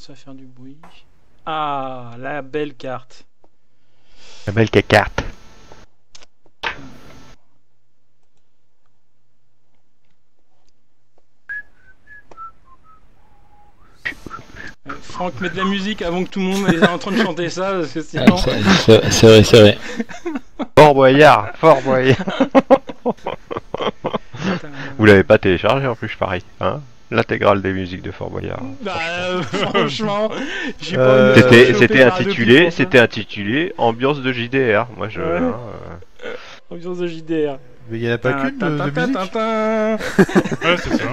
ça va faire du bruit. Ah, la belle carte. La belle carte. Euh, Franck, mets de la musique avant que tout le monde est en train de chanter ça, parce que Ah, sinon... c'est- c'est vrai, c'est vrai. Fort Boyard, Fort Boyard. Vous l'avez pas téléchargé en plus, je parie, hein? L'intégrale des musiques de Fort Boyard. Bah, euh, franchement, j'ai Euh, pas envie de C'était, intitulé, c'était intitulé Ambiance de JDR. Moi, je. Ouais. hein, euh, Ambiance de JDR. Mais il y en a pas qu'une de, de musique. Tintin. Ouais, c'est ça.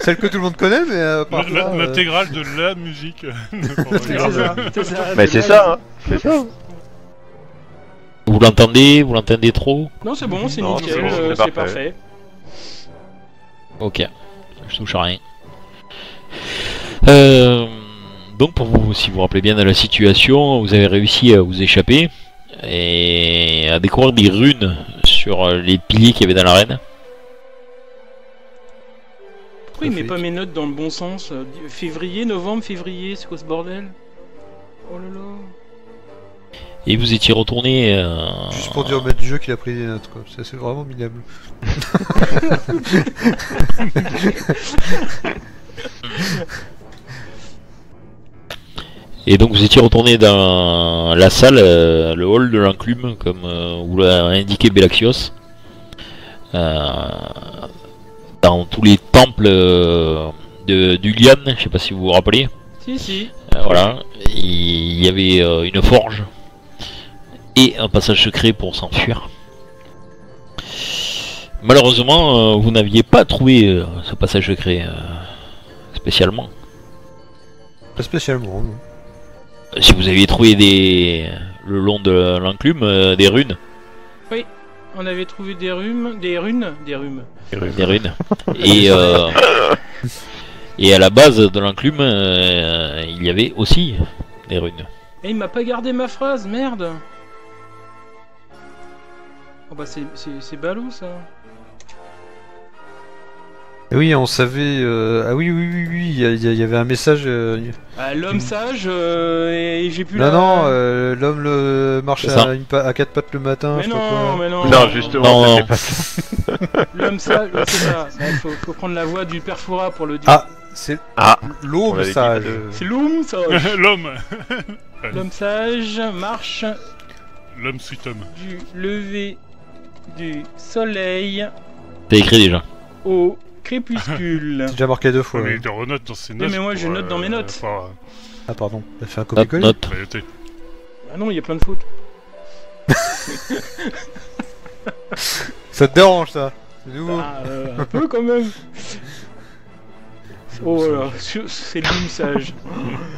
Celle que tout le monde connaît, mais euh, euh, L'intégrale de la musique. Mais c'est ça, hein C'est ça. Vous l'entendez Vous l'entendez trop? Non, c'est bon, c'est nickel, c'est euh, parfait. Ok. Je touche à rien. Euh, donc pour vous, si vous vous rappelez bien de la situation, vous avez réussi à vous échapper et à découvrir des runes sur les piliers qu'il y avait dans l'arène. Pourquoi il met fait. pas mes notes dans le bon sens Février, novembre, février, c'est quoi ce bordel? Oh là là. Et vous étiez retourné. euh, Juste pour dire au maître du jeu qu'il a pris des notes, quoi. Ça, c'est vraiment minable. Et donc vous étiez retourné dans la salle, euh, le hall de l'enclume, comme euh, vous l'a indiqué Belaxios. Euh, dans tous les temples euh, de d'Ulian, je sais pas si vous vous rappelez. Si, si. Euh, voilà, il y avait euh, une forge et un passage secret pour s'enfuir. Malheureusement, euh, vous n'aviez pas trouvé euh, ce passage secret euh, spécialement. Pas spécialement, non. Si vous aviez trouvé des le long de l'enclume euh, des runes, On avait trouvé des runes, des runes, des runes. des runes, et euh, et à la base de l'enclume, euh, il y avait aussi des runes. Et il m'a pas gardé ma phrase, merde. Oh bah c'est c'est c'est ballot ça. Et oui, on savait. euh, Ah oui, oui, oui, oui, il y, il il avait un message. euh, Ah, L'homme sage euh, et j'ai plus Non, la... non, euh, l'homme le... marche à, une pa- à quatre pattes le matin. Mais je non, quoi. mais non. Non, justement, c'était pas ça. L'homme sage, c'est ça. Ouais, faut, faut prendre la voix du père Foura pour le dire. Ah, c'est Ah, dit sage. C'est l'homme sage. L'homme. L'homme sage marche L'homme sweet homme. du lever du soleil T'as écrit déjà. au crépuscule. C'est déjà marqué deux fois. Ouais, mais il te renote dans ses notes. mais moi, je note dans mes notes. pour, euh, Ah, pardon, t'as fait un copier-coller note. ah non, il y a plein de fautes. Ça te dérange ça? C'est nouveau. Ah, euh, un peu quand même. Oh là, c'est c'est l'homme sage.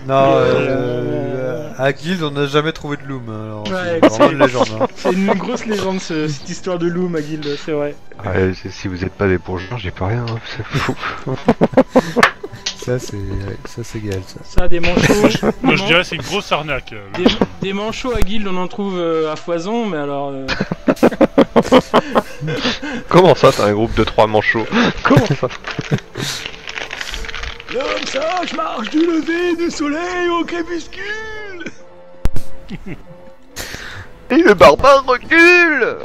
Non, Euh, euh, à Guild, on n'a jamais trouvé de loom. hein, Alors, Ouais, c'est vraiment une légende. hein. C'est une grosse légende ce- cette histoire de Loom à Guild, c'est vrai. Ouais, c'est- si vous êtes pas des bourgeois, j'ai pas rien, hein, c'est fou. Ça, c'est ça, c'est ça. Ça, des manchots. Moi je dirais c'est une grosse arnaque. euh, Des, des manchots à Guild, on en trouve euh, à foison, mais alors. euh, Comment ça, t'as un groupe de trois manchots? Comment ça? L'homme sage marche du lever du soleil au crépuscule. Et le barbare recule.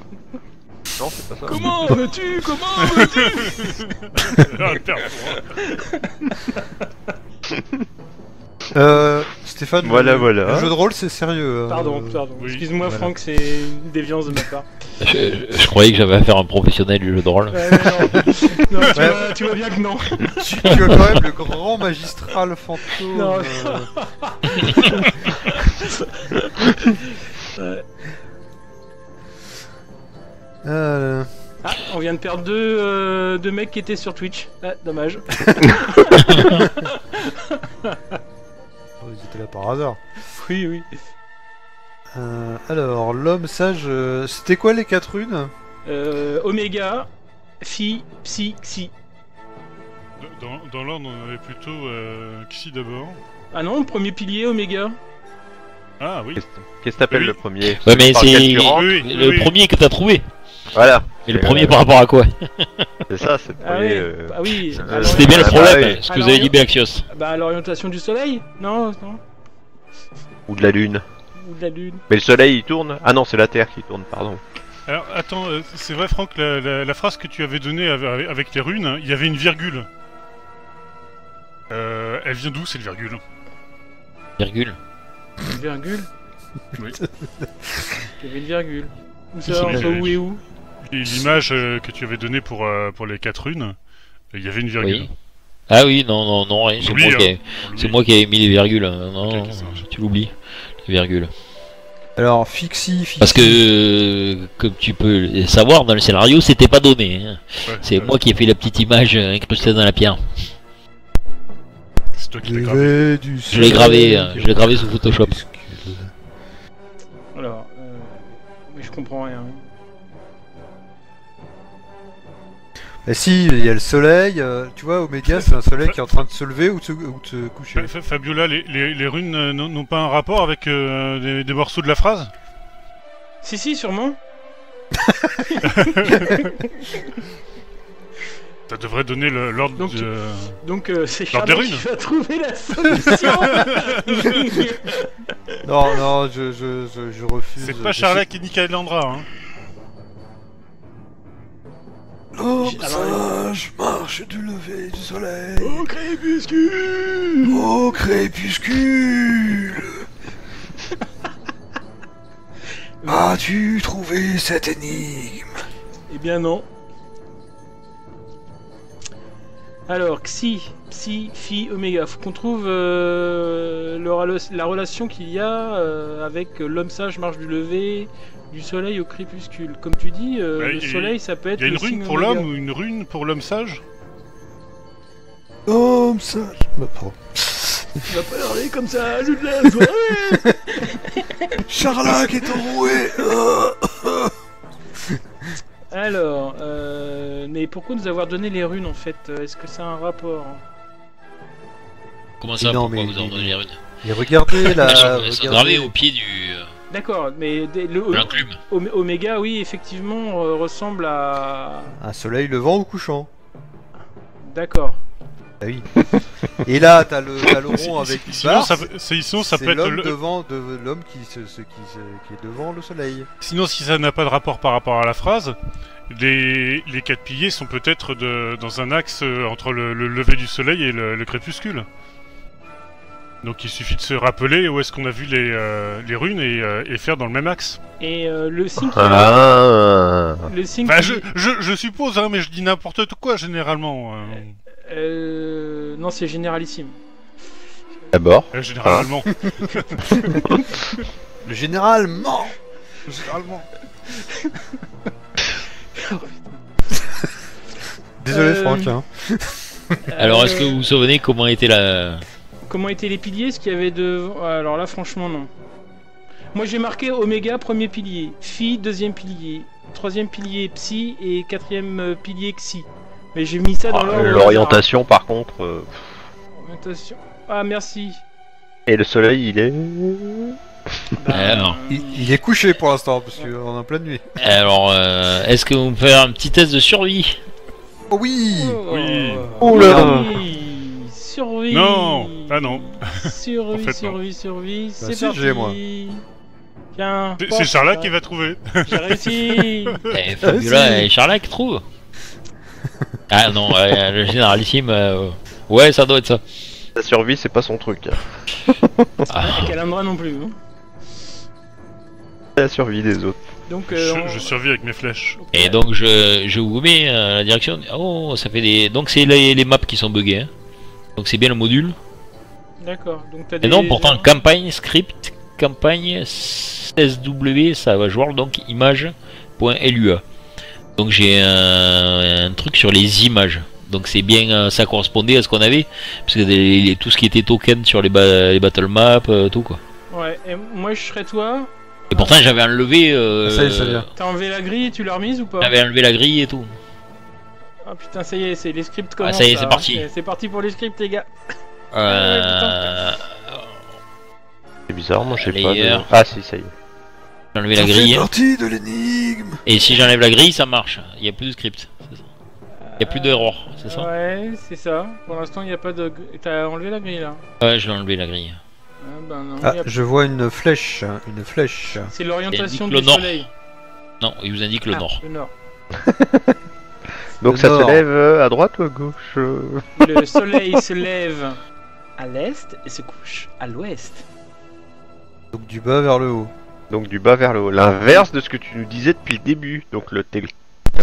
Non, c'est pas ça. Comment veux-tu Comment veux-tu? Euh, Stéphane, Voilà, le, voilà. le jeu de rôle, c'est sérieux. hein. Pardon, pardon. oui, Excuse-moi, voilà. Franck, c'est une déviance de ma part. Je, je- je croyais que j'avais affaire à un professionnel du jeu de rôle. Ouais, mais non, non tu, Ouais. vois, tu vois bien que non. Tu, tu as quand même le grand magistral fantôme. Non. euh. Ouais. Euh, Ah, on vient de perdre deux, euh, deux mecs qui étaient sur Twitch. Ah, dommage. là par hasard. Oui, oui. Euh, alors, l'homme sage, euh, c'était quoi les quatre runes? Euh, Oméga, Phi, Psi, Xi. Dans, dans l'ordre, on avait plutôt euh, Xi d'abord. Ah non, premier pilier, Oméga. Ah oui. Qu'est-ce que t'appelles Oui. le premier? Ouais, mais Par c'est quel tu rentres Oui, oui, le oui. premier que t'as trouvé. Voilà, Mais le Et, premier euh, par rapport à quoi? C'est ça, c'est le Ah premier. oui, euh, ah oui. euh, C'était bien le Ah, problème, oui. ce que vous avez dit, Belaxios. Bah l'orientation du soleil? Non, non. Ou de la lune. Ou de la lune. Mais le soleil il tourne Ah non, c'est la Terre qui tourne, pardon. Alors, attends, euh, c'est vrai, Franck, la, la- la phrase que tu avais donnée avec, avec les runes, il y avait une virgule. Euh, elle vient d'où cette virgule? Virgule. Une virgule? Oui. Il y avait une virgule. Où ça, entre où et où? L'image euh, que tu avais donnée pour, pour les quatre runes, il y avait une virgule. Oui. Ah oui, non, non, non, rien, c'est J'oublie, moi, qui hein. c'est moi qui ai mis les virgules. hein. Non, tu l'oublies, Alors, Fixie, Fixie. Parce que, euh, comme tu peux le savoir, dans le scénario, c'était pas donné. hein. Ouais, C'est ouais. moi qui ai fait la petite image euh, incrustée dans la pierre. C'est toi qui l'as gravé. Je l'ai gravé, euh, je l'ai gravé sous Photoshop. Alors, euh... mais je comprends rien. Mais si, il y a le soleil, euh, tu vois, Oméga, c'est un soleil qui est en train de se lever ou de se, ou de se coucher. Fa- Fa- Fabiola, les, les, les runes euh, n'ont n'ont pas un rapport avec euh, des, des morceaux de la phrase? Si, si, sûrement. Ça devrait donner le- l'ordre Donc, de... Donc euh, c'est Lors des Charlotte qui runes. va trouver la solution. Non, non, je, je, je, je refuse. C'est pas Charlac et Landra, hein L'homme Alors, sage marche du lever du soleil Au crépuscule au crépuscule. As-tu trouvé cette énigme? Eh bien non. Alors, Xi, Psi, Phi, Oméga. Faut qu'on trouve euh, le la relation qu'il y a euh, avec l'homme sage marche du lever, du soleil au crépuscule. Comme tu dis, euh, le il- soleil, ça peut être Il y a une le rune signe pour l'homme ou une rune pour l'homme sage? L'homme sage. Bah. Tu vas pas parler comme ça, je te la soirée Charlac est enroué. Alors, euh, mais pourquoi nous avoir donné les runes en fait? Est-ce que ça a un rapport? Comment ça, non, pourquoi mais- vous en donnez les runes? Et regardez la. Regardez- au pied du euh, D'accord, mais le, Oméga, oui, effectivement, euh, ressemble à. Un soleil levant ou couchant D'accord. Ah oui. Et là, t'as le, t'as le rond avec une sinon, barre. ça, sinon, ça c'est peut être l'homme le- devant de l'homme qui, se, se- qui, se- qui est devant le soleil. Sinon, si ça n'a pas de rapport par rapport à la phrase, les, les quatre piliers sont peut-être de- dans un axe euh, entre le, le lever du soleil et le, le crépuscule. Donc il suffit de se rappeler où est-ce qu'on a vu les, euh, les runes et, euh, et faire dans le même axe. Et euh, le signe. qui- Ah Le signe. Qui- je, je, je suppose, hein, mais je dis n'importe quoi généralement. euh, Euh, Non, c'est généralissime. D'abord. euh, généralement. Le général ment Généralement. Désolé Euh, Franck. Hein. Alors, est-ce que vous vous souvenez comment était la. Comment étaient les piliers Ce qu'il y avait de. Alors là, franchement, non. Moi, j'ai marqué Oméga, premier pilier. Phi, deuxième pilier. Troisième pilier, Psi. Et quatrième euh, pilier, Xi. Mais j'ai mis ça dans Ah, l'ordre. L'orientation par contre. euh, Orientation. Ah, merci. Et le soleil il est. Bah, Alors. euh, Il, il est couché pour l'instant parce qu'on est en pleine nuit. Alors, euh, est-ce que vous pouvez faire un petit test de survie? Oh oui Oh, Oui. Oh là. oui. Survie Non. Ah non. Survie, En fait, non. survie, survie, c'est si, parti j'ai, moi. Tiens C'est- porte, C'est Charla ça. qui va trouver. J'ai réussi Eh, Fabiola si. et Charlac trouve Ah non, ouais, le généralissime. euh, Ouais, ça doit être ça. La survie c'est pas son truc. Ah, Et Calandra non plus. hein. La survie des autres. Donc, euh, on- Je, je survis avec mes flèches. Et donc, je, je vous mets euh, la direction. Oh, ça fait des. Donc, c'est les, les maps qui sont buggées. hein. Donc, c'est bien le module. D'accord. Donc t'as Et des... non, pourtant, campagne, script, campagne, SW, ça va jouer donc image.lua. Donc j'ai un, un truc sur les images. Donc c'est bien, euh, ça correspondait à ce qu'on avait, parce que les- les- tout ce qui était token sur les, ba- les battle maps, euh, tout quoi. Ouais, et moi je serais toi. Et pourtant j'avais enlevé, euh, Ah, ça y est, ça vient. T'as enlevé la grille et tu l'as remise ou pas? j'avais enlevé la grille et tout. Ah putain, ça y est, c'est les scripts commencent. ça y est, c'est hein. parti. C'est- parti pour les scripts, les gars. Euh, C'est bizarre, moi je sais pas. de- Ah si ça y est. J'ai enlevé la grille. de l'énigme. Et si j'enlève la grille, ça marche. Il n'y a plus de script. Il n'y a plus d'erreur, c'est ça Ouais, c'est ça. Pour l'instant, il n'y a pas de. T'as enlevé la grille là Ouais, je l'ai enlevé la grille. Ah, ben non. Ah, y a- je vois une flèche, hein, une flèche. C'est l'orientation du nord. soleil. Non, il vous indique le Ah, nord. Le nord. Donc ça nord. se lève euh, à droite ou à gauche euh Le soleil se lève à l'est et se couche à l'ouest. Donc du bas vers le haut. Donc du bas vers le haut. L'inverse de ce que tu nous disais depuis le début. Donc le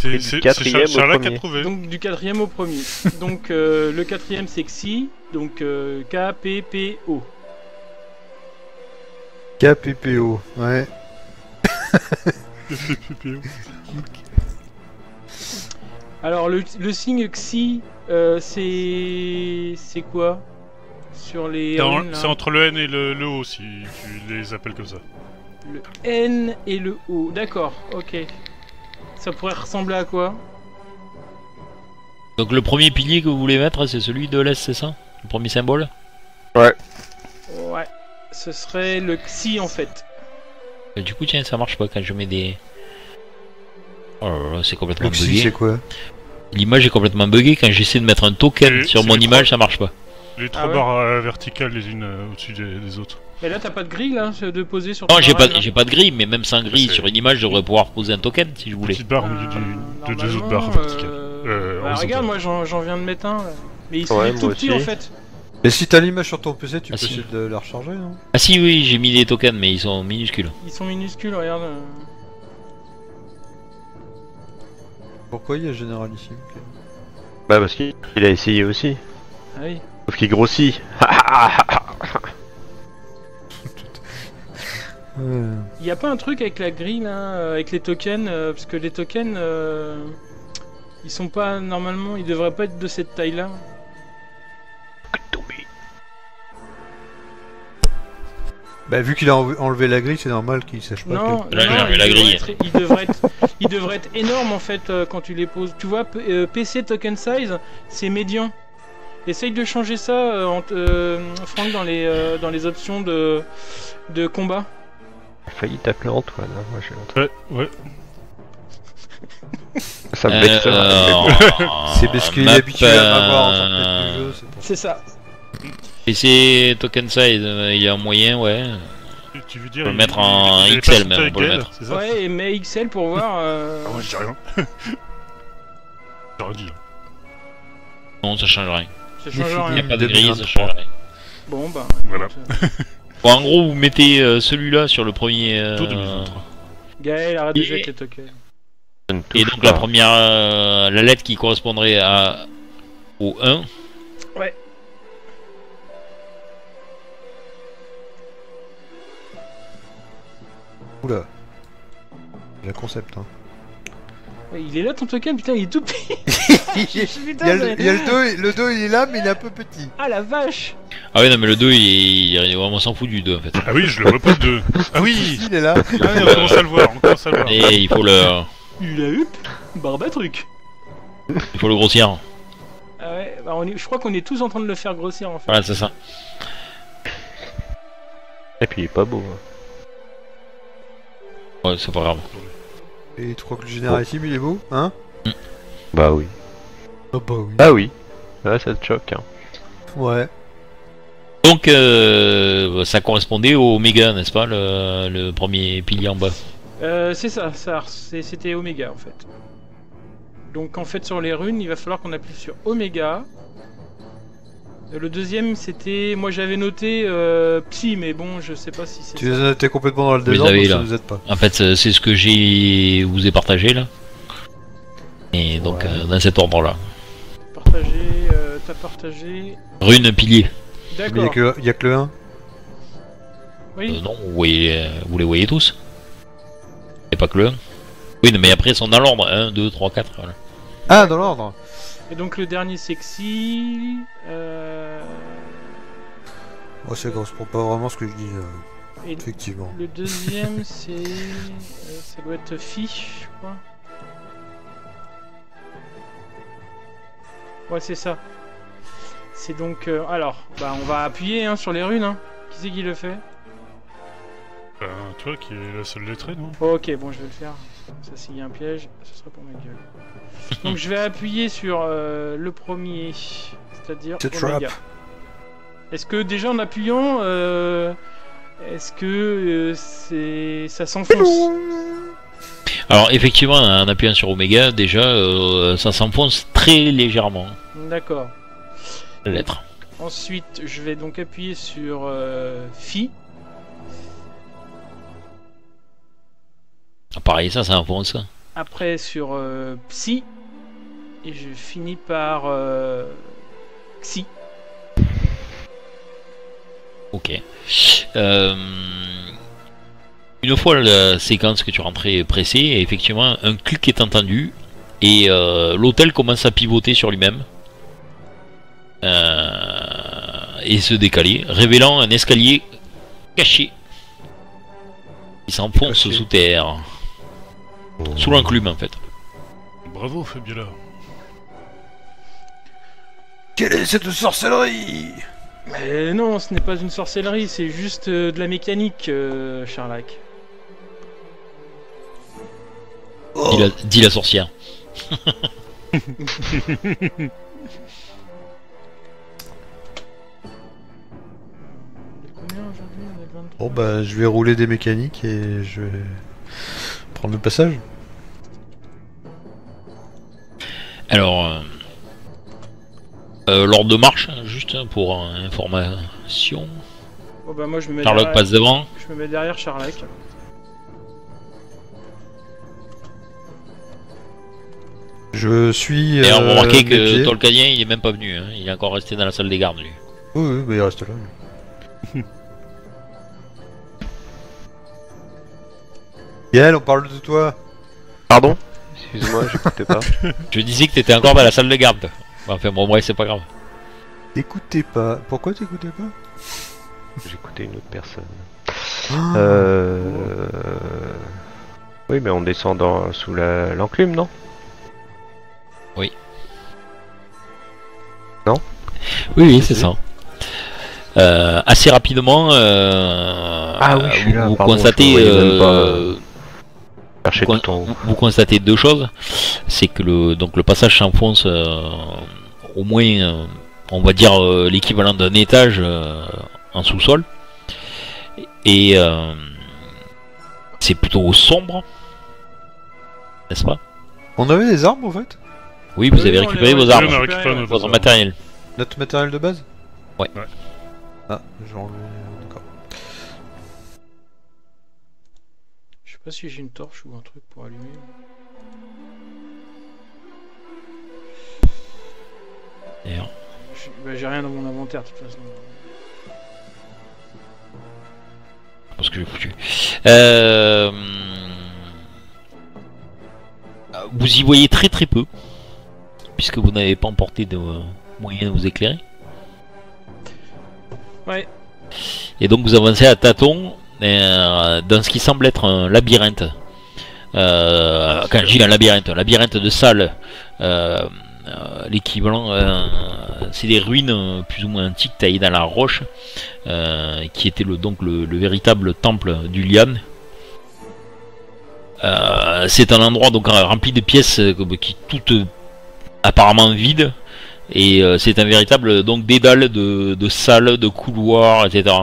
C'est du quatrième au qui a premier. trouvé. Donc du quatrième au premier. donc euh, le quatrième c'est Xi, donc euh, K P P O. KPPO, ouais. Alors le, le signe Xi, euh, c'est c'est quoi? Sur les C'est C'est entre le N et le, le O si tu les appelles comme ça. le N et le O. D'accord, ok. Ça pourrait ressembler à quoi? Donc le premier pilier que vous voulez mettre, c'est celui de l'Est, c'est ça? Le premier symbole? Ouais, ce serait le Xi en fait. Et Du coup, tiens, ça marche pas quand je mets des. Oh là là, c'est complètement bugué. c'est quoi L'image est complètement buggée quand j'essaie de mettre un token Et sur mon les image, ça marche pas. Les trois Ah ouais barres euh, verticales les unes euh, au-dessus des, des autres. Mais là t'as pas de grille là de poser sur Non, ton j'ai pas, j'ai pas de grille, mais même sans grille sur une image, je devrais pouvoir poser un token si je voulais. Petite barre au milieu Euh, du- de deux autres barres verticales. bah, regarde, moi j'en viens de mettre un. là. Mais il Ouais, est tout petit aussi. en fait. Et si t'as l'image sur ton PC, tu Ah, peux si. essayer de la recharger, non? Ah si, oui, j'ai mis des tokens, mais ils sont minuscules. Ils sont minuscules, regarde. Pourquoi il y a généralissime ok. Bah parce qu'il il a essayé aussi. Ah oui. Sauf qu'il grossit. Il y a pas un truc avec la grille là, euh, avec les tokens, euh, parce que les tokens, euh, ils sont pas normalement, ils devraient pas être de cette taille là. Bah vu qu'il a enlevé la grille, c'est normal qu'il sache pas. Non, Là, non, j'ai enlevé il, la devrait grille. être, il devrait être, il devrait être énorme en fait euh, quand tu les poses. Tu vois, P- euh, PC token size, c'est médian. Essaye de changer ça, euh, en euh, Franck, dans les, euh, dans les options de, de combat. J'ai failli t'appeler Antoine. hein, moi, j'ai- Ouais, ouais. Ça me ça, Euh, bon. C'est parce qu'il est habitué à m'avoir en tant que jeu, c'est pour ça. C'est ça. PC token size, euh, il y a un moyen, ouais. Tu- Tu veux dire. peut le mettre en il- il est XL même, on peut le mettre. C'est ça Ouais, et mais XL pour voir. euh, Ah, moi je dis rien. J'aurais dit. hein. Non, ça change rien. ça change filles, Il n'y a rien. pas de grille, ça 2023. change rien. Bon, bah. Voilà. euh, Bon, en gros, vous mettez euh, celui-là sur le premier. euh, Tout 2023. Gaël, arrête de Et- jouer avec les tokens. Et donc la première, euh, la lettre qui correspondrait à au 1. Oula. La concept, hein. Ouais, Il est là ton token, putain, il est tout petit. il y a, le, il y a le dos, le dos il est là, mais il est un peu petit. Ah la vache Ah oui, non, mais le 2, il est, il est vraiment s'en fout du 2 en fait. Ah oui, je le vois pas de. Ah oui Il est là. Ah oui, on commence à le voir, on commence à le voir. Et il faut le, Il a hup Barbe truc il faut le grossir. Ah ouais, bah on est, je crois qu'on est tous en train de le faire grossir en fait. Voilà, c'est ça. Et puis il est pas beau. hein. Ouais, c'est pas grave. Et tu crois que le généralissime il est beau Hein Bah oui. Oh bah oui. Bah oui. Ouais, ça te choque. Hein. Ouais. Donc, euh, ça correspondait au Omega, n'est-ce pas, le, le premier pilier en bas. Euh, c'est ça, ça c'était Oméga en fait. Donc en fait sur les runes, il va falloir qu'on appuie sur Oméga. Euh, Le deuxième c'était, moi j'avais noté euh, Psy, mais bon je sais pas si c'est Tu ça. les as notés complètement dans le Vous les désordre, avez, ça là. nous aide pas. En fait, c'est c'est ce que j'ai vous ai partagé là. Et donc, Ouais. euh, dans cet ordre-là. Partagé, euh, t'as partagé. Rune pilier. Mais il y, a D'accord. que- il y a que le 1. Oui. Euh, non, vous, voyez, euh, vous les voyez tous. Et pas que le 1. Oui, non, mais après, ils sont dans l'ordre. 1, 2, 3, 4. Voilà. Ah, dans l'ordre Et donc le dernier sexy. Euh... Oh, ça correspond pas vraiment à ce que je dis, euh, Et effectivement. le deuxième c'est, euh, ça doit être fiche, je crois. Ouais c'est ça. C'est donc, euh, alors, bah on va appuyer hein, sur les runes. Hein. Qui c'est qui le fait? Ben, toi qui est la seule lettrée, non? Ok, bon, je vais le faire. Ça, s'il y a un piège, ce sera pour ma gueule. Donc, je vais appuyer sur euh, le premier, c'est-à-dire The Omega. trap. Est-ce que déjà en appuyant, euh, est-ce que euh, c'est ça s'enfonce? Alors effectivement, en appuyant sur Oméga, déjà, euh, ça s'enfonce très légèrement, D'accord. la lettre. Ensuite, je vais donc appuyer sur euh, Phi. Ah, Pareil, ça, ça enfonce. Après sur euh, Psy. Et je finis par euh, Xi. Ok. Euh, une fois la séquence que tu rentrais pressée, effectivement, un clic est entendu et euh, l'hôtel commence à pivoter sur lui-même Euh, et se décaler, révélant un escalier caché qui s'enfonce sous terre, sous l'enclume en fait. Bravo, Fabiola. Quelle est cette sorcellerie? Mais non, ce n'est pas une sorcellerie, c'est juste euh, de la mécanique, euh, Charlac. Oh, Dit, la, dit la sorcière. Combien aujourd'hui On est le 23. Bon bah je vais rouler des mécaniques et je vais prendre le passage. Alors, euh, l'ordre de marche, juste hein, pour euh, information. Bon bah moi je me mets Charlotte derrière, passe devant. je me mets derrière Charlac. Je suis. Et on euh, remarquez que. Tolkien il est même pas venu, hein. il est encore resté dans la salle des gardes lui. Oui, oui, bah il reste là. lui. Yael, on parle de toi. Pardon? Excuse-moi, j'écoutais pas. Je disais que t'étais encore dans la salle des gardes. Enfin bon bref c'est pas grave. Écoutez pas. Pourquoi t'écoutais pas? J'écoutais une autre personne. Ah, Euh... Oui, mais on descend dans... sous la- l'enclume, non? Oui. Oui c'est ça. Euh, assez rapidement, euh, Ah oui, je suis vous, là, vous pardon, constatez, je euh, vous- vous constatez deux choses, c'est que le donc le passage s'enfonce euh, au moins, euh, on va dire euh, l'équivalent d'un étage euh, en sous-sol, et euh, c'est plutôt sombre, n'est-ce pas? On avait des armes en fait? Oui, vous Oui, avez récupéré vos armes, récupéré votre armes. matériel. Notre matériel de base? Ouais. Ouais. Ah, j'ai enlevé. D'accord. Je sais pas si j'ai une torche ou un truc pour allumer. D'ailleurs. J'ai bah, j'ai rien dans mon inventaire de toute façon. parce que j'ai foutu. Euh, Vous y voyez très très peu, puisque vous n'avez pas emporté de moyens de vous éclairer. Ouais. Et donc vous avancez à tâtons euh, dans ce qui semble être un labyrinthe. Euh, quand je dis un labyrinthe, un labyrinthe de salles, euh, l'équivalent, euh, c'est des ruines euh, plus ou moins antiques taillées dans la roche, euh, qui était donc le, le véritable temple du Lian. Euh, c'est un endroit donc rempli de pièces euh, qui toutes euh, apparemment vides et euh, c'est un véritable donc dédale de, salles, de couloirs, etc.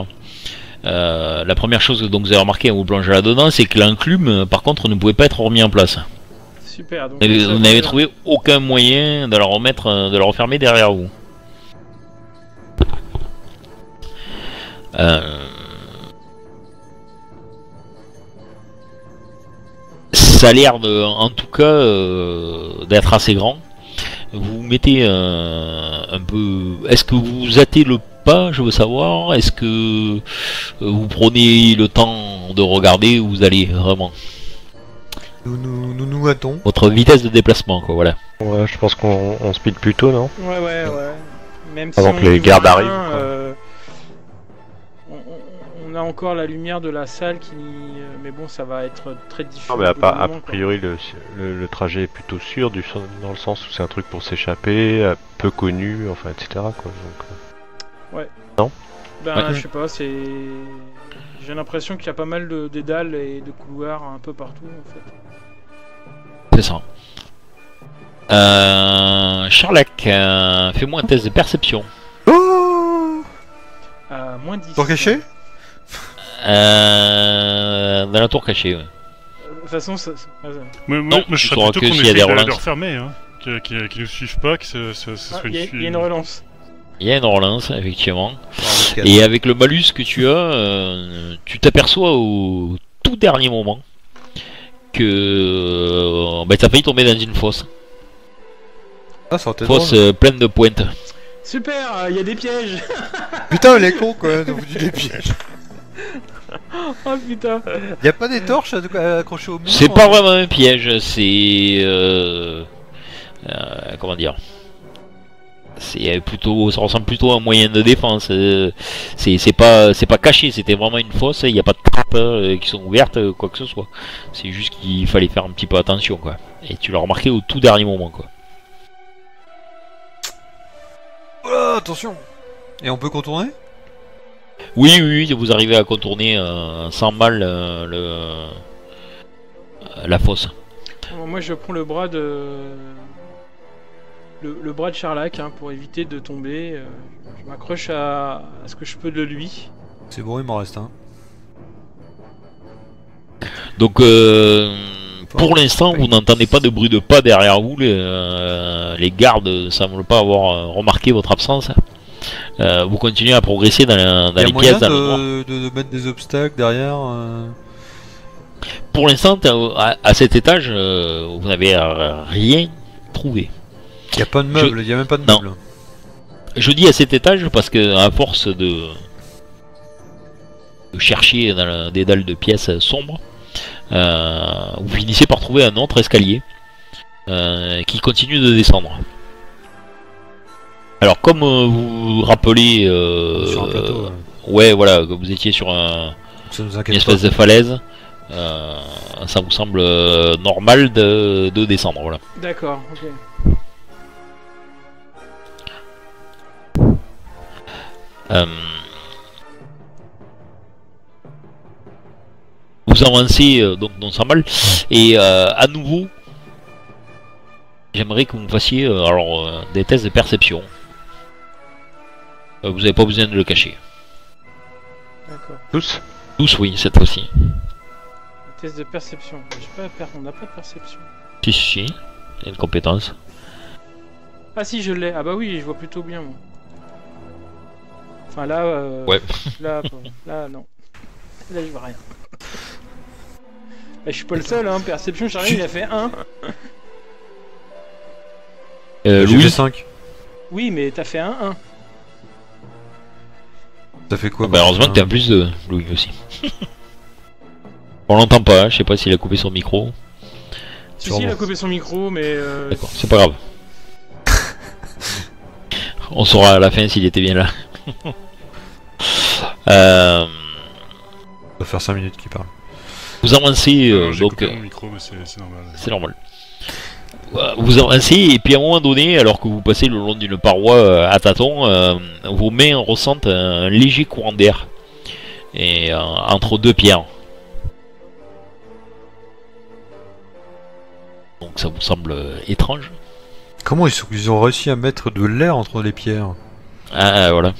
Euh, la première chose que donc vous avez remarqué en vous plongez là-dedans, c'est que l'enclume, euh, par contre, ne pouvait pas être remis en place. Super. Donc Vous n'avez- vous trouvé aucun moyen de la remettre, euh, de la refermer derrière vous. Euh, Ça a l'air de, en tout cas, euh, d'être assez grand. Vous mettez euh, un peu. Est-ce que vous hâtez le pas Je veux savoir? Est-ce que vous prenez le temps de regarder où vous allez vraiment? Nous nous, nous, nous hâtons. Votre vitesse de déplacement, quoi. Voilà. Ouais, je pense qu'on on speed plus tôt, non? Ouais, ouais, ouais. Même Avant si que les gardes arrivent, quoi. euh, on, a encore la lumière de la salle qui. euh, Mais bon, ça va être très difficile. Non, mais à, pas- a priori, le, le, le trajet est plutôt sûr, du, dans le sens où c'est un truc pour s'échapper, euh, peu connu, enfin, etc. Quoi, donc, euh, Ben, Ouais. je sais pas, c'est. J'ai l'impression qu'il y a pas mal de dédales et de couloirs un peu partout en fait. Ça. Euh, Charlac, euh, fais-moi un test de perception. Oh À moins 10. Pour cacher Euh, dans la tour cachée, ouais. Euh, De toute façon, ça. ah, Moi, Non, moi, je serais plutôt que qu'on s'il y a essaye des de, refermer, hein. Qui, qui, qui nous suivent pas, que ce, ce, ce Ah, soit Il y, a- une il y a une relance. Il y a une relance, effectivement. Et... Et avec le malus que tu as, euh, tu t'aperçois au tout dernier moment que euh, bah, t'as failli tomber dans une fosse. Ah, ça Fosse euh, pleine de pointes. Super, euh, il y a des pièges Putain, elle est con quand même, de vous des pièges. Oh putain Y a pas des torches accrocher au mur C'est pas vraiment un piège, c'est. euh, euh, comment dire? C'est plutôt, ça ressemble plutôt à un moyen de défense. euh, C'est c'est pas, c'est pas caché. C'était vraiment une fosse. Il n'y a pas de trappes euh, qui sont ouvertes, euh, quoi que ce soit. C'est juste qu'il fallait faire un petit peu attention, quoi. Et tu l'as remarqué au tout dernier moment, quoi. Oh, attention Et on peut contourner? Oui, oui, oui, vous arrivez à contourner euh, sans mal euh, le, euh, la fosse. Moi je prends le bras de. Le, le bras de Charlac hein, pour éviter de tomber. euh, je m'accroche à, à ce que je peux de lui. C'est bon, il m'en reste un. Donc, euh, pour l'instant, vous n'entendez pas de bruit de pas derrière vous. Les, euh, les gardes ne semblent pas avoir remarqué votre absence. Euh, vous continuez à progresser dans, la- dans y a les moyen pièces. dans le noir. de, de, de mettre des obstacles derrière euh, Pour l'instant, à, à cet étage, euh, vous n'avez rien trouvé. Y a pas de meubles, y a même pas de Non. meubles. Je dis à cet étage parce que à force de, de chercher dans la- des dalles de pièces sombres, euh, vous finissez par trouver un autre escalier euh, qui continue de descendre. Alors comme euh, vous vous rappelez, euh, Sur un plateau, ouais. ouais voilà, que vous étiez sur un, une pas. espèce de falaise, euh, ça vous semble euh, normal de, de descendre, voilà. D'accord, ok. Vous avancez euh, donc non sans mal et euh, à nouveau j'aimerais que vous me fassiez euh, alors euh, des tests de perception. Euh, vous n'avez pas besoin de le cacher. D'accord. Tous? Tous oui cette fois-ci. Test de perception. J'ai pas per- On n'a pas de perception. Si si si. Il y a une compétence. Ah si, je l'ai. Ah bah oui, je vois plutôt bien. Moi. Enfin là. euh, Ouais. Là, pas- là, non. Là, je vois rien. Bah, je suis pas le seul, hein. Perception, Charlie, il a fait 1. Euh, J'ai Louis, fait 5. Oui, mais t'as fait un 1. Ça fait quoi bah, heureusement que t'as un plus de Louis aussi. On l'entend pas, hein, je sais pas s'il a coupé son micro. Si, si, il a coupé son micro, mais. Euh... D'accord, c'est pas grave. On saura à la fin s'il était bien là. euh, Ça va faire 5 minutes qu'il parle. vous avancez, euh, Non, donc coupé euh, mon micro, mais c'est c'est normal. c'est normal. Euh, Vous avancez et puis à un moment donné, alors que vous passez le long d'une paroi euh, à tâtons, euh, vos mains ressentent un léger courant d'air et euh, entre deux pierres. Donc ça vous semble euh, étrange. Comment ils, sont- ils ont réussi à mettre de l'air entre les pierres? Ah voilà.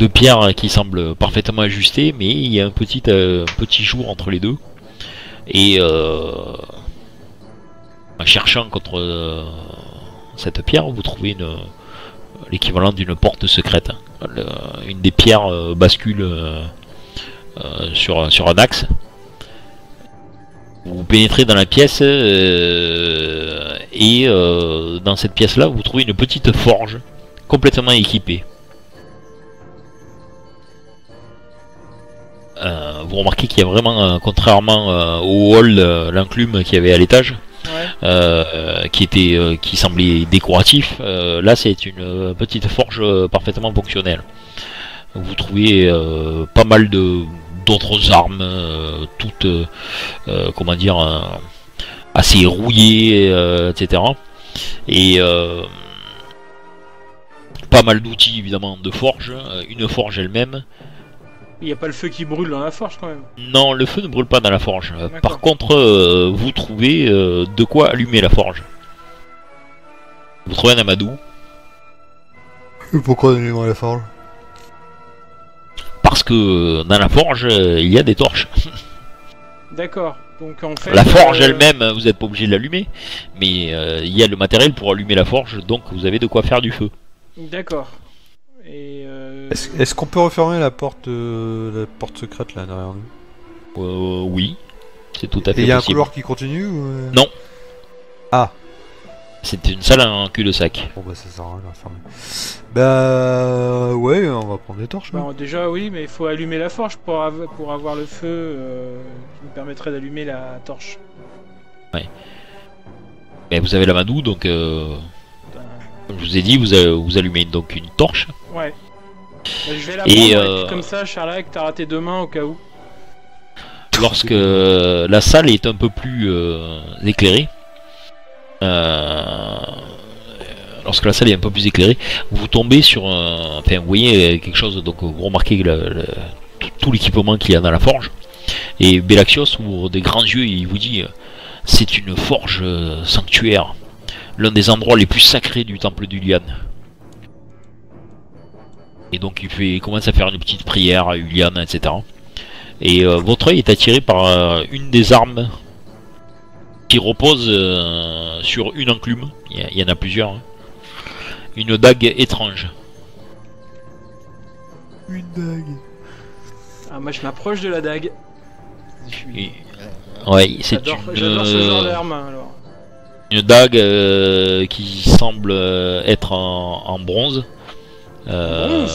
Deux pierres qui semblent parfaitement ajustées, mais il y a un petit, euh, petit jour entre les deux. Et euh, en cherchant contre euh, cette pierre, vous trouvez l'équivalent d'une porte secrète. Une des pierres bascule sur, sur un axe. Vous pénétrez dans la pièce et dans cette pièce-là, vous trouvez une petite forge complètement équipée. Vous remarquez qu'il y a vraiment, euh, contrairement euh, au hall, euh, l'enclume qu'il y avait à l'étage, Ouais. euh, qui était, euh, qui semblait décoratif, euh, là c'est une petite forge parfaitement fonctionnelle. Vous trouvez pas mal de d'autres armes, toutes, comment dire, assez rouillées, etc. Et pas mal d'outils évidemment de forge, une forge elle-même. Il n'y a pas le feu qui brûle dans la forge quand même. Non, le feu ne brûle pas dans la forge. Euh. Par contre, euh, vous trouvez euh, de quoi allumer la forge. Vous trouvez un amadou, Pourquoi on est dans la forge? Parce que dans la forge, euh, il y a des torches. D'accord. Donc en fait. La forge euh, elle-même, vous n'êtes pas obligé de l'allumer, mais euh, il y a le matériel pour allumer la forge, donc vous avez de quoi faire du feu. D'accord. Et. euh, Est-ce est-ce qu'on peut refermer la porte, euh, la porte secrète là derrière nous? Euh, oui, c'est tout à Et fait il y a un couloir qui continue ou... euh? Non. Ah, C'est une salle en cul-de-sac. bon bah ça sert à rien de la fermer. Bah ouais, on va prendre des torches. non Bon, déjà oui, mais il faut allumer la forge pour, av- pour avoir le feu euh, qui nous permettrait d'allumer la torche. Mais vous avez l'amadou, donc euh, Putain. comme je vous ai dit, vous, vous allumez donc une torche. Ouais. Bah, je vais la Et, prendre, euh, comme ça, Charlac, t'as raté deux mains au cas où. Lorsque la salle est un peu plus euh, éclairée, euh, lorsque la salle est un peu plus éclairée, vous tombez sur un, enfin vous voyez quelque chose, donc vous remarquez le- le- tout, tout l'équipement qu'il y a dans la forge. Et Belaxios ouvre des grands yeux et il vous dit c'est une forge sanctuaire, l'un des endroits les plus sacrés du temple du Lian. Et donc il, fait, il commence à faire une petite prière à Ulian, etc. Et euh, votre œil est attiré par euh, une des armes qui repose euh, sur une enclume. Il y, a- il y en a plusieurs. hein. Une dague étrange. Une dague. Ah, moi je m'approche de la dague. Je suis- Et- ouais, c'est J'adore une, j'adore ce genre d'arme alors. une dague euh, qui semble être en, en bronze. Euh,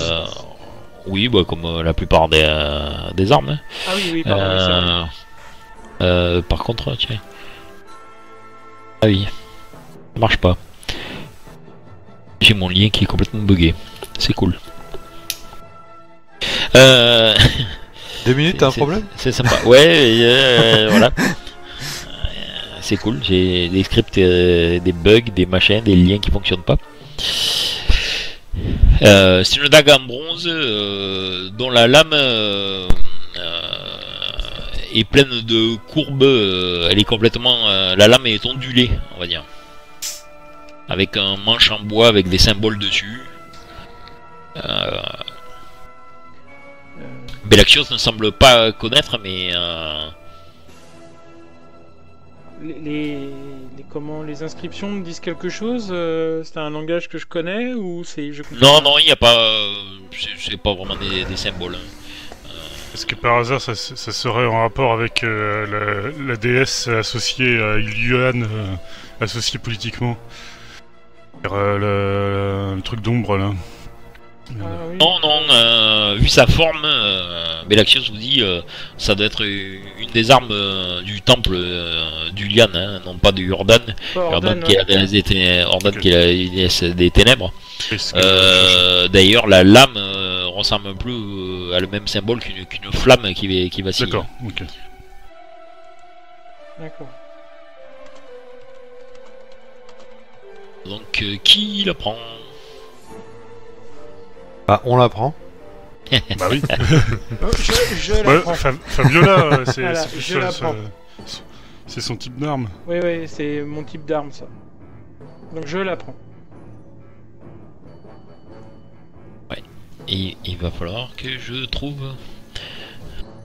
Oui, bah, comme euh, la plupart des, euh, des armes. hein. Ah oui, oui, pardon, oui, c'est vrai. Euh, euh, par contre, tiens. Ah oui, ça marche pas. J'ai mon lien qui est complètement bugué. C'est cool. Euh, Deux minutes, t'as un problème C'est sympa. Ouais, euh, voilà. C'est cool. J'ai des scripts, euh, des bugs, des machins, des liens qui fonctionnent pas. Euh, c'est une dague en bronze euh, dont la lame euh, est pleine de courbes. elle est complètement, la lame est ondulée, on va dire, avec un manche en bois avec des symboles dessus. Belaxios ne semble pas connaître, mais les, les, les- comment, les inscriptions me disent quelque chose euh, C'est un langage que je connais ou c'est. Je comprends non, pas non, il n'y a pas, euh, c'est- pas vraiment des, des symboles. hein. Est-ce que par hasard ça, ça serait en rapport avec euh, la, la déesse associée à euh, associée politiquement? Euh, le, le truc d'ombre là. Ah, oui. Non, non, euh, vu sa forme, euh, Belaxios vous dit euh, ça doit être une des armes euh, du temple euh, du Lian, hein, non pas du Jordan. Jordan Ordan, qui est la des, des ténèbres. Euh, D'ailleurs, la lame euh, ressemble un peu à le même symbole qu'une flamme qui, va- qui vacille. D'accord, ok. D'accord. Donc, euh, qui la prend? Bah on la prend. bah oui. Oh, je je la Ouais, prends. Fa- Fabiola, euh, c'est Voilà, son type d'arme. Oui, oui, c'est mon type d'arme ça. Donc je la prends. Et il va falloir que je trouve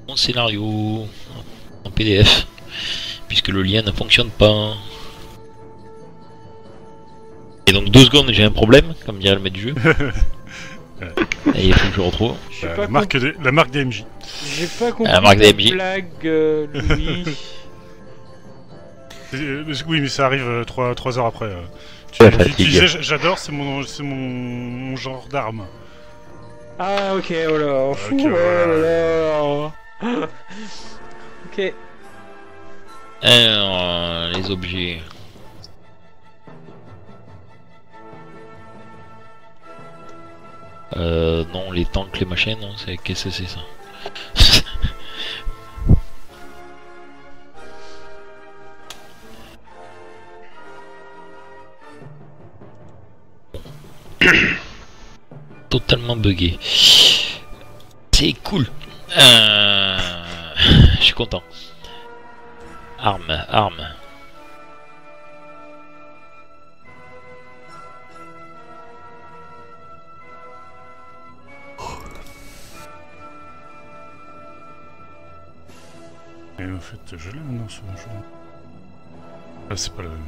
mon scénario en PDF, puisque le lien ne fonctionne pas. Et donc deux secondes, j'ai un problème, comme dirait le maître du jeu. Et il faut que je retrouve. Euh, pas, la, marque des- la marque DMJ. com- j'ai pas compris marque la DMJ. blague, euh, Louis. Euh, oui, mais ça arrive 3, heures après. euh. Tu, Ouais, tu fatigue. disais, j'adore, c'est mon, c'est mon, mon genre d'arme. ah, ok, oh là. Fou, Ok, oh voilà. là là. ok. Alors, les objets. Euh, non, les tanks, les machines, non, c'est qu'est-ce que c'est ça totalement buggé. C'est cool. Euh, Je suis content. Arme, arme. Et en fait, je l'ai maintenant ce jeu. Ah, c'est pas la même.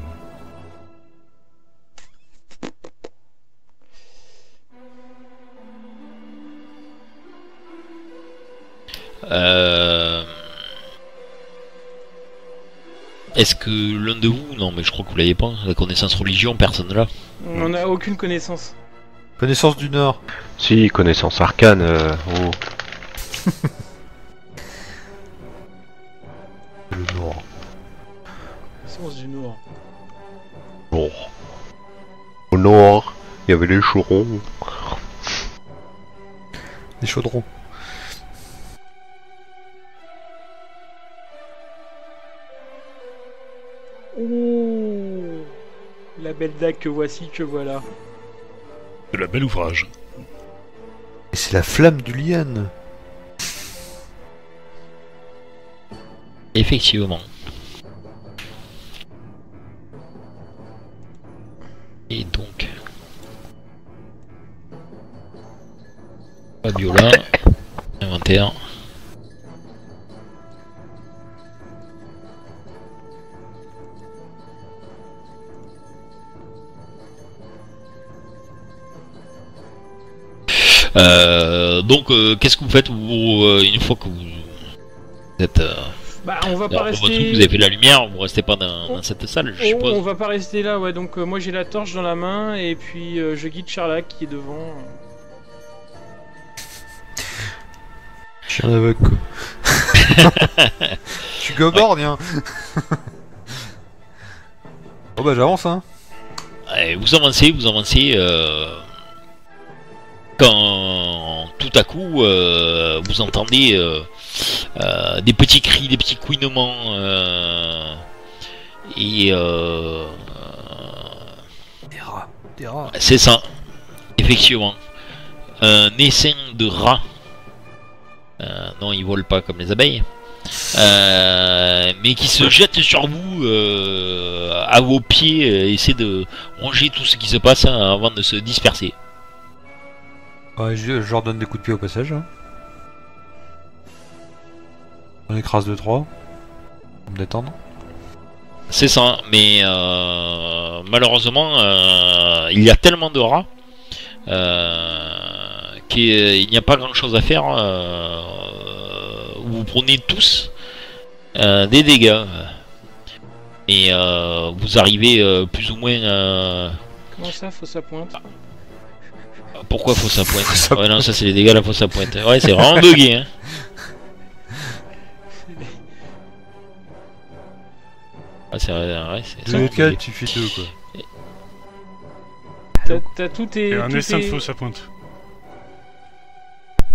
Euh... Est-ce que l'un de vous, non mais je crois que vous l'avez pas, la connaissance religion, personne là. On n'a aucune connaissance. Connaissance du Nord. Si, connaissance arcane. euh, oh. Le Nord. Sens du Nord. Bon. Au nord, il y avait les chourons. Les chaudrons. Oh La belle dague que voici, que voilà. De la belle ouvrage. Et c'est la flamme du lien. Effectivement. Et donc... Fabiola, inventaire. Euh, donc, euh, qu'est-ce que vous faites vous, euh, une fois que vous êtes Bah, on va alors, pas rester. truc, vous avez fait la lumière, vous restez pas dans, dans cette salle, je Oh, suppose. on va pas rester là, ouais. Donc, euh, moi j'ai la torche dans la main et puis euh, je guide Charlac qui est devant. Chien aveugle quoi. Je suis goborgne hein. Oh bah j'avance hein. Vous avancez, vous avancez. euh, quand tout à coup, euh, vous entendez euh, euh, des petits cris, des petits couinements. et euh, Des rats. Des rats. c'est ça, effectivement. Un essaim de rats. Non, ils volent pas comme les abeilles. Euh, mais qui se jettent sur vous euh, à vos pieds, euh, essaie de ronger tout ce qui se passe hein, avant de se disperser. Ouais, je, je leur donne des coups de pied au passage. Hein. On écrase 2-3. Pour me détendre. C'est ça, mais euh, malheureusement, euh, il y a tellement de rats euh, qu'il n'y a pas grand chose à faire. euh, vous prenez tous euh, des dégâts. Et euh, vous arrivez euh, plus ou moins. euh, Comment ça, faut sa pointe? Pourquoi fausse à pointe Fausse à Ouais, non, ça c'est les dégâts à la fausse à pointe. Ouais, c'est vraiment bugué. Hein. Ah, c'est vrai, ouais, c'est cas, bugué. tu fais deux quoi. T'as- tout tes. Et un tout essaim de fausse à pointe.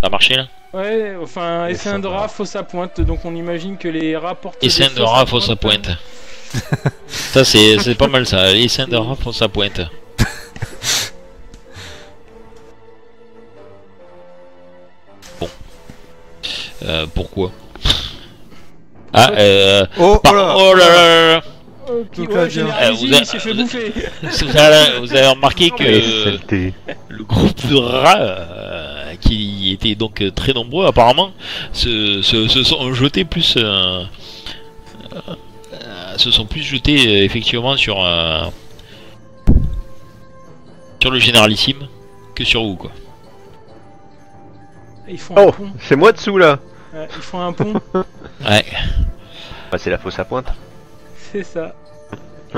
Ça a marché là Ouais, enfin, essaim ça de rat, fausse à pointe. Donc on imagine que les rats portent. Essaim de fausses rat, fausse à pointe. ça, c'est c'est pas mal ça. Essaim de rat, fausse à pointe. Euh, pourquoi Ah, euh. Oh, par- oh là oh là là là ouais. Euh, vous fait avez- bouffer. Vous avez, vous avez remarqué que le groupe de rats, euh, qui était donc très nombreux apparemment, se, se, se sont jetés plus, euh, euh, se sont plus jetés euh, effectivement sur euh, sur le généralissime que sur vous quoi. Ils font un Oh, pont. c'est moi dessous là Ouais, ils font un pont, Ouais. Bah, c'est la fausse à pointe. c'est ça.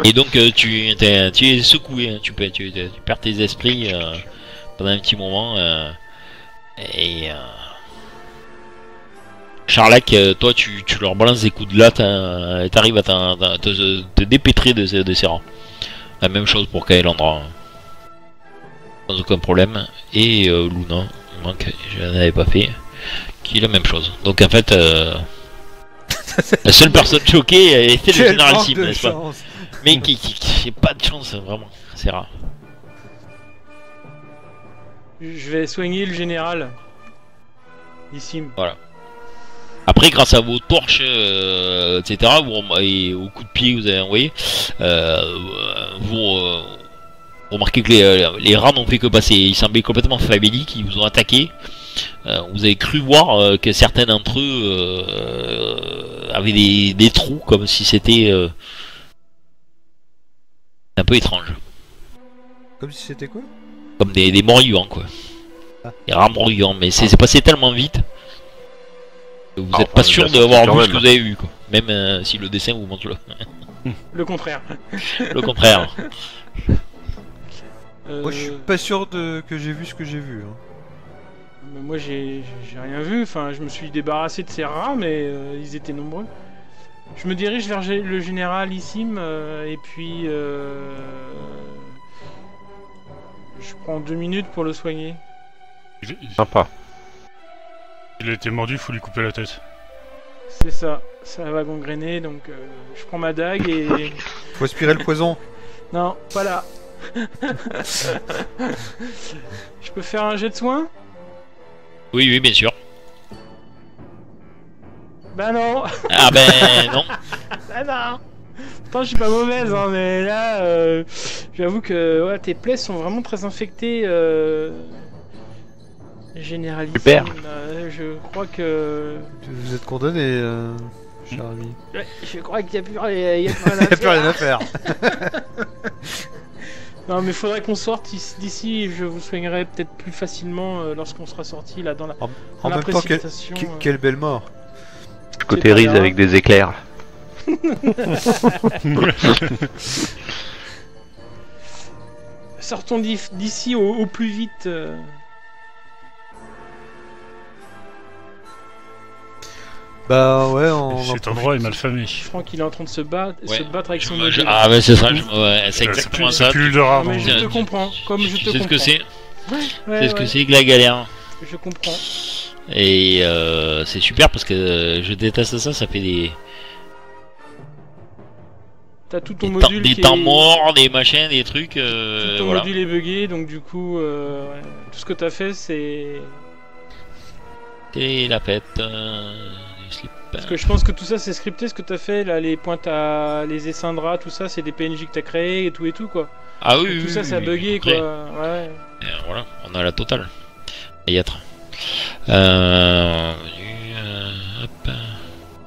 Et donc euh, tu, t'es- tu es secoué, hein, tu, peux, tu, tu perds tes esprits euh, pendant un petit moment. euh, et euh, Charlac, euh, toi tu, tu leur balances des coups de latte hein, et t'arrives à te, te dépêtrer de, ces- de ces rangs. La même chose pour Kaelandra. hein. Sans aucun problème. Et euh, Luna, manque, je n'en avais pas fait, qui est la même chose. Donc en fait, euh, la seule personne choquée était le général Sim, n'est-ce pas mais qui, qui, qui- qui- pas de chance, vraiment. C'est rare. Je vais soigner le général. Ici. Après, grâce à vos torches, euh, etc., vous et au coup de pied que vous avez envoyé, euh, vous, euh, vous remarquez que les, euh, les rats n'ont fait que passer. Ils semblaient complètement faméliques, ils vous ont attaqué. Euh, vous avez cru voir euh, que certains d'entre eux euh, avaient des, des trous, comme si c'était euh, un peu étrange. Comme si c'était quoi? Comme des, des quoi. Ah. Des rats morts-vivants, mais c'est passé tellement vite que vous Ah, n'êtes pas on sûr d'avoir vu ce que vous avez vu, quoi. Même euh, si le dessin vous montre le, Le contraire. le contraire. Euh, Moi, je suis pas sûr de... que j'ai vu ce que j'ai vu. hein. mais moi, j'ai j'ai rien vu. Enfin, je me suis débarrassé de ces rats, mais euh, ils étaient nombreux. Je me dirige vers le général Issim euh, et puis euh, je prends deux minutes pour le soigner. Il, il- Sympa. il a été mordu, faut lui couper la tête. C'est ça, ça va gangréner, donc euh, je prends ma dague et Faut aspirer le poison. non, pas là. je peux faire un jet de soin Oui, oui, bien sûr. Bah non, Ah ben non. ah non. Pourtant, je suis pas mauvaise, hein, mais là, euh, j'avoue que ouais, tes plaies sont vraiment très infectées. Euh... Super. Euh, je crois que. Vous êtes condamné, euh, cher ami. Ouais, je crois qu'il y a plus rien, il y a plus rien Il à faire. Non, mais faudrait qu'on sorte ici- d'ici et je vous soignerai peut-être plus facilement euh, lorsqu'on sera sorti là dans la, dans En la même temps, quel- euh. quelle belle mort. Pas grave. avec des éclairs. Sortons d'ici au, au plus vite. euh. Bah ouais, on en Cet endroit est mal famé. Franck, il est en train de se battre, Ouais. se battre avec Je son je- module. ah ben c'est ça, je- ouais, c'est Euh, exactement plus- ça. Plus de rare. Mais je te comprends, comme je Tu te sais ce que comprends. c'est Ouais, C'est ce que ouais, c'est que la galère. Je comprends. Et euh, c'est super parce que euh, je déteste ça, ça fait des, T'as tout ton des, temps, module des qui temps est... morts, des machins, des trucs. Tout euh, ton voilà. module est bugué, donc du coup, euh, ouais, tout ce que t'as fait, c'est... Et la fête. euh. Parce que je pense que tout ça, c'est scripté, ce que t'as fait, là, les points à... les essindras, tout ça, c'est des PNJ que t'as créés et tout et tout, quoi. Ah oui, tout ça, oui, ça a bugué, quoi. Ouais. Et, euh, voilà, on a la totale. Et y être. Euh, euh, hop.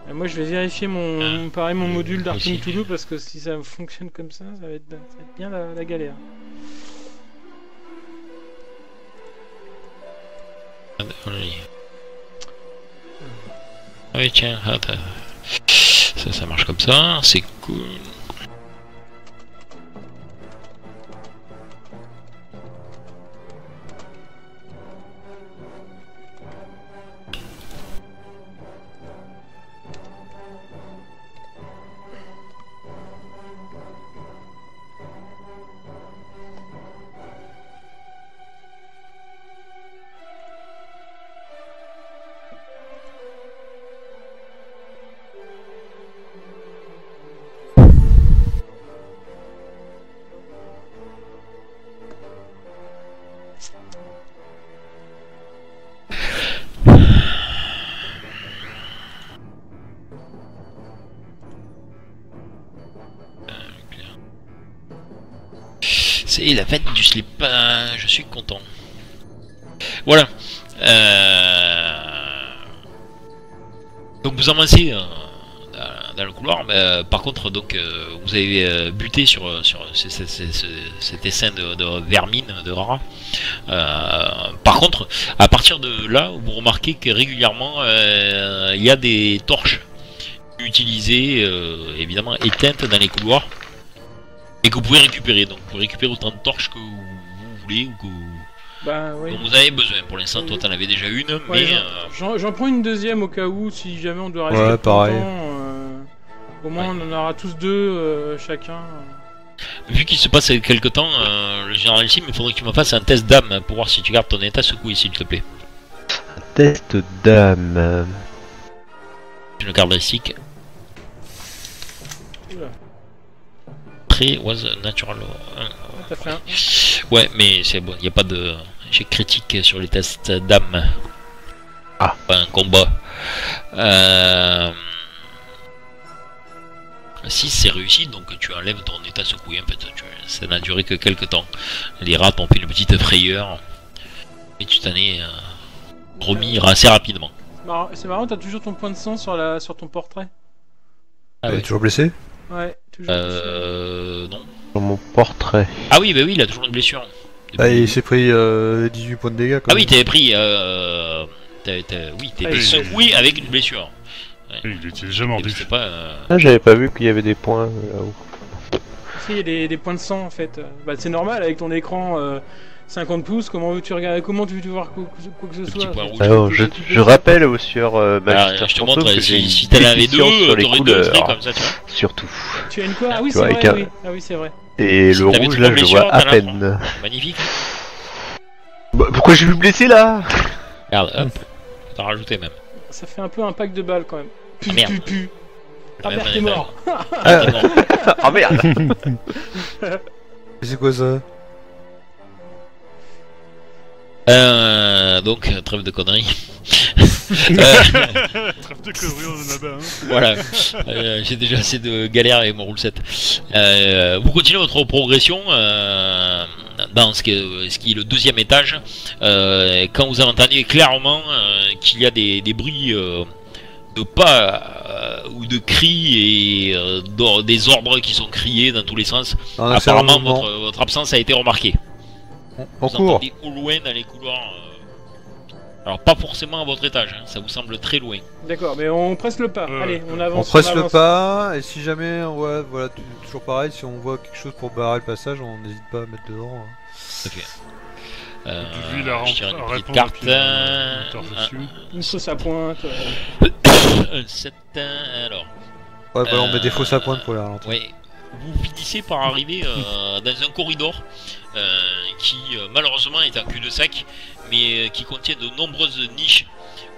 Et moi, je vais vérifier mon, Ah. pareil, mon Euh, module d'Arkham aussi. Toulouse, parce que si ça fonctionne comme ça, ça va être, ça va être bien la, la galère. Oui. Ah oui, tiens, attends. Ça, ça marche comme ça, c'est cool. C'est la fête du slip. je suis content. Voilà. Euh... Donc vous avancez euh, dans- le couloir, mais euh, par contre, donc vous avez buté sur, sur ce- ce- ce- ce- cet essaim de, de vermine, de. Euh, par contre, à partir de là, vous remarquez que régulièrement, il y a des torches utilisées, évidemment éteintes dans les couloirs et que vous pouvez récupérer. Donc vous pouvez récupérer autant de torches que vous, vous voulez ou que Bah, oui. dont vous avez besoin. Pour l'instant, toi, t'en avais déjà une, Ouais, mais j'en- euh, J'en prends une deuxième au cas où, si jamais on doit rester Ouais, pareil. euh, au moins Ouais. on en aura tous deux euh, chacun. vu qu'il se passe quelque temps, euh, le général ici, il faudrait que tu me fasses un test d'âme pour voir si tu gardes ton état secoué, s'il te plaît. Test d'âme. Une caractéristique Oula, was natural. un. Ouais, mais c'est bon, il n'y a pas de. échec critique sur les tests d'âme. Ah. Pas un combat. Euh... 6 c'est réussi, donc tu enlèves ton état secoué en fait. Tu- Ça n'a duré que quelques temps. Les rats t'ont fait une petite frayeur. Et tu t'en es euh, remis assez rapidement. C'est marrant, c'est marrant, t'as toujours ton point de sang sur, la, sur ton portrait. Ah ouais. toujours blessé? Ouais, toujours. Euh... Non. Dans mon portrait. Ah oui, bah oui, il a toujours une blessure. Ah, il s'est pris euh, 18 points de dégâts. Quand Ah oui, t'avais pris. Euh... Oui, Ah, pris il- secoué avec une blessure. Il était déjà mordu. c'est pas. euh, Ah, j'avais pas vu qu'il y avait des points euh, là-haut. Si, il y a des, des points de sang en fait. Bah, c'est normal avec ton écran euh, 50 pouces. Comment veux-tu regarder Comment tu veux voir quoi, quoi que ce soit fait rouge. Alors, je, je rappelle au sieur euh, Magister je te montre que j'ai si, une si t'en avais deux, déficience sur les couleurs, comme ça, tu vois. surtout. Tu as une quoi Ah oui, Tu c'est vrai. un- Oui. Ah oui, c'est vrai. Et Si le t'avais rouge là, je vois à t'en peine. Magnifique. Bah, pourquoi je suis blessé là? Regarde, hop. T'as rajouté même. Ça fait un peu un pack de balles quand même. Pu, Ah, merde. pu, pu. Ah Même merde, un t'es mort. Ah. Ah merde C'est quoi ça? Euh, donc, euh, trêve de conneries. Euh, Trêve de conneries, on en a bas, hein. voilà, Euh, j'ai déjà assez de galères avec mon set. Euh, vous continuez votre progression euh, dans ce, qui est le deuxième étage. Euh, quand vous entendez clairement euh, qu'il y a des, des bruits euh, de pas euh, ou de cris et euh, d'or- des ordres qui sont criés dans tous les sens. Apparemment, votre absence a été remarquée. On, on vous court. entendez au loin dans les couloirs. euh, Alors, pas forcément à votre étage, hein, ça vous semble très loin. D'accord, mais on presse le pas. Euh, Allez, on On avance. presse le avance. pas, et si jamais, on voit, voilà, tu- toujours pareil, si on voit quelque chose pour barrer le passage, on n'hésite pas à mettre dehors. hein. À fait. Euh, Lui, il a je tire une rem- petite carte. puis, euh, euh, on un- dessus. Une sauce à pointe. euh. un 7, alors. Ouais, voilà, on met Euh, des fausses à pointe pour les ralentir. Ouais. Vous finissez par arriver euh, dans un corridor euh, qui euh, malheureusement est un cul-de-sac, mais euh, qui contient de nombreuses niches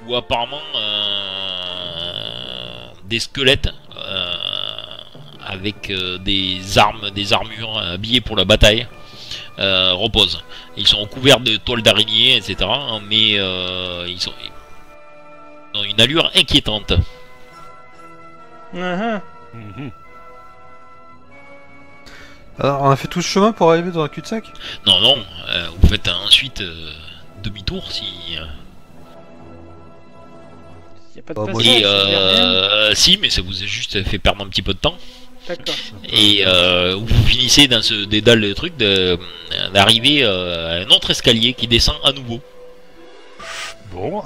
où apparemment euh, des squelettes euh, avec euh, des armes, des armures habillées pour la bataille euh, reposent. Ils sont couverts de toiles d'araignée, etc. Mais euh, ils, sont, ils ont une allure inquiétante. Mhm. Mhm. Alors, on a fait tout ce chemin pour arriver dans un cul-de-sac Non, non, euh, vous faites ensuite euh, demi-tour si. euh, Y a pas de Bah, passage, Et euh, si, mais ça vous a juste fait perdre un petit peu de temps. D'accord. Et euh, vous finissez dans ce dédale de truc de- d'arriver euh, à un autre escalier qui descend à nouveau. Bon,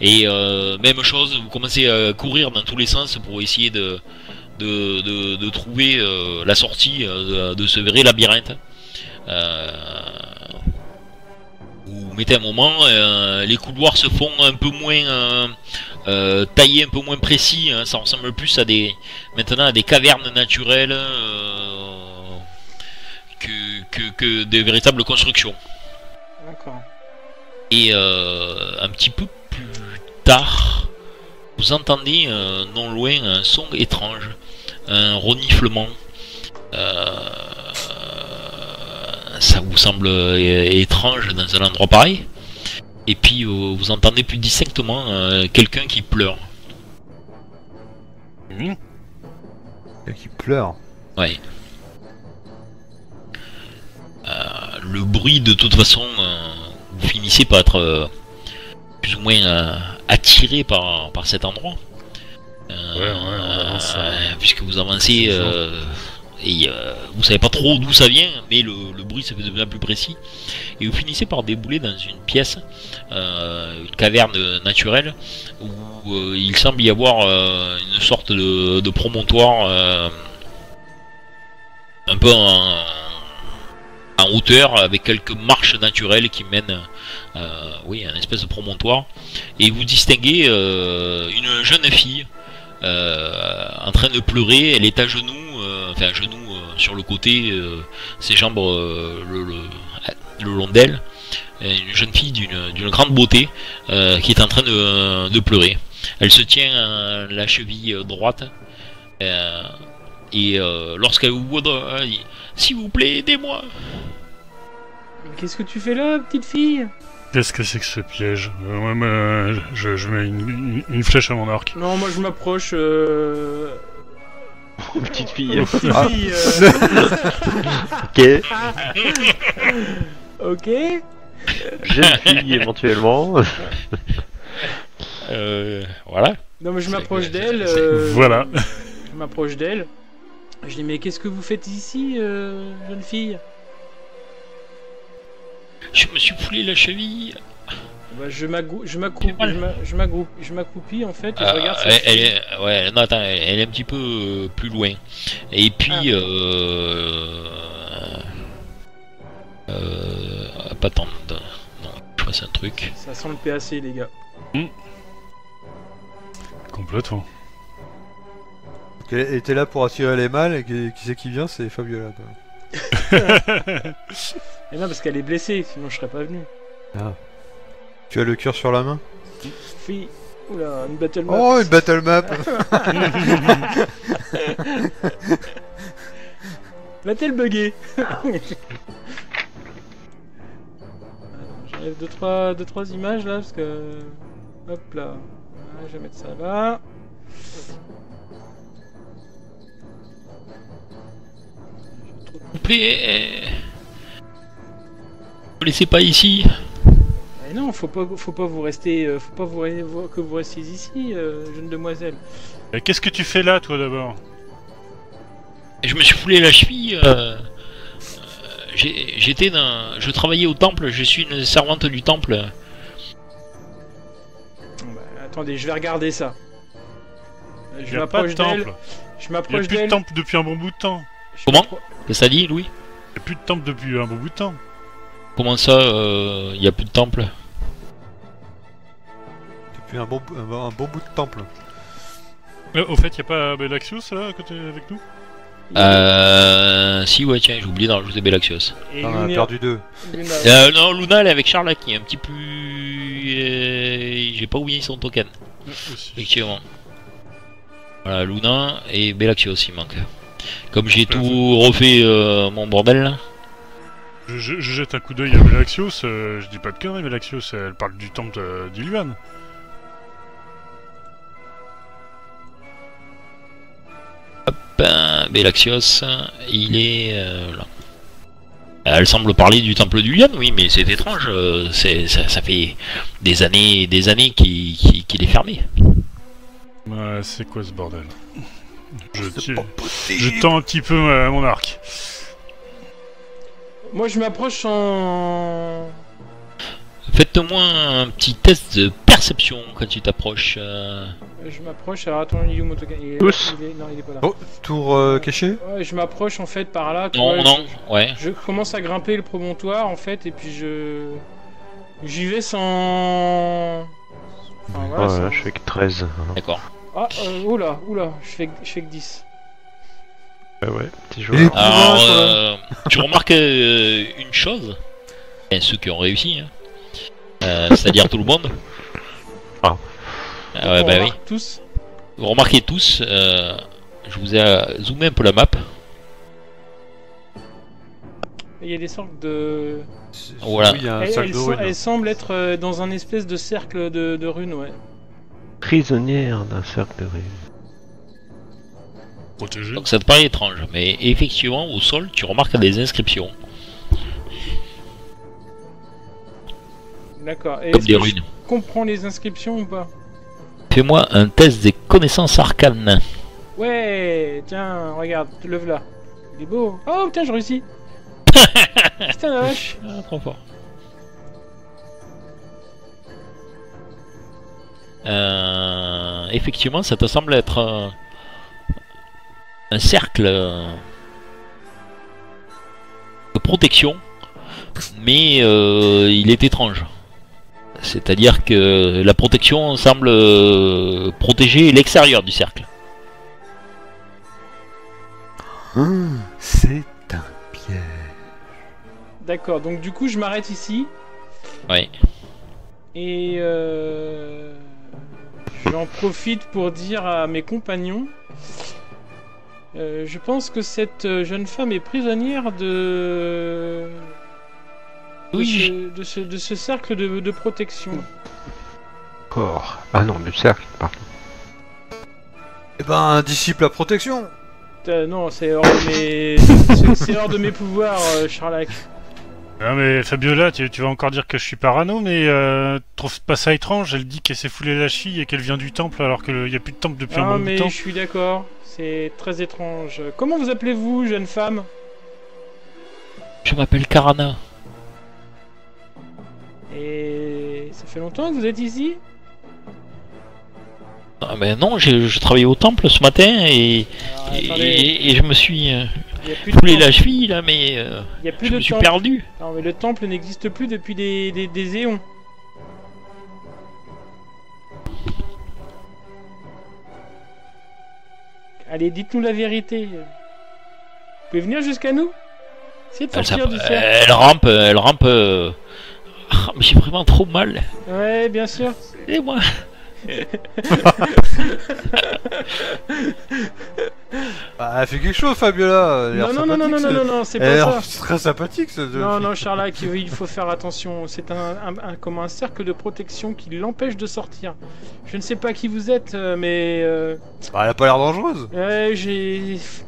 Et euh, même chose, vous commencez à courir dans tous les sens pour essayer de, de, de- de trouver euh, la sortie euh, de, de ce vrai labyrinthe. Euh, vous mettez un moment, les couloirs se font un peu moins taillés, un peu moins précis. hein, ça ressemble plus à des maintenant à des cavernes naturelles que, que, que des véritables constructions. D'accord. Et un petit peu plus tard, vous entendez euh, non loin un son étrange, un reniflement. Euh, ça vous semble euh, étrange dans un endroit pareil. Et puis euh, vous entendez plus distinctement quelqu'un qui pleure. Et qui pleure. Ouais. Euh, le bruit, de toute façon, euh, vous finissez par être euh, plus ou moins attiré par, par cet endroit. Euh, Ouais, ouais, on avance, euh, puisque vous avancez euh, et vous savez pas trop d'où ça vient, mais le, le bruit se fait de plus en plus précis. Et vous finissez par débouler dans une pièce, une caverne naturelle, où il semble y avoir une sorte de, de promontoire. un peu en, en hauteur avec quelques marches naturelles qui mènent euh, oui, à un espèce de promontoire et vous distinguez euh, une jeune fille en train de pleurer elle est à genoux euh, enfin à genoux euh, sur le côté euh, ses jambes euh, le, long d'elle. Une jeune fille d'une grande beauté euh, qui est en train de, pleurer. Elle se tient la cheville euh, droite euh, et euh, lorsqu'elle vous voit, elle dit S'il vous plaît, aidez-moi! Qu'est-ce que tu fais là, petite fille? Qu'est-ce que c'est que ce piège Euh, ouais, mais, euh, je, je mets une, une- une flèche à mon arc. Non, moi je m'approche. Euh... Petite fille. Petite Ah. fille. euh, ok. Ok. Jeune fille éventuellement. Euh, voilà. Non, mais je m'approche d'elle. euh, Voilà. Je m'approche d'elle. Je dis, mais qu'est-ce que vous faites ici, euh, jeune fille? Je me suis foulé la cheville. bah, Je m'agou- je m'accroupis en fait. Et je Euh, regarde elle, elle est, ouais, non, attends, elle, elle est un petit peu euh, plus loin. Et puis, Ah. euh, euh, pas tant. de- Non, je fasse un truc. Ça sent le PAC, les gars. Complètement. Donc, Elle était là pour attirer les mâles et qui, qui c'est qui vient C'est Fabiola. Quoi. Et non, parce qu'elle est blessée, sinon je serais pas venu. Tu as le cœur sur la main? Fille. Oula, une battle map. Oh, une battle map Va-t-elle bugger J'enlève 2-3 deux, trois, deux, trois images là parce que. Hop là. Je vais mettre ça là. Plaît, euh, ne laissez pas ici. Mais non, faut pas, faut pas vous rester, euh, faut pas vous, que vous restiez ici, euh, jeune demoiselle. Et Qu'est-ce que tu fais là, toi, d'abord? Je me suis foulé la cheville. euh, euh, j'ai- J'étais dans, je travaillais au temple. Je suis une servante du temple. Bah, attendez, je vais regarder ça. Euh, Je m'approche d'elle. temple. Je Il n'y a m'approche plus de d'elle. temple depuis un bon bout de temps. je Comment? Qu'est-ce que ça dit, Louis Il n'y a plus de temple depuis un bon bout de temps. Comment ça, il n'y a plus de temple Depuis un bon, un, bon- un bon bout de temple. Euh, au fait, il n'y a pas Belaxius, là, à côté avec nous? Euh. Si, ouais, tiens, j'ai oublié d'en rajouter Belaxios. Et as Luna- perdu deux. Luna- Euh, non, Luna, elle est avec Charla qui est un petit peu. euh, J'ai pas oublié son token, Euh, aussi. effectivement. Voilà, Luna et Belaxios, il manque. Comme j'ai Tout refait euh, mon bordel. Je, je- je jette un coup d'œil à Belaxios, euh, je dis pas de conneries, Belaxios, elle parle du temple euh, d'Iluan. Ben, Belaxios, il est euh, là. Elle semble parler du temple du lion, oui, mais c'est étrange. euh, c'est, ça, ça fait des années, des années qu'il, est fermé. Ouais, c'est quoi ce bordel? Je, tends un petit peu euh, mon arc. Moi, je m'approche en. Faites-moi un petit test de perception quand tu t'approches. euh. Je m'approche. Alors attends, il est où mon token? Il est... Tous. il est- Non, il est pas là. Oh, tour euh, caché Ouais, je m'approche en fait par là. tu Non, vois, non, je- ouais. Je commence à grimper le promontoire en fait et puis je j'y vais sans. Enfin, voilà, Voilà, sans- je fais que 13. D'accord. Ah euh, oula oula je fais je fais que 10. Ouais, ouais, petit Et- joueur. Alors, euh, tu remarques euh, une chose, et ceux qui ont réussi, hein, euh, c'est-à-dire tout le monde. Ah. Ah ouais, bah oui. tous. Vous remarquez tous, euh, je vous ai zoomé un peu la map. Il y a des sortes de. Voilà. Oui, il y a un Elle, sac elle de sem- ruines. elle semble être dans un espèce de cercle de, de runes ouais. Prisonnière d'un cercle de rêve. Protégé. Donc ça te paraît étrange, mais effectivement au sol tu remarques des inscriptions, D'accord. Et comme des que runes. Je comprends les inscriptions ou pas? Fais-moi un test des connaissances arcanes. Ouais tiens regarde le là. Il est beau. Oh putain j'ai réussi. putain la vache. Ah, trop fort. Euh, effectivement, ça te semble être euh, un cercle euh, de protection, mais euh, il est étrange. C'est-à-dire que la protection semble protéger l'extérieur du cercle. Hum, C'est un piège. D'accord donc du coup je m'arrête ici. Ouais. Et euh, j'en profite pour dire à mes compagnons, euh, je pense que cette jeune femme est prisonnière de de, Oui. ce, de, ce, de ce cercle de, de protection. Corps. Ah non, du cercle, pardon. Eh ben, dissipe la protection. Euh, non, c'est hors de mes, c'est- c'est hors de mes pouvoirs, euh, Charlac. Ah mais Fabiola, tu, tu vas encore dire que je suis parano, mais euh, trouve pas ça étrange? Elle dit qu'elle s'est foulée la cheville et qu'elle vient du temple alors qu'il n'y a plus de temple depuis un Ah, bon bout de mais temps. je suis d'accord. C'est très étrange. Comment vous appelez-vous, jeune femme? Je m'appelle Karana. Et ça fait longtemps que vous êtes ici? Ah, ben non, j'ai- je travaillais au temple ce matin et, et je me suis euh, il y a plus de la cheville là, mais euh, Il y a plus je de me suis temple. perdu. Non, mais le temple n'existe plus depuis des, des, des éons. Allez, dites-nous la vérité. Vous pouvez venir jusqu'à nous? Essayez de Elle, sortir du cercle. elle rampe, elle rampe. euh, ah, mais j'ai vraiment trop mal. Ouais, bien sûr. Et moi Bah, fais quelque chose, Fabiola. Non, non, non, non, non, non, non, non, c'est Elle a pas l'air ça. très sympathique, ce. Non, non, Charlac, il faut faire attention. C'est un, un- un- comme un cercle de protection qui l'empêche de sortir. Je ne sais pas qui vous êtes, euh, mais euh, Bah, elle a pas l'air dangereuse. ouais, j'ai faut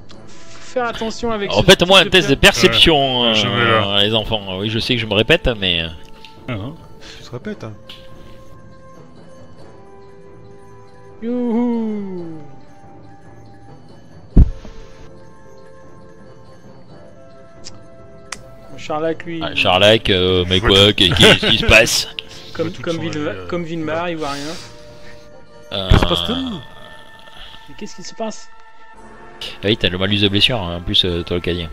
faire attention avec. En fait, moi, un test de per- perception, Ouais, euh, les enfants. Oui, je sais que je me répète, mais. euh, Ah, hein. Tu te répètes, hein. Youhou Charlac, lui, ah, Charlac, euh, mais quoi, qu'est-ce qui se passe comme, comme, avis, euh, comme Vilmar, il voit rien. Euh, Qu'est-ce qui se Mais qu'est-ce qui se passe? Ah Oui, t'as le malus de blessure, hein, en plus, euh, toi le cadien.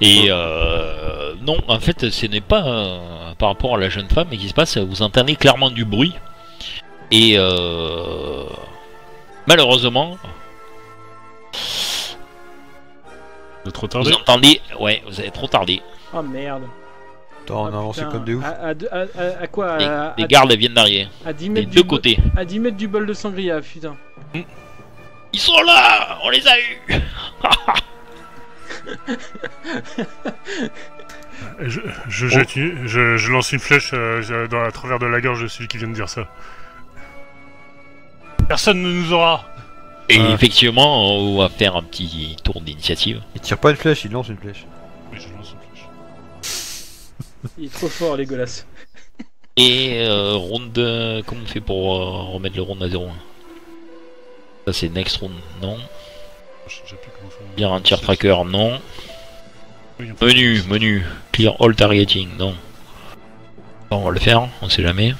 Et euh, non, en fait, ce n'est pas euh, par rapport à la jeune femme qui se passe, vous entendez clairement du bruit. Et euh, malheureusement, De trop vous tardé entendez, ouais, vous avez trop tardé. Oh merde. Attends, on a Ah, avancé comme des ouf. À, à deux- à- à- à quoi Les, à, les à- gardes viennent d'arriver, à 10 des mètres du deux côtés. À 10 mètres du bol de sangria, putain. Ils sont là, on les a eus. Je, je, jette une- je, je lance une flèche euh, dans, à travers de la gorge de celui qui vient de dire ça. Personne ne nous aura Et Ah. effectivement, on va faire un petit tour d'initiative. Il tire pas une flèche, il lance une flèche. Oui, je lance une flèche. Il est trop fort, Legolas. Et euh, ronde, euh, comment on fait pour euh, remettre le round à 0 Ça c'est next round, non. Je sais plus comment faire. Bien un tir tracker, non. Oui, Menu, menu, clear all targeting, non. Bon, on va le faire, on sait jamais.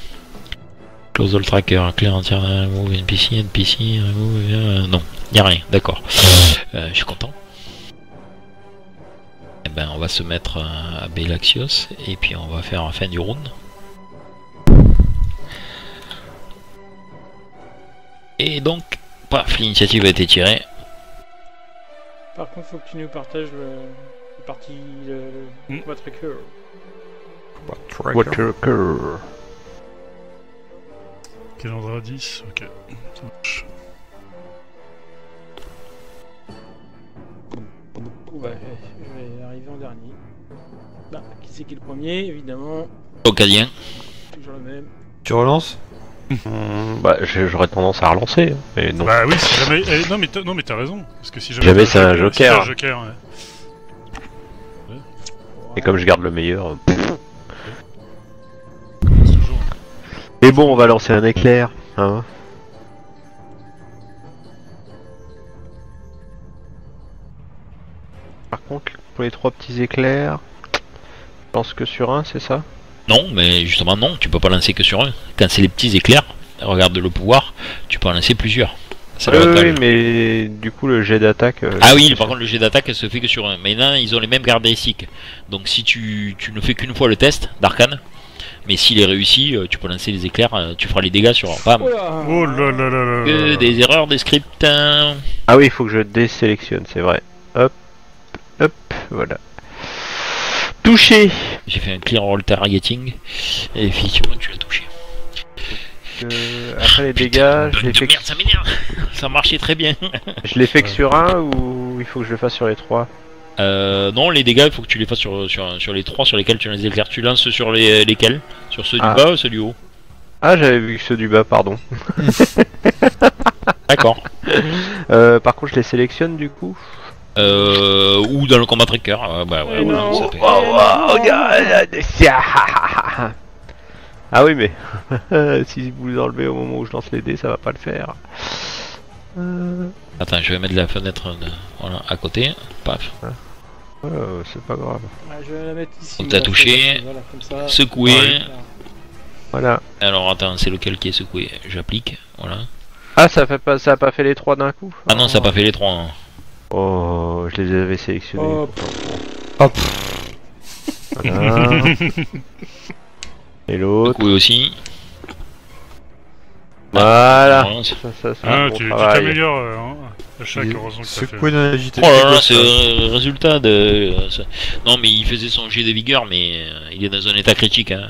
Close all tracker, clear un tir, remove NPC, NPC, remove, euh, non, y a rien, d'accord. Euh, je suis content. Eh ben, on va se mettre euh, à Belaxios et puis on va faire la fin du round. Et donc, paf, l'initiative a été tirée. Par contre, faut que tu nous partages le, le parti. le, le Hmm. Calandra 10, ok. Ça marche. Bah, je vais arriver en dernier. Bah, qui c'est qui est le premier Évidemment, Ocadien. toujours le même. Tu relances Hmm, bah, j'aurais tendance à relancer, hein, mais non. Bah oui, si jamais. eh, non, mais t'as, non, mais t'as raison. Parce que si jamais. Jamais c'est un si joker. c'est un joker, ouais. Et comme je garde le meilleur. euh, Mais bon, on va lancer un éclair. Hein Par contre, pour les trois petits éclairs, je lance que sur un, c'est ça? Non, mais justement non, tu peux pas lancer que sur un. Quand c'est les petits éclairs, regarde le pouvoir, tu peux en lancer plusieurs. C'est Oui, mais du coup, le jet d'attaque. euh, Ah oui, par contre le jet d'attaque se fait que sur un. Maintenant ils ont les mêmes caractéristiques. Donc si tu, tu ne fais qu'une fois le test d'arcane, mais s'il est réussi, euh, tu peux lancer les éclairs, euh, tu feras les dégâts sur. Bam. Oh là Oh là là là Que des erreurs des scripts. hein. Ah oui, il faut que je désélectionne, c'est vrai. Hop, hop, voilà. Touché J'ai fait un clear all targeting. Et effectivement tu l'as touché. Euh, Après les Putain, dégâts, je de fais, merde, ça m'énerve. ça marchait très bien. je les fais que sur un ou il faut que je le fasse sur les trois? Euh, non, les dégâts, il faut que tu les fasses sur, sur, sur les trois sur lesquels tu les éclaires. Tu lances sur les, lesquels? Sur ceux Ah. du bas ou ceux du haut? Ah, j'avais vu ceux du bas, pardon. D'accord. Euh, par contre, je les sélectionne du coup. Euh, ou dans le combat tracker. euh, bah ouais, voilà, non. ça fait- Oh, oh, regarde, Ah oui, mais si vous les enlevez au moment où je lance les dés, ça va pas le faire. Euh, Attends, je vais mettre la fenêtre de- voilà, à côté. Paf. Euh, c'est pas grave. Ouais, je vais la mettre ici. Donc t'as voilà, touché. Voilà, comme ça. Secoué. Voilà. Voilà. Alors attends, c'est lequel qui est secoué J'applique. Voilà. Ah, ça fait pas, ça a pas fait les trois d'un coup. Ah non, ça n'a pas fait les trois. hein. Oh, je les avais sélectionnés. Oh, Oh, pff, Voilà. Et l'autre. Secoué aussi. Voilà. Voilà, c'est- Ça, ça, c'est Ah, bon tu t'améliores, euh, hein, à chaque heureusement que ça fait. Oh là là, c'est le résultat de. ça- Non, mais il faisait son jet de vigueur, mais euh, il est dans un état critique. hein.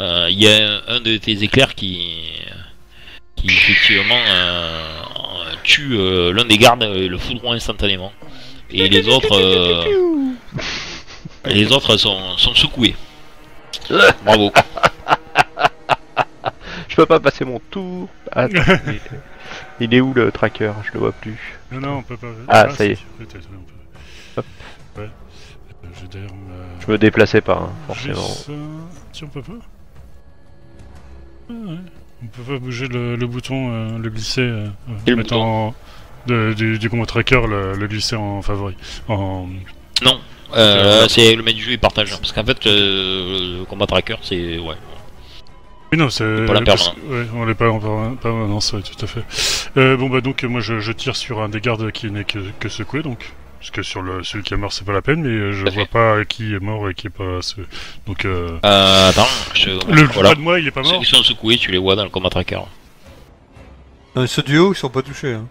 Euh, Il y a un de tes éclairs qui, qui effectivement euh, tue euh, l'un des gardes et le foudroie instantanément. Et les autres, euh, les autres sont, sont secoués. Bravo. Je peux pas passer mon tour. Ah, il est- il est où le tracker? Je le vois plus. Non, non, on peut pas. Ah, ça y est. si, peut-être, oui, on peut. Hop. Ouais. Euh, Je vais me. Je me déplaçais pas, hein, forcément. ça. Tiens, on peut pas Ah, ouais. On peut pas bouger le, le bouton, euh, le glisser, euh, le en. de- du, du combo tracker, le, le glisser en favori. En. Non, euh, c'est le maître du jeu il partage. Parce qu'en fait, euh, le combat tracker, c'est. Ouais. Oui, non, c'est. Pas la parce- permanence. Ouais, on l'est pas en perma- permanence, ouais, tout à fait. Euh, bon, bah, donc, moi, je, je tire sur un des gardes qui n'est que, que secoué, donc. Parce que sur le, celui qui est mort, c'est pas la peine, mais euh, je vois fait. pas qui est mort et qui est pas. ce- Donc, euh. Euh, attends, je. Le voilà. près de moi, il est pas Ceux mort. qui sont secoués, tu les vois dans le combat tracker. Non, ceux du haut, ils sont pas touchés. Hein.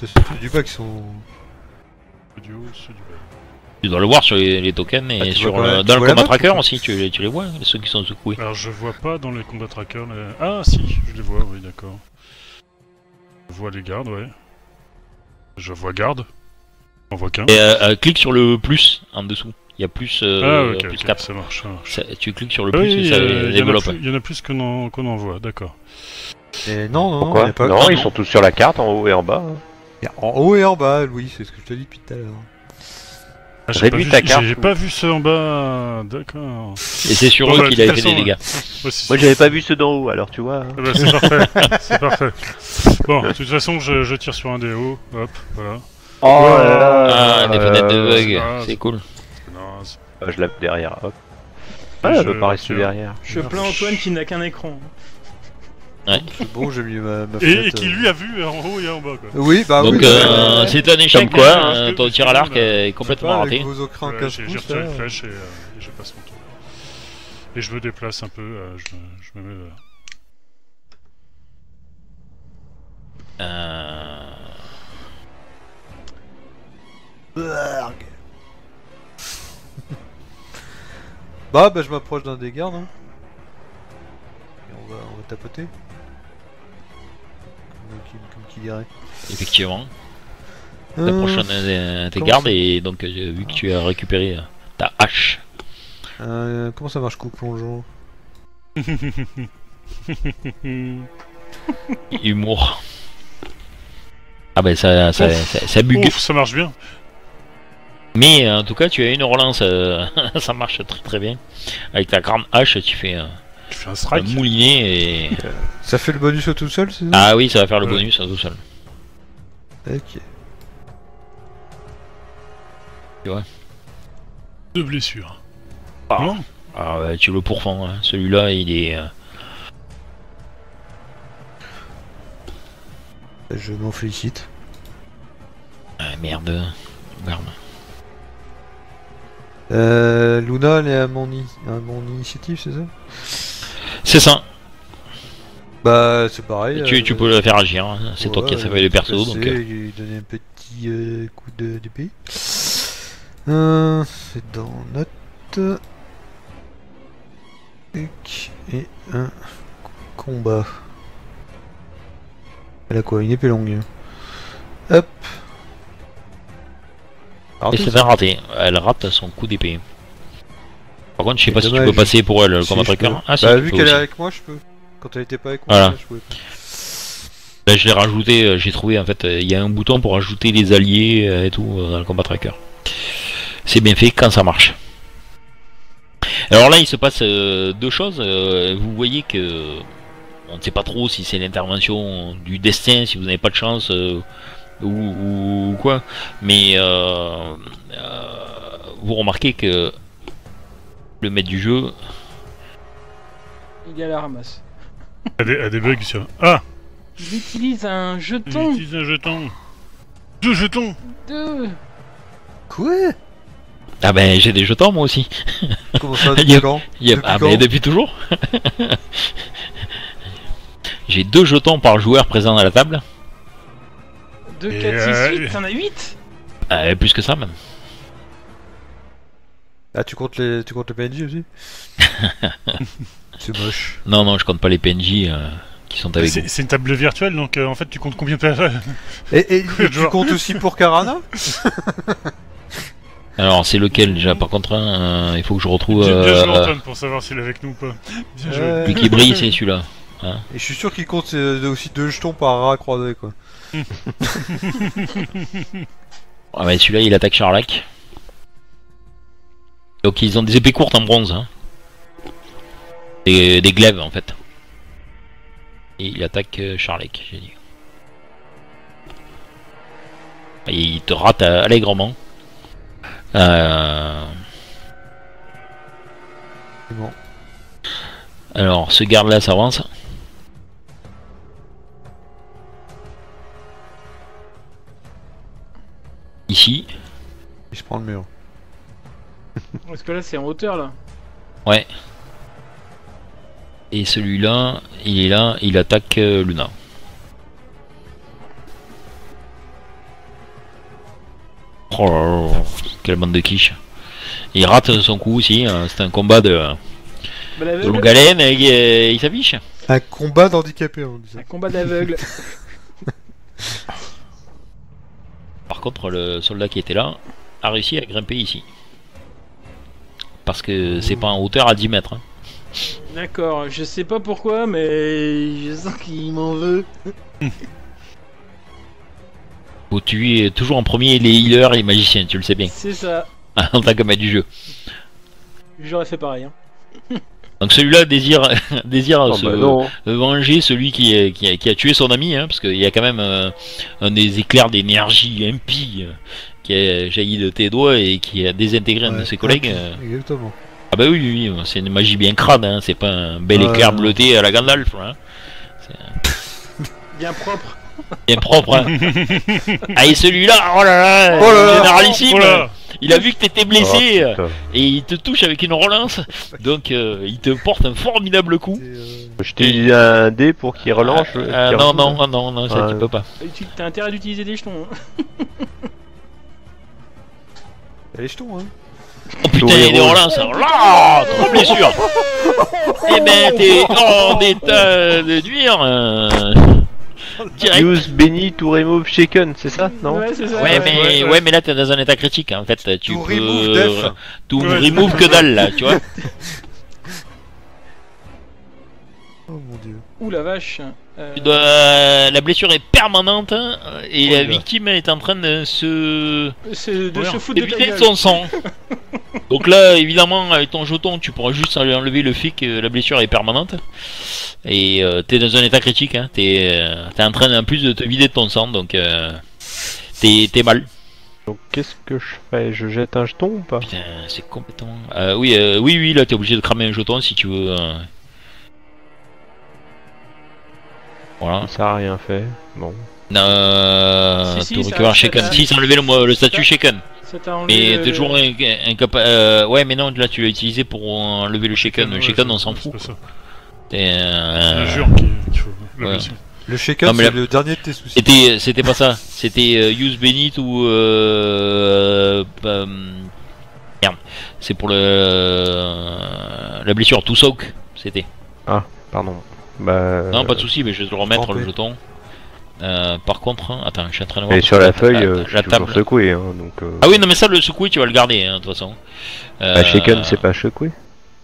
C'est ceux du bas qui sont. Ceux du haut, ceux du bas. Tu dois le voir sur les, les tokens et Ah, sur pas- le- tu dans le combat tracker aussi, tu, les- tu les vois, ceux qui sont secoués. Alors, je vois pas dans les combats trackers. les- Ah, si, je les vois, oui, d'accord. Je vois les gardes, ouais. Je vois garde. On voit qu'un. Et euh, euh, clique sur le plus en dessous. Il y a plus, euh, ah, plus ok, 4. ça marche. Ça marche. Ça- tu cliques sur le plus Oui, et ça euh, les il y en a développe. plus- il y en a plus qu'on en, qu'on en voit, d'accord. Et non, non, non, Pourquoi il y a pas. Non, Ah, ils non. sont tous sur la carte, en haut et en bas. hein. En haut et en bas, Louis, c'est ce que je te dis depuis tout à l'heure. Ah, j'ai Réduis pas ta vu- carte, J'ai ou- pas vu ceux en bas, d'accord. Et c'est sur Bon, eux bah, qu'il toute fait des dégâts. Ouais, Moi, j'avais pas vu ceux d'en haut, alors tu vois. hein. Ah bah, c'est parfait, c'est parfait. Bon, de toute façon, je, je tire sur un des hauts, hop, voilà. Oh Ah, des fenêtres de bug, pas- c'est cool. Non, Ah, je la mets derrière, hop. Ah, Je veut pas rester derrière. Je plains Antoine qui n'a qu'un écran. C'est bon, j'ai mis ma, ma Et, qui euh. lui a vu en haut et en bas, quoi. Oui, bah Donc oui. euh, ouais. c'est un échec, Comme quoi, hein, hein. ton tir à l'arc est complètement Pas, raté. Avec vos ocrans Ouais, 15 j'ai retiré une flèche et, euh, et je passe mon tour. Et je me déplace un peu, euh, je, me, je me mets là. Euh, bah, bah, je m'approche d'un des gardes. Hein. Et on va, on va tapoter. Comme qui, comme qui dirait. effectivement, Euh, t'approches un de tes gardes ça- et donc euh, vu que tu as récupéré euh, ta hache, euh, comment ça marche coup plongeon? Humour. Ah ben ça, ça, Ouf. ça, ça bug. Ouf, ça marche bien. Mais euh, en tout cas, tu as une relance, euh, ça marche très très bien. Avec ta grande hache, tu fais un, Tu fais un un strike. moulinet et. Ça fait le bonus au tout seul, c'est ça? Ah oui, ça va faire le Ouais. bonus hein, tout seul. Ok. Deux blessures. Ah. Non Ah ouais, tu le pourfends, hein. celui-là il est. euh, Je m'en félicite. ah, merde. Merde. Euh, Luna, elle est à mon, i- à mon initiative, c'est ça? C'est ça, Bah, c'est pareil. tu, euh, tu peux le faire agir, hein. c'est toi qui as fait les persos donc. euh, Lui donner un petit euh, coup de d'épée. C'est dans note. Et un combat. Elle a quoi Une épée longue. Hop. Alors, Et c'est un raté. Elle rate son coup d'épée. Par contre, je sais pas si tu peux passer pour elle, le Si, combat tracker. Ah, si, bah, tu vu qu'elle est avec moi, je peux. Quand elle était pas avec moi, Voilà. je pouvais pas. Là, je l'ai rajouté, euh, j'ai trouvé en fait, euh, il y a un bouton pour ajouter les alliés euh, et tout dans le combat tracker. C'est bien fait quand ça marche. Alors là, il se passe euh, deux choses. Euh, vous voyez que on ne sait pas trop si c'est l'intervention du destin, si vous n'avez pas de chance euh, ou, ou- ou quoi. Mais euh, euh, vous remarquez que le maître du jeu, Il est à la ramasse. A des, a des bugs sur. Ah un jeton J'utilise un jeton. Deux jetons de... Quoi ah ben j'ai des jetons moi aussi. Comment ça, Il y depuis a- quand Il y a- Depuis ah quand mais depuis toujours J'ai deux jetons par joueur présent à la table. 2, Et 4, 6, euh, 8, t'en as 8 Euh, plus que ça même. Ah, tu comptes les, tu comptes les PNJ aussi C'est moche. Non, non, je compte pas les PNJ euh, qui sont avec. C'est une table virtuelle, donc euh, en fait, tu comptes combien de Et, et- tu comptes aussi pour Karana Alors, c'est lequel déjà Par contre, hein, euh, il faut que je retrouve. Bien, bien joué, Antoine, pour savoir s'il est avec nous ou pas. Bien joué. Lui qui brille, c'est celui-là. Et je suis sûr qu'il compte euh, aussi deux jetons par rat croisé quoi. Ah, mais celui-là, il attaque Charlac. Donc, ils ont des épées courtes en bronze. Hein. Des, des glaives en fait. Et il attaque euh, Charlac, j'ai dit. Et il te rate euh, allègrement. Euh, C'est bon. Alors, ce garde-là s'avance. Ici. Je prends le mur. Parce que là, c'est en hauteur, là. Ouais. Et celui-là, il est là, il attaque euh, Luna. Oh là là, quelle bande de quiche. Il rate son coup aussi, hein, c'est un combat de, Bah, de longue haleine et il, il s'affiche. Un combat d'handicapé, on ça. un combat d'aveugle. Par contre, le soldat qui était là a réussi à grimper ici. Parce que c'est pas en hauteur à 10 mètres. hein. D'accord, je sais pas pourquoi, mais je sens qu'il m'en veut. Faut tuer toujours en premier les healers et les magiciens, tu le sais bien, C'est ça. en tant que maître du jeu. J'aurais fait pareil. Hein. Donc celui-là désire, désire Oh, se bah venger celui qui a tué son ami, hein, parce qu'il y a quand même euh, un des éclairs d'énergie impie euh, qui a jailli de tes doigts et qui a désintégré un de ses collègues. euh. Exactement. Ah bah oui, oui, oui, c'est une magie bien crade, hein, c'est pas un bel éclair non. bleuté à la Gandalf. Hein. Bien propre. Bien propre. Hein. ah et celui-là, oh là là, Oh là là. généralissime, Oh là il a vu que t'étais blessé Oh, et il te touche avec une relance, donc euh, il te porte un formidable coup. Euh, Je t'ai dit un dé pour qu'il relance. Euh, qu'il euh, non, retourne. non, non, non, ça tu peux pas. Et tu as intérêt d'utiliser des jetons. Hein. t'as les jetons, hein. Oh putain, il y a des rouge. relances. Là, trois blessures. Eh ben, t'es en état de nuire. euh, direct. Use Benny to remove shaken, c'est ça Non Ouais, c'est ça. Ouais, ouais. mais ouais, ouais. ouais, mais là t'es dans un état critique. hein. En fait, tu To peux remove tout remove que dalle là, tu vois. Oh mon dieu. Ouh la vache. Euh, dois- La blessure est permanente hein, et la victime est en train de se C'est de Ouais, se foutre de éviter son sang. Donc là, évidemment, avec ton jeton, tu pourras juste enlever le fait que la blessure est permanente. Et euh, t'es dans un état critique, hein. t'es euh, t'es en train en plus de te vider de ton sang, donc euh, t'es t'es mal. Donc qu'est-ce que je fais? Je jette un jeton ou pas? Putain, c'est complètement. Euh, oui, euh, oui, oui, là t'es obligé de cramer un jeton si tu veux. Voilà. Ça a rien fait. Bon. Euh, Si, si, Shaken. Si, ça enlevé le, le statut Shaken. Mais le- t'es toujours inca- incapable. Euh, ouais, mais non, là tu l'as utilisé pour enlever le Shaken. Le Shaken, c'est- on s'en c'est fout. C'est euh, un jure qu'il faut. ouais. blessure. Le shaken, c'est la- le dernier de tes soucis. C'était, c'était pas ça. C'était euh, Use Benit ou euh, euh, merde. C'est pour le la blessure to soak. C'était. Pardon. Bah. Non, pas de souci, mais je vais te le remettre trempé. le jeton. Euh, par contre, hein, attends, je suis en train de voir. Mais sur la feuille, la, euh, la tu peux toujours table. secouer, hein, donc... euh, Ah oui, non, mais ça, le secouer, tu vas le garder, hein, de toute façon. Euh, bah, shaken, c'est pas secouer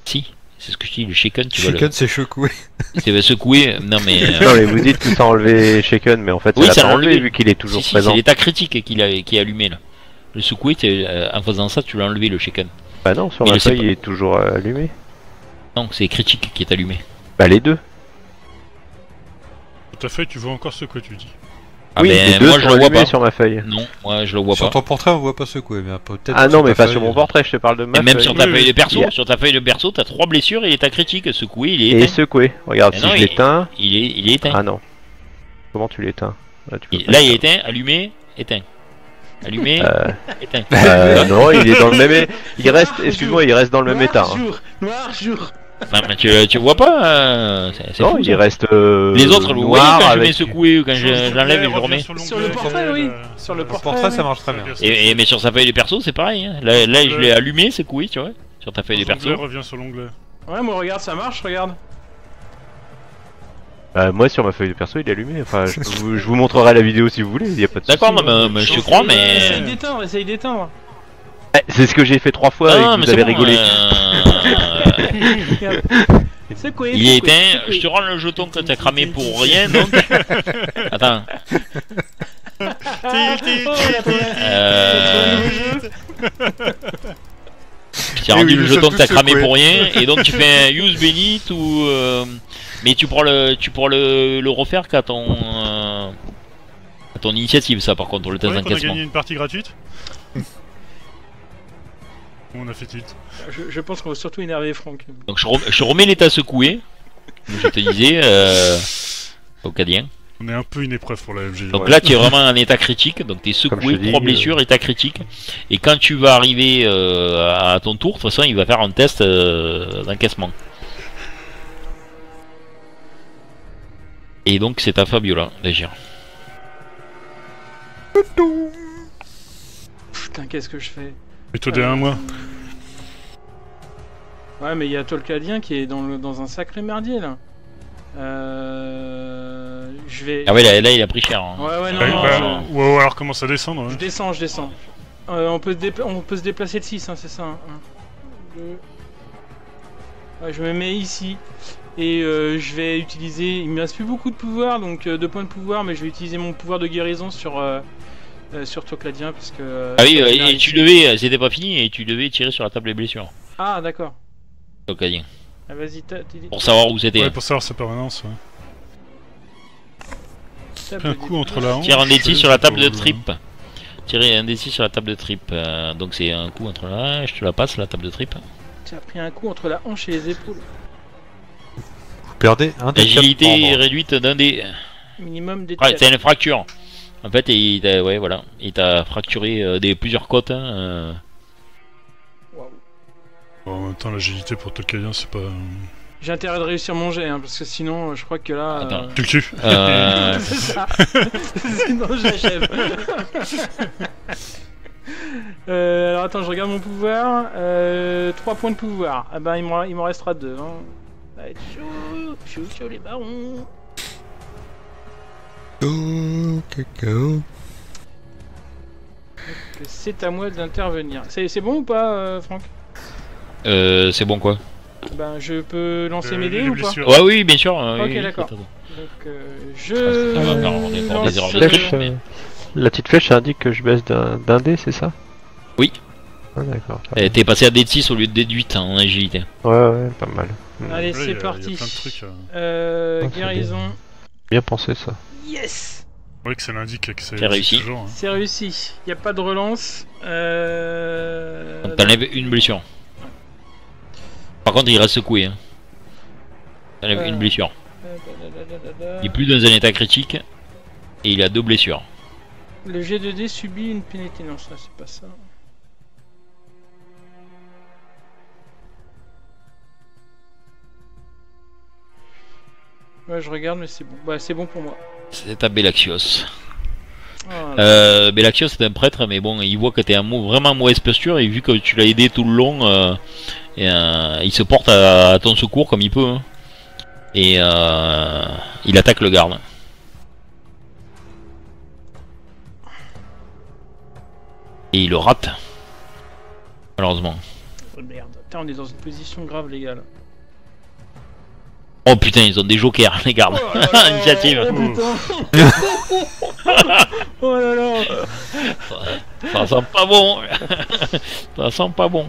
Si, c'est ce que je dis, le shaken, tu vas Chicken, c'est le. C'est secouer, non mais. euh, Non, mais vous dites que ça a enlevé shaken, mais en fait, Oui, ça l'a l'a enlevé vu qu'il est si, toujours si, présent. c'est l'état critique qu'il a, qui est allumé là. Le euh, en faisant ça, tu l'as enlevé le shaken. Bah non, sur Mais sait feuille, il est toujours euh, allumé. Non, c'est critique qui est allumé. Bah les deux. À fait, tu vois encore ce que tu dis. Ah oui, ben, les deux moi je le vois pas. sur ma feuille. Non, moi je le vois Sur pas. ton portrait, on voit pas secoué, mais peut-être. Ah non, mais pas ta sur mon feuille. portrait, je te parle de ma Et même feuille. sur ta Oui, feuille oui. de perso, sur ta feuille de perso, t'as trois blessures et l'état critique. Secoué, il est Et éteint. secoué. Regarde, Mais si non, je il- l'éteins... Il est, il est éteint. Ah non. Comment tu l'éteins? Là, tu peux Il- Là, est éteint, allumé, éteint. Allumé, Euh, éteint. euh, non, il est dans le même... Il reste... Excuse-moi, il reste dans le même état. hein. jour, noir jour. Non, mais tu, tu vois pas euh, Non, fou, il ça. reste... euh, Les autres, vous voyez noir quand je avec... mets secoué ou quand je et je couleur, le remets. Sur le portrait, euh, oui. euh, Sur le portrait, ça marche très bien. Et, et- mais sur sa feuille de perso, c'est pareil. hein. Là, là, je l'ai allumé, secoué, tu vois. Sur ta feuille de perso. Revient sur l'onglet. Ouais, moi regarde, ça marche, regarde. Bah, moi, sur ma feuille de perso, il est allumé. Enfin, je, peux vous, je vous montrerai la vidéo si vous voulez, il y a pas de. D'accord, mais je te crois, mais. Essaye d'éteindre, essaye d'éteindre. Eh, C'est ce que j'ai fait trois fois et que mais vous avez bon, rigolé. C'est quoi Il est éteint, je te rends le jeton que t'as cramé pour rien, donc. Attends. Euh... Je t'ai Oui, rendu oui, le jeton que t'as cramé pour rien, et donc tu fais un use Benit ou. euh, Mais tu pourras le, tu pourras le, le refaire qu'à ton. euh, à ton initiative, ça par contre, le test a d'encaissement. gagné une partie gratuite? On a fait tilt. Je, je pense qu'on va surtout énerver Franck. Donc je, rem- je remets l'état secoué, comme je te disais, euh, au cadien. On est un peu une épreuve pour la MJ. Donc Ouais. là, tu es vraiment en état critique, donc tu es secoué, trois euh, blessures, état critique. Et quand tu vas arriver euh, à ton tour, de toute façon, il va faire un test euh, d'encaissement. Et donc, c'est à Fabiola d'agir. Putain, qu'est-ce que je fais? Et toi derrière moi Ouais, mais il y a Tolkadien qui est dans, le, dans un sacré merdier là. Euh. Je vais. Ah ouais, là, là, il a pris cher. hein. Ouais, ouais, non, Ouais, non, bah, non. ou, ou alors commence à descendre. Je ouais. descends, je descends. Euh, on, peut dépla- on peut se déplacer de 6, hein, c'est ça. hein. Deux. Ouais, je me mets ici. Et euh, je vais utiliser. Il me reste plus beaucoup de pouvoir, donc euh, deux points de pouvoir, mais je vais utiliser mon pouvoir de guérison sur. Euh, sur Tocladien parce que. euh, Ah oui, euh, et tu devais, euh, c'était pas fini, et tu devais tirer sur la table des blessures. Ah, d'accord. au cadien, Ah, Vas-y, Pour savoir où c'était. Ouais, pour savoir sa permanence. Ouais. un des- coup entre la hanche. Tire un D6 sur la table de trip. Tirer un D6 sur la table de trip. euh, donc c'est un coup entre là, je te la passe la table de trip. Tu as pris un coup entre la hanche et les épaules. Vous perdez un des L'agilité réduite d'un dé. Minimum des Ouais, c'est une fracture. En fait, il t'a ouais, voilà. il t'a fracturé euh, des plusieurs côtes. hein, euh. Waouh. Bon, en même temps, l'agilité pour Tolkien, c'est pas. euh, J'ai intérêt de réussir mon jet, hein, parce que sinon, euh, je crois que là. Attends. Tu le tues. Euh, c'est ça. sinon, j'achève. euh, alors attends, je regarde mon pouvoir. Euh, 3 points de pouvoir. Ah ben, il m'en il m'en restera 2. Hein. Être chaud. Chaud, chaud, les barons. C'est à moi d'intervenir. C'est bon ou pas, euh, Franck? Euh, c'est bon quoi? Ben, je peux lancer Euh, mes dés ou pas? Ouais, oui, bien sûr. euh, Ok, oui, d'accord. Donc, euh, je. Ah, non, on lance, Flèche, euh, La petite flèche indique que je baisse d'un dé, c'est ça? Oui. Ah, d'accord. Euh, T'es passé à D6 au lieu de D8 en agilité. Ouais, ouais, pas mal. Allez, c'est il y a parti. plein de trucs. euh. Guérison. Bien pensé ça. Yes Ouais, que ça l'indique que c'est réussi. hein. C'est réussi. Il n'y a pas de relance. Euh... T'enlèves une blessure. Par contre, il reste secoué. Hein. T'enlèves Euh. une blessure. euh, da. Il est plus dans un état critique. Et il a deux blessures. Le G2D subit une pénalité. Non, ça, c'est pas ça. Ouais, je regarde, mais c'est bon. Bah, c'est bon pour moi. C'est à Belaxios. Oh euh, Belaxios est un prêtre, mais bon, il voit que t'es un vraiment mauvaise posture et vu que tu l'as aidé tout le long, euh, et, euh, il se porte à, ton secours comme il peut. Hein. Et euh, il attaque le garde. Et il le rate. Malheureusement. Oh merde, on est dans une position grave, les gars. Là. Oh putain, ils ont des jokers, les gardes. Oh là là, Initiative. Oh putain. oh là là. Ça sent pas bon. Ça sent pas bon.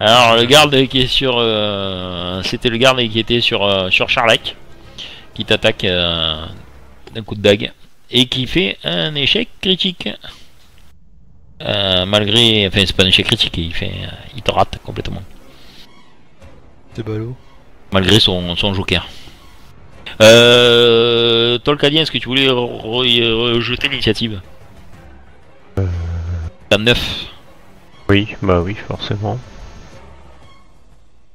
Alors le garde qui est sur, euh, c'était le garde qui était sur euh, sur Charlac, qui t'attaque euh, d'un coup de dague et qui fait un échec critique. Euh, malgré, enfin c'est pas un échec critique, il fait, euh, il te rate complètement Ballot. malgré son, son joker. Euh, Tolkadien, est-ce que tu voulais re- rejeter l'initiative Euh. Dame 9. Oui, bah oui, forcément.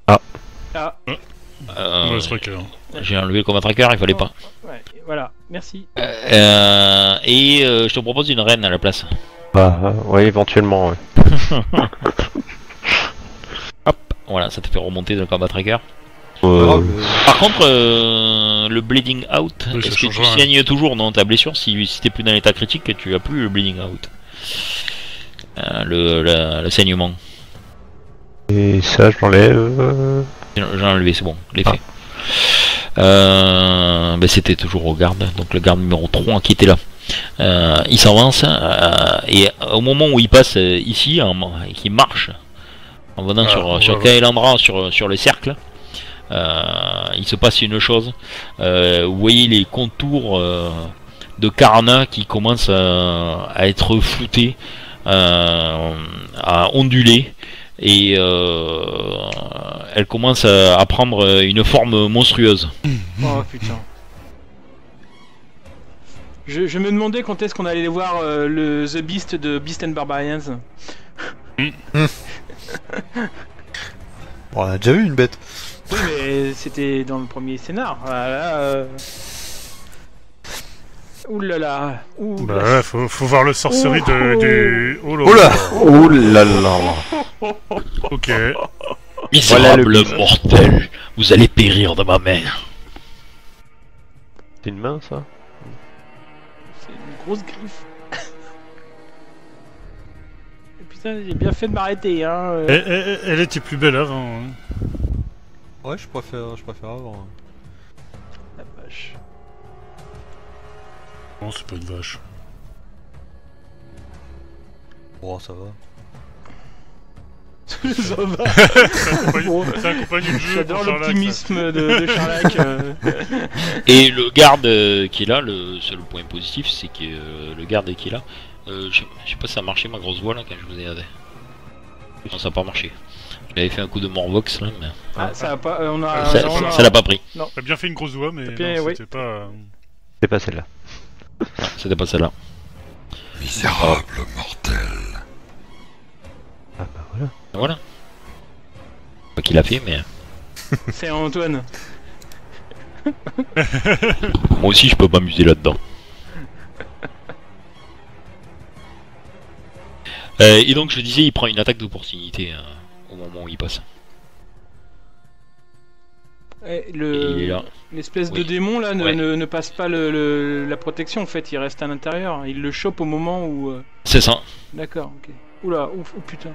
Ah, Euh, c'est vrai que. J'ai enlevé le combat tracker, il fallait pas. ouais, voilà, merci. Euh, et euh, je te propose une reine à la place. Bah, euh, ouais, éventuellement, ouais. Voilà, ça te fait remonter dans le combat tracker. Euh, Grave, le- Par contre, euh, le bleeding out, Oui, est-ce que tu rien. saignes toujours dans ta blessure si, si t'es plus dans l'état critique tu as plus le bleeding out Euh, le, la- le saignement. Et ça, je l'enlève. euh, J'ai enlevé, c'est bon, l'effet. Euh, ben c'était toujours au garde, donc le garde numéro 3 qui était là. Euh, il s'avance euh, et au moment où il passe euh, ici qu'il marche en venant Ah, sur, on sur va- Kaelandra, sur, sur le cercle, euh, il se passe une chose. Euh, vous voyez les contours euh, de Karna qui commencent à, à être floutés, euh, à onduler et euh, elle commence à, à prendre une forme monstrueuse. Oh putain. Je, je me demandais quand est-ce qu'on allait voir euh, le The Beast de Beast and Barbarians. Bon, on a déjà vu une bête. Oui, mais c'était dans le premier scénar. Voilà. Euh... Ouh là là. Ouh Bah là. faut, faut voir le sorcerie de, Oh. du. Oh là Oh là Ouh là là Ok. Misérable Voilà le- mortel, vous allez périr de ma main. C'est une main, ça? C'est une grosse griffe. Putain, j'ai bien fait de m'arrêter, hein. euh. Elle, elle- elle était plus belle avant. hein. Ouais, je préfère, je préfère avant. La vache. Non, c'est pas une vache. Bon, ça va. Ça va. C'est un compagnon- Bon. c'est un compagnon de jeu. J'adore l'optimisme de, de Charlac. euh. Et le garde euh, qui est là, le seul point positif, c'est que le garde qui est là, euh, je, sais pas si ça a marché ma grosse voix là quand je vous ai aidé. Non, ça a pas marché. J'avais fait un coup de Morvox là, mais Ah, ça a pas. euh, on a. ça on a- ça l'a pas pris. T'as bien fait une grosse voix, mais non, oui. c'était pas. euh, C'est pas celle-là. Non, C'était pas celle-là. Misérable mortel. Ah bah voilà. Voilà. Pas qu'il a fait, mais C'est Antoine. moi aussi je peux m'amuser là-dedans. Euh, et donc je disais, il prend une attaque d'opportunité euh, au moment où il passe. Eh, le-. L'espèce de démon là ne, Ouais. ne- ne passe pas le, le- la protection en fait, il reste à l'intérieur. Il le chope au moment où. euh, C'est ça. D'accord, ok. Oula, ouf, oh putain.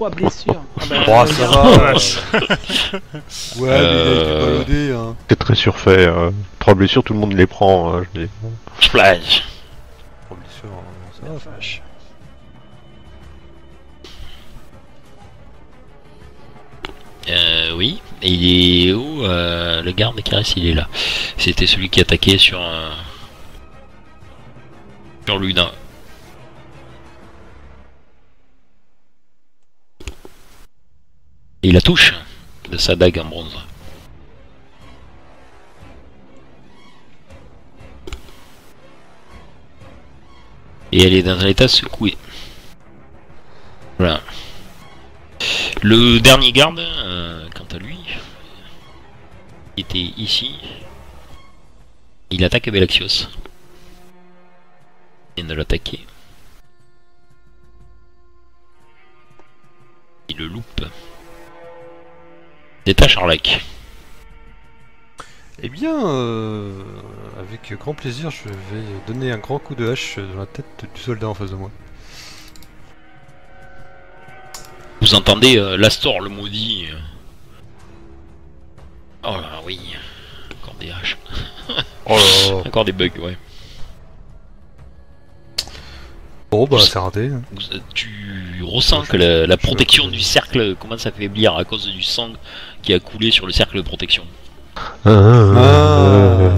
Trois blessures. Ah bah, ça va. Ouais, mais il a été Euh. hein. C'est très surfait. euh. Trois blessures, tout le monde les prend. euh, je dis. Splash. Oh, bien sûr, hein, ça La va, vache. Euh, oui. Et il est où euh, Le garde qui reste, il est là. C'était celui qui attaquait sur euh, sur Luna. Et il la touche de sa dague en bronze. Et elle est dans un état secoué. Voilà. Le dernier garde, euh, quant à lui, était ici. Il attaque Belaxios. Il vient de l'attaquer. le loupe. À Charlac. Eh bien, euh, avec grand plaisir, je vais donner un grand coup de hache dans la tête du soldat en face de moi. Vous entendez euh, l'Astor, le maudit. euh. Oh là, oui. Encore des haches. Oh là là. Encore des bugs, ouais. Bon, bah, c'est raté. tu ressens que la, la protection du cercle commence à faiblir à cause du sang qui a coulé sur le cercle de protection. Ah.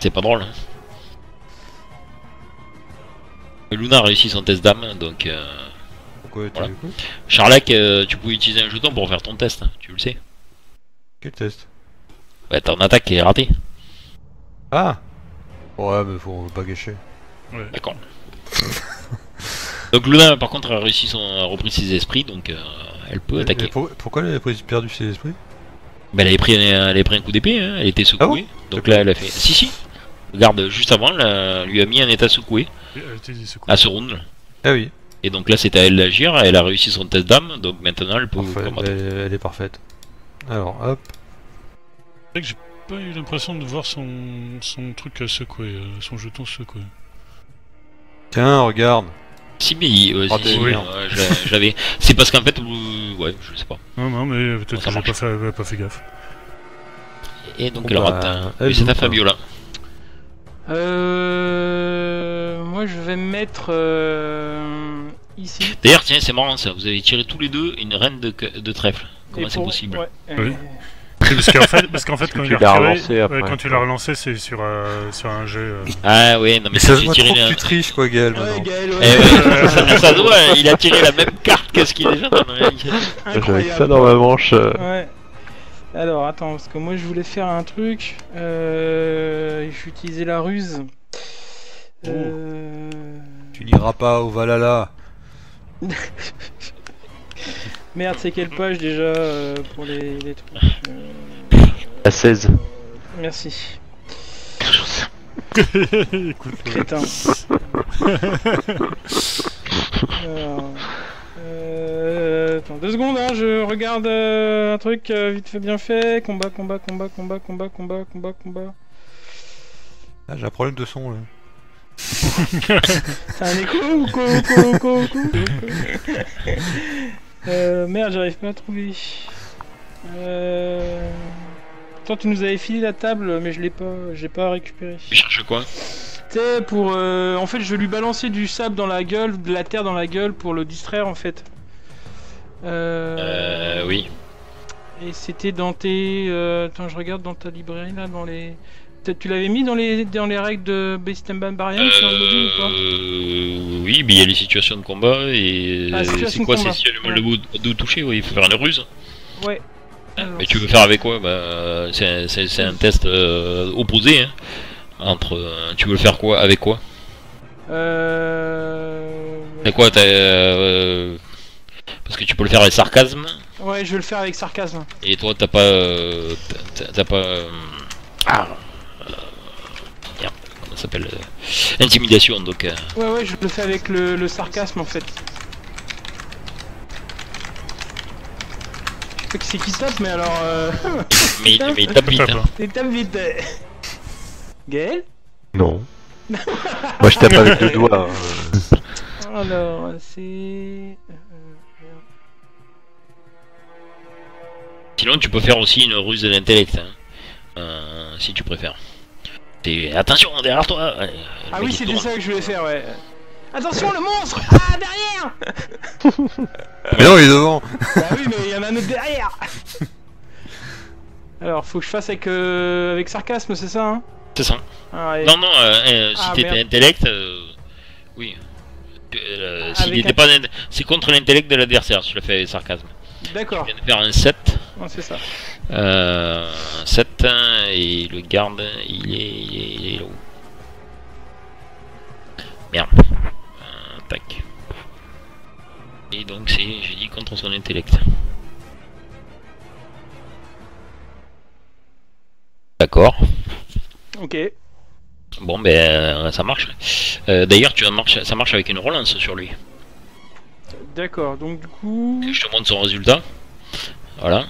C'est pas drôle. Hein Luna a réussi son test d'âme, donc euh, Pourquoi Voilà. Charlac, euh, tu pouvais utiliser un jeton pour faire ton test, hein, tu le sais. Quel test? Ouais, ton attaque est ratée. Ah Ouais, mais faut pas gâcher. D'accord. donc Luna, par contre, a réussi son, a repris ses esprits, donc euh, elle peut attaquer. pour- pourquoi elle a perdu ses esprits? Ben, elle avait pris, elle avait pris un coup d'épée, hein, elle était secouée. Ah bon? donc là, elle a fait. Si, si. Regarde, juste avant, elle lui a mis un état secoué Elle était c'est quoi à ce round. Ah oui, Et donc là, c'était à elle d'agir. Elle a réussi son test d'âme, donc maintenant, elle peut parfait, combattre. elle, elle est parfaite. Alors, hop. C'est vrai que j'ai pas eu l'impression de voir son, son truc à secouer, euh, son jeton secouer. Tiens, regarde. Si, mais il- ouais, Ah, si, oui. je- j'avais. C'est parce qu'en fait, euh, ouais, je sais pas. Non, non, mais euh, peut-être Ça que j'ai pas fait, euh, pas fait gaffe. Et donc, Bon, elle bah, Oui, c'est à. Fabiola. Euh... Moi, je vais me mettre euh, ici. D'ailleurs, tiens, c'est marrant ça. Vous avez tiré tous les deux une reine de, de trèfle. Comment c'est pour- possible ouais, Oui. Parce qu'en fait, parce qu'en fait, quand Tu il a l'as retiré, relancé après. ouais, quand tu l'as relancé, c'est sur, euh, sur un jet. euh. Ah ouais, non mais, Mais ça se voit tiré trop que tu triches, quoi, Gaël, Ouais, maintenant. Gaël, Eh ouais. ça, ça se voit, il a tiré la même carte que ce qu'il est déjà dans le J'avais ça dans ma manche. euh, Ouais. Alors, attends, parce que moi je voulais faire un truc. Euh... Je vais utiliser la ruse. Euh... Tu n'iras pas au Valhalla. Merde, c'est quelle page déjà euh, pour les, les trucs euh, À 16. Merci. Écoute, euh, Crétin. Alors, euh, attends, deux secondes, hein, je regarde euh, un truc euh, vite fait bien fait. Combat, combat, combat, combat, combat, combat, combat, combat. Ah, j'ai un problème de son, là. C'est un écho ou quoi, ou quoi, ou quoi, ou quoi, ou quoi euh, Merde, j'arrive pas à trouver. Euh... Toi, tu nous avais filé la table, mais je l'ai pas, j'ai pas récupéré. Tu cherches quoi Tu sais, pour. euh, en fait, je lui balancer du sable dans la gueule, de la terre dans la gueule pour le distraire en fait. Euh. Euh, oui. Et c'était dans tes. euh, Attends, je regarde dans ta librairie là, dans les. Tu l'avais mis dans les dans les règles de Beast and Barbarian sur le module ou pas Euh, oui, mais il y a les situations de combat et Ah, situation c'est quoi combat. ces situations de, de, de toucher ouais, Il faut faire une ruse. Ouais. Alors, Mais tu veux faire avec quoi? Bah, c'est, c'est- c'est un test euh, opposé. Hein. Entre, euh, tu veux le faire quoi Avec quoi? Euh... C'est quoi t'as, euh, Parce que tu peux le faire avec sarcasme Ouais, je vais le faire avec sarcasme. et toi t'as pas, euh, t'as, pas. euh, ah, euh, merde, comment ça s'appelle euh, Intimidation donc. euh, Ouais, ouais, je le fais avec le, le sarcasme en fait. Je sais que c'est qui tape, mais alors. Euh... mais, mais il tape vite. tape, hein. Il tape vite. euh. Gaël? Non. Moi je tape avec le doigt. hein. Alors, c'est. euh, merde. Sinon, tu peux faire aussi une ruse de l'intellect, hein, euh, si tu préfères. Attention derrière toi. Ah oui, c'était ça que je voulais faire, ouais. Attention, le monstre Ah, derrière Mais non, il est devant Bah oui, mais il y en a un autre derrière Alors, faut que je fasse avec, euh, avec sarcasme, c'est ça, hein C'est ça. Ah. Non, non. euh, euh, si Ah, t'étais merde. intellect, euh, oui. Euh, S'il Avec n'était un- pas, d'int- c'est contre l'intellect de l'adversaire. Je le fais avec sarcasme. D'accord, Je viens de faire un 7. Ouais, c'est ça. Euh, 7 hein, et le garde, il est, il est, il est. Merde. Euh, tac. Et donc c'est, j'ai dit contre son intellect. D'accord. Ok. Bon ben euh, ça marche. Euh, D'ailleurs tu as marche, ça marche avec une relance sur lui. D'accord, donc du coup. Je te montre son résultat. Voilà.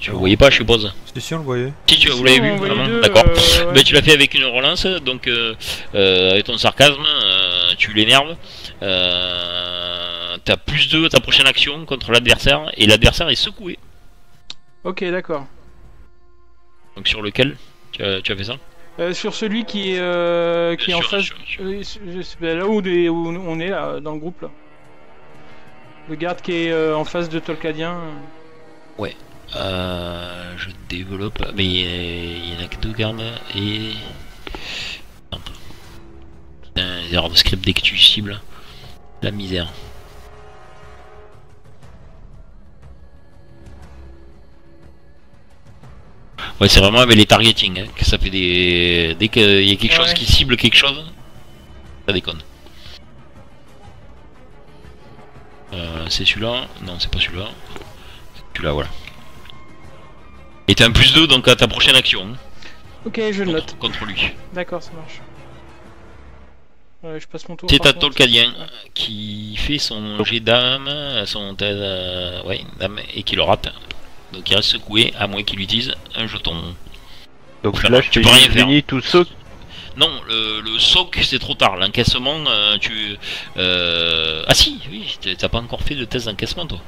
Tu le voyais pas, je suppose. Si, si, on le voyait. Si tu vous Si, l'avez on vu, vraiment D'accord. euh, ouais. Ben, tu l'as fait avec une relance, donc euh, euh, avec ton sarcasme, euh, tu l'énerves. Euh, T'as plus 2 à ta prochaine action contre l'adversaire, et l'adversaire est secoué. Ok, d'accord. Donc sur lequel tu as, tu as fait ça? Euh, sur celui qui est, euh, qui est en face. sur- sur- euh, je sais pas, là où, des- où on est, là, dans le groupe, là. Le garde qui est euh, en face de Tolkadien. Euh, je développe, mais il y, en a que deux gardes et. Putain, les erreurs de script dès que tu cibles. La misère. Ouais, c'est vraiment avec les targeting hein, que ça fait des. Dès qu'il y a quelque chose Ouais. qui cible quelque chose, ça déconne. Euh, c'est celui-là Non, c'est pas celui-là. Celui-là, voilà. Et t'as un plus 2 donc à ta prochaine action hein, Ok, je le note. contre, lui. D'accord, ça marche. Ouais, je passe mon tour. C'est contre. Tolkadien qui fait son jet d'âme, son euh, ouais, dame, et qui le rate. Donc il reste secoué à moins qu'il utilise un jeton. Donc là, je tu te peux rien faire. Tout saut. Non, le, le soc c'est trop tard. L'encaissement, euh, tu. euh, Ah si, oui, t'as- t'as pas encore fait de test d'encaissement toi.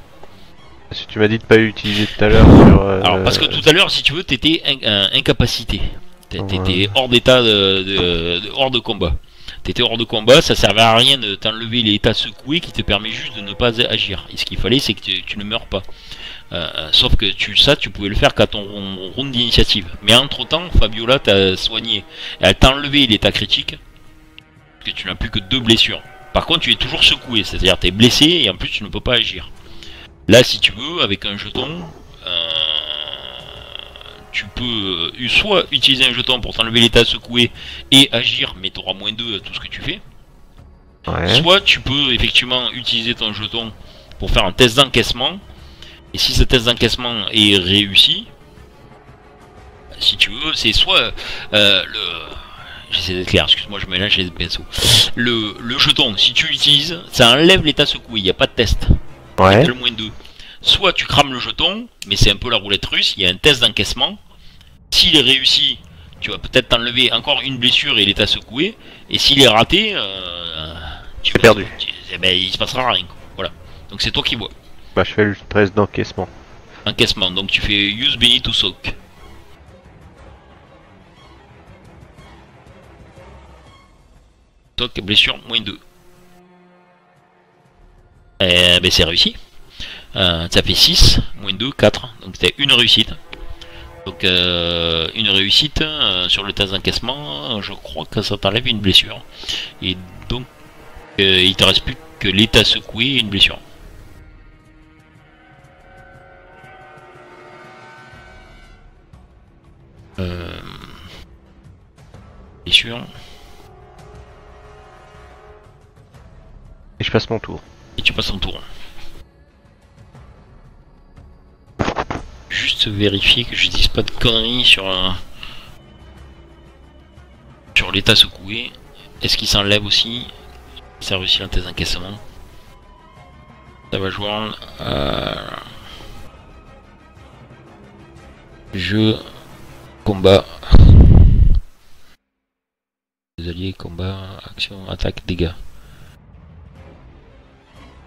Si tu m'as dit de pas l'utiliser tout à l'heure sur. euh, Alors parce que tout à l'heure, si tu veux, t'étais in- euh, incapacité. Ouais. T'étais hors d'état de, de- de- hors de combat. T'étais hors de combat, ça servait à rien de t'enlever l'état secoué qui te permet juste de ne pas agir. Et ce qu'il fallait, c'est que tu, tu ne meurs pas. Euh, sauf que tu, ça, tu pouvais le faire qu'à ton round d'initiative. Mais entre temps, Fabiola t'a soigné. Elle t'a enlevé l'état critique. Parce que tu n'as plus que deux blessures. Par contre, tu es toujours secoué, c'est-à-dire tu es blessé et en plus tu ne peux pas agir. Là, si tu veux, avec un jeton, euh, tu peux euh, soit utiliser un jeton pour t'enlever l'état secoué et agir, mais tu auras moins 2 à tout ce que tu fais. Ouais. Soit tu peux effectivement utiliser ton jeton pour faire un test d'encaissement. Et si ce test d'encaissement est réussi, si tu veux, c'est soit euh, le. J'essaie d'être clair, excuse-moi, je mélange les pinceaux. Le, le jeton, si tu l'utilises, ça enlève l'état secoué, il n'y a pas de test. Ouais. Le moins 2. Soit tu crames le jeton, mais c'est un peu la roulette russe, il y a un test d'encaissement. S'il est réussi, tu vas peut-être t'enlever encore une blessure et l'état secoué. Et s'il est raté, euh, tu C'est perdu. tu- eh ben, il se passera rien. quoi. Voilà. Donc c'est toi qui vois. Bah, je fais le stress d'encaissement. Encaissement. Donc tu fais use Benny to soak. Soak, blessure, moins 2. Eh ben c'est réussi. Euh, ça fait 6, moins 2, 4. Donc c'est une réussite. Donc euh, une réussite euh, sur le test d'encaissement, je crois que ça t'enlève une blessure. Et donc il te reste plus que l'état secoué et une blessure. Blessure. Et je passe mon tour. Et tu passes ton tour. Juste vérifier que je dise pas de conneries sur un... sur l'état secoué. Est-ce qu'il s'enlève aussi? Ça a réussi un test d'encaissement. Ça va jouer euh, Jeu... Combat. Les alliés, combat, action, attaque, dégâts.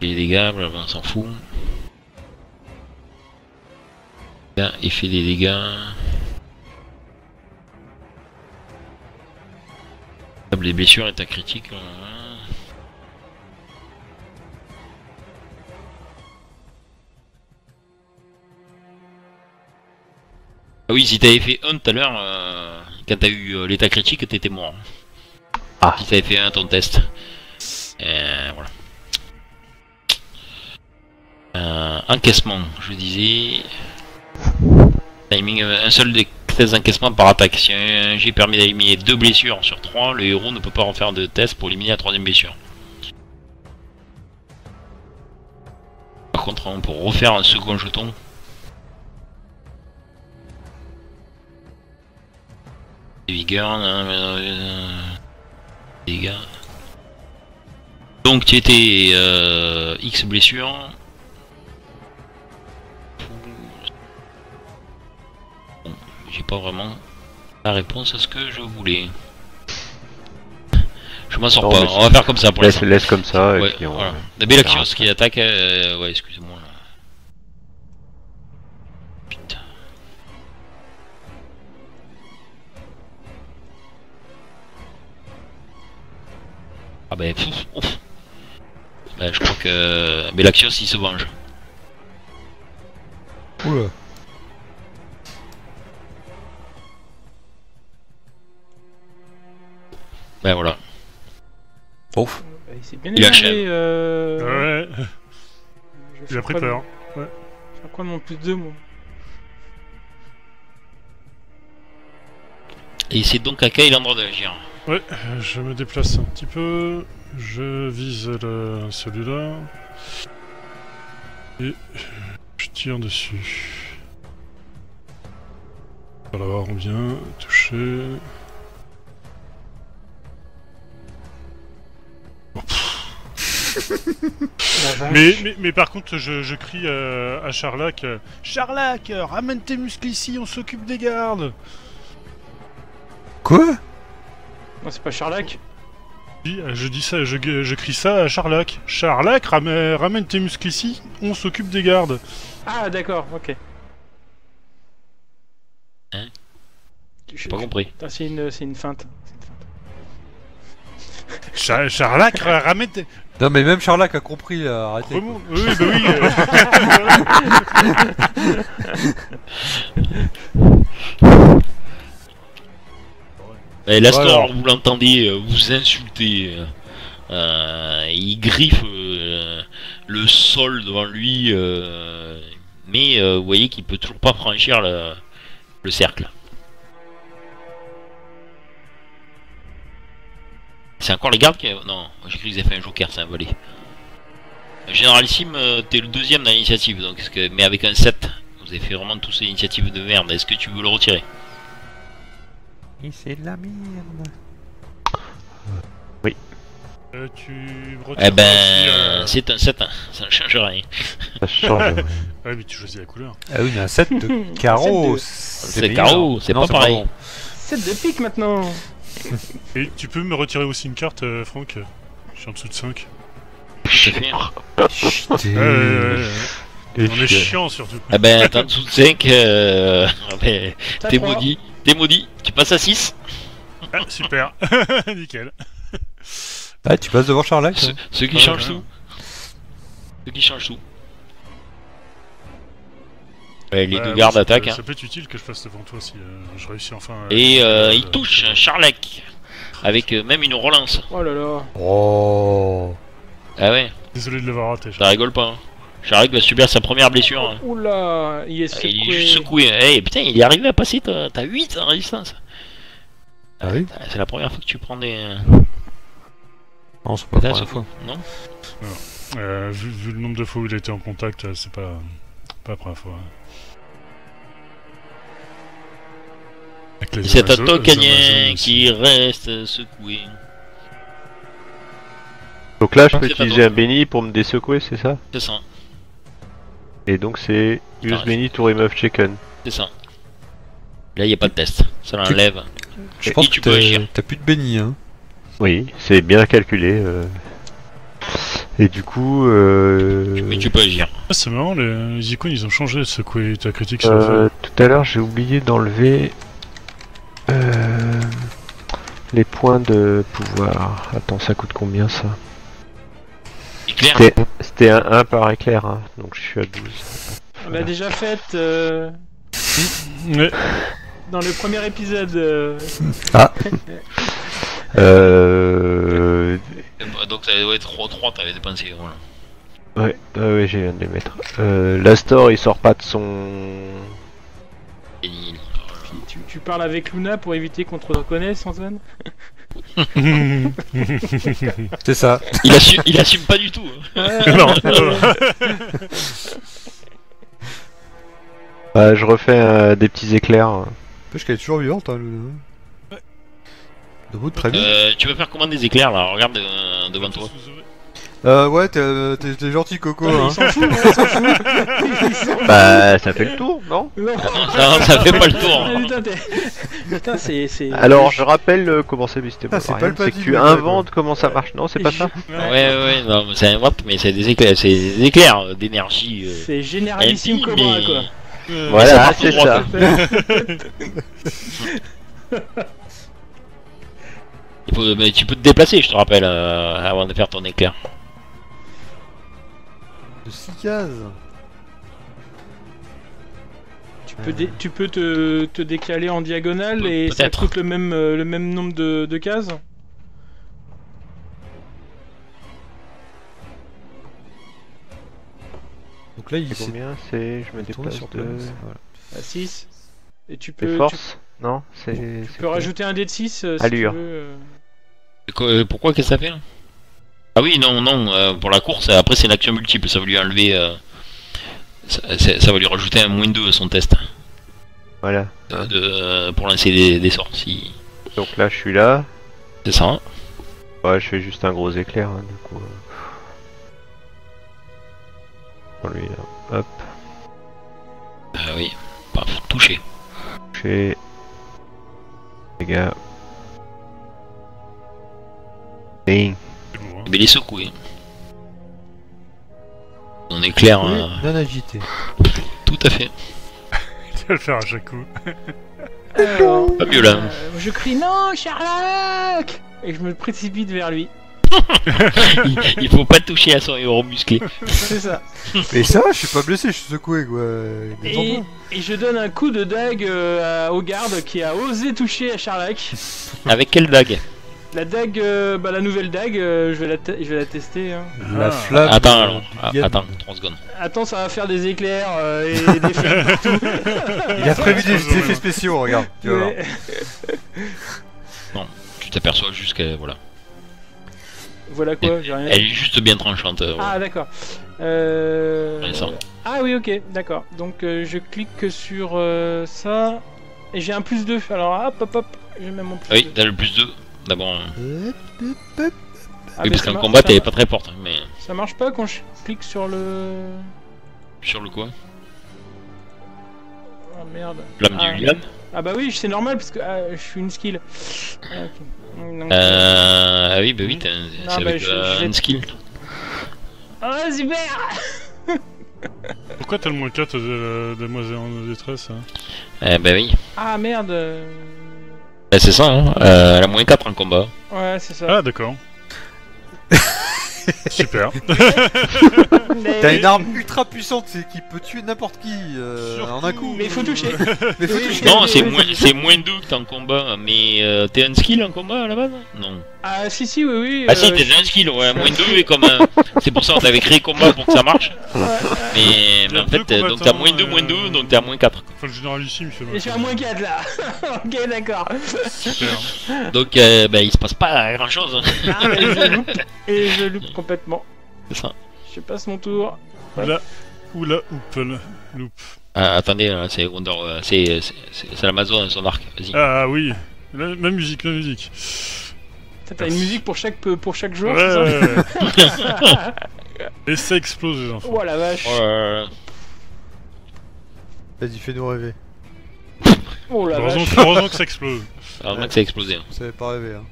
Les dégâts, blablabla, on s'en fout. Bien, il fait des dégâts. Table des blessures à critique. blablabla. Ah oui, si t'avais fait un tout à l'heure, euh, quand t'as eu euh, l'état critique, t'étais mort. Ah. Si t'avais fait un ton test. Euh, voilà. Euh, encaissement, je disais. Timing, euh, un seul des tests d'encaissement par attaque. Si un jet permet d'éliminer deux blessures sur trois, le héros ne peut pas refaire de test pour éliminer la troisième blessure. Par contre, on peut refaire un second jeton. Vigueur, mais, euh, dégâts. Donc tu étais euh, X blessures. J'ai pas vraiment la réponse à ce que je voulais. Je m'en sors Non, pas, on va faire comme ça pour Laisse, laisse comme ça. Ouais, et puis on... voilà. La qui attaque. euh, ouais, excusez-moi. là. Putain. Ah ben, pff, ouf. Ben, je crois que Bellaxios il se venge. Oula. Ben voilà. Ouf. Il s'est bien Il énervé. Euh... Ouais, je il a fais pris quoi de- peur. Je de mon plus 2 moi Et c'est donc à Kailandre d'agir. Ouais, je me déplace un petit peu. Je vise le... celui-là. Et je tire dessus. On va l'avoir Mais, mais, mais par contre, je, je crie euh, à Charlac euh, Charlac, euh, ramène tes muscles ici, on s'occupe des gardes Quoi? Non, c'est pas Charlac. Je dis- Je dis ça, je, je crie ça à Charlac. Charlac, ramène, ramène tes muscles ici, on s'occupe des gardes. Ah, d'accord, ok. Hein? Je- J'ai pas compris. C'est une, c'est une feinte. C'est une feinte. Cha- Charlac, ra- ramène. Non mais même Charlac a compris là, arrêtez. quoi. Remonte. Oui, bah oui. euh. Et Lastor, Voilà. vous l'entendez, euh, vous insulter. euh, euh, il griffe euh, le sol devant lui, euh, mais euh, vous voyez qu'il peut toujours pas franchir le, le cercle. C'est encore les gardes qui... Non, j'ai cru qu'ils avaient fait un joker, c'est un volet. Généralissime, t'es le deuxième dans l'initiative, donc est-ce que... mais avec un 7. Vous avez fait vraiment tous ces initiatives de merde. Est-ce que tu veux le retirer? C'est de la merde. Euh, tu retires Eh ben, euh, c'est un 7, hein. ça ne change rien. Ça change. Ouais, mais tu choisis la couleur. Ah oui, mais un set de carreau, C'est carreau, c'est pas pareil. bon. 7 de pique maintenant Et tu peux me retirer aussi une carte, euh, Franck? Je suis en dessous de 5. Tout à fait. Putain. Ouais, ouais, ouais, ouais. Et On est euh, chiant surtout. Ah ben, t'es en dessous de 5, euh... ben, T'as t'es maudit. T'es maudit. Tu passes à 6. Ah, super. Nickel. Ah, tu passes devant Charlac Ce, hein ceux qui Ouais, changent ouais. tout. Ceux qui changent tout. Ouais, les Bah, deux gardes attaquent. hein. Ça peut être utile que je passe devant toi si euh, je réussis enfin. euh, Et euh, il touche Charlec. Avec euh, même une relance. Oh là là Oh. Ah ouais, Désolé de l'avoir raté. ça rigole pas. Hein. Charlec va subir sa première blessure. hein. Oula Il est Ah, Il est secoué. juste secoué. Eh putain, il est arrivé à passer. T'as t'as 8 en résistance. Ah oui Ah, C'est la première fois que tu prends des. Non, c'est pas la première fois. Non Euh, vu, vu le nombre de fois où il a été en contact, c'est pas, pas la première fois. Avec les C'est un Amazones qui reste secoué. Donc là, je peux C'est utiliser un béni pour me désecouer, c'est ça? C'est ça, Et donc c'est use béni to remove chicken. c'est ça. Là, il n'y a pas de test. Ça l'enlève. Je Et pense tu que peux t'as- agir. t'as plus de béni, hein. Oui, c'est bien calculé. euh. Et du coup, euh... Mais tu peux agir. Ah, c'est marrant, les, les icônes ils ont changé de secouer ta critique sur euh, tout à l'heure j'ai oublié d'enlever euh, les points de pouvoir. Attends, ça coûte combien ça Éclair C'était- C'était un 1 par éclair, hein, donc je suis à 12. On l'a déjà faite euh, dans le premier épisode. euh, Euh... Euh, Donc, ça doit être 3, t'avais dépensé. Voilà. Ouais, ouais, ouais, j'ai viens de les mettre. Euh, L'Astor il sort pas de son. Tu, parles avec Luna pour éviter qu'on te reconnaisse, Antoine C'est ça. il, assume, il assume pas du tout. hein. non. Bah, je refais euh, des petits éclairs. N'empêche qu'elle est toujours vivante, hein, Luna. Debout, très bien. Euh, tu veux faire comment des éclairs là? Regarde euh, devant toi. Euh, ouais, t'es euh, gentil, Coco. Hein. il s'en. Bah, ça fait le tour, non Non. Ça, ça fait pas le tour. Ah, Putain, t'es- Putain, c'est. c'est- Alors, je rappelle euh, comment c'est Beastie Ah, c'est que tu inventes comment ça marche. Non, c'est pas ça Ouais, ouais, non, mais c'est un wrap, mais c'est des éclairs, c'est des éclairs euh, d'énergie. euh, C'est généralissime infinie, Cobra, mais- quoi. Euh, Voilà, c'est ça. Il faut- mais tu peux te déplacer, je te rappelle, euh, avant de faire ton éclair. De 6 cases. Tu peux, dé- tu peux te, te décaler en diagonale Pe- et ça peut-être. coûte le même, euh, le même nombre de, de cases Donc là, il C'est s'est combien C'est? Je me tourné déplace sur de. place. Voilà. À 6. Et tu peux, tu, forces Non, c'est. tu c'est peux quoi rajouter un dé de 6 si tu Allure. veux. euh. Quoi- euh, pourquoi qu'est-ce que ça fait là? Ah oui, non, non, euh, pour la course, après c'est une action multiple, ça va lui enlever. euh, ça, va lui rajouter un moins 2 à son test Voilà. euh, de, euh, pour lancer des, des sorts. Si... Donc là, je suis là. C'est ça. hein Ouais, je fais juste un gros éclair, hein, du coup. Pour lui, là. Hop. Ah oui, paf, touché. Touché. Les gars. Ding. Hein. Mais les secouer. On éclaire Oui, euh, non agité. tout à fait. Tu vas le faire à chaque coup. Alors, Pas mieux, là. euh, je crie non, Sherlock Et je me précipite vers lui. il, il faut pas toucher à son héros musclé. C'est ça. Mais ça, va, je suis pas blessé, je suis secoué quoi. Et, et je donne un coup de dague euh, au garde qui a osé toucher à Sherlock. Avec quelle dague? La dague, euh, bah, la nouvelle dague, euh, je, vais la te- je vais la tester. hein. La Ah. flamme. Attends, alors. Ah, attends, 3 secondes. Attends, ça va faire des éclairs euh, et des flammes partout. Il a prévu des effets spéciaux, regarde. Tu vas voir. Ouais. Tu t'aperçois juste que. Voilà. Voilà quoi, j'ai rien Elle est juste bien tranchante. euh. Ah d'accord. Euh... Ah oui ok, d'accord. Donc euh, je clique sur euh, ça et j'ai un plus 2. Alors hop hop hop, je mets mon plus Ah oui, 2. t'as le plus 2. D'abord. euh, hop. Ah, oui, parce qu'en combat, t'es pas très forte. hein, Mais Ça marche pas quand je clique sur le... sur le quoi Ah merde. Flamme ah. du Yann Ah bah oui, c'est normal parce que ah, je suis une skill. Ah. Donc, Euh. Ah oui, bah oui, t'as- Non, c'est bah, avec je- euh, je vais- un skill. Ah super Pourquoi t'as le moins 4 de demoiselle en détresse hein? Eh bah oui. Ah merde euh, c'est ça, hein. Euh, elle a moins 4 en combat. Ouais c'est ça. Ah, d'accord. Super. Mais- T'as une arme ultra puissante c'est qui peut tuer n'importe qui euh, en un coup. Mais il faut toucher. Mais faut toucher. Non, c'est moins, c'est- c'est moins 2 que t'es en combat, mais euh, t'es un skill en combat à la base? Non. Ah si si oui oui. Ah si, euh, t'es un skill, ouais, moins 2 et comme un... C'est pour ça qu'on t'avait créé combat pour que ça marche. Mais, en fait, euh, donc t'as combattants, moins 2, moins 2, euh, donc t'es à moins 4. Enfin, le généralissime, il fait mal. Et je suis à moins 4 là. ok d'accord. Super. Donc euh, bah, il se passe pas grand chose. Ah, mais je loupe. Et je loupe complètement. C'est ça. Je passe mon tour. Oula, oula, oupel, loup. Ah, attendez, là, c'est Wonder, euh, c'est c'est- c'est- c'est l'Amazon son arc, vas-y. Ah oui, la, la musique, la musique. T'as t'as une musique pour chaque, pour chaque joueur Ouais, c'est ça ouais, ouais. Et ça explose les enfants. Oh la vache. Oh là là. Vas-y, fais-nous rêver. Oh la Heureusement, vache. heureusement que ça explose. Heureusement que ça a explosé. hein. Vous savez pas rêver hein.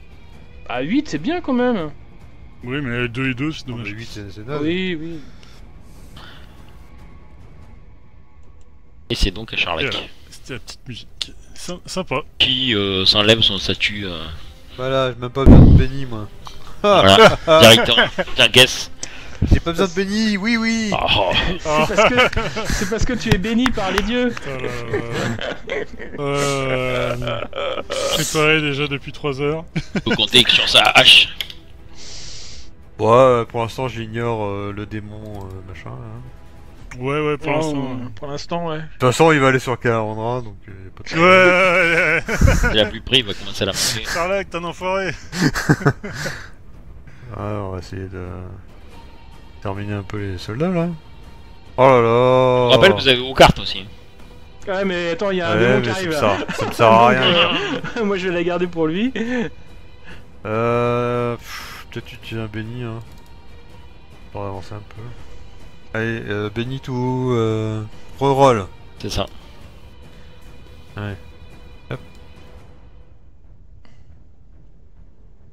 Ah 8 c'est bien quand même. Oui, mais 2 et 2, c'est dommage. 8 c'est c'est naze. Oui oui. Et c'est donc Charlotte voilà, C'était la petite musique. Sy- Sympa. qui euh, s'enlève son statut. euh, Voilà, j'ai même pas besoin de béni moi. voilà. Tiens, guess. J'ai pas besoin de béni, oui oui. Oh, C'est parce que c'est parce que tu es béni par les dieux. Là, là. Euh, préparé déjà depuis 3 heures. peut compter que sur sa hache. Ouais, euh, pour l'instant j'ignore euh, le démon euh, machin. hein. Ouais, ouais, pour Oh, l'instant. pour l'instant ouais. De toute façon, il va aller sur Calandra, donc euh, y a pas de Ouais, ouais, ouais. La plus près, il va commencer à la monter. Charlac, t'es un enfoiré. Ah, on va essayer de terminer un peu les soldats là. Oh là là. Je rappelle, vous avez vos cartes aussi. Ouais mais attends il y a un Ouais, démon qui arrive ça, là. me sert- ça me sert à rien. Euh, Moi je vais la garder pour lui. Euh. pff, Peut-être utiliser un béni. Hein. Pour avancer un peu. Allez, euh, Benito, euh, reroll. C'est ça. Ouais.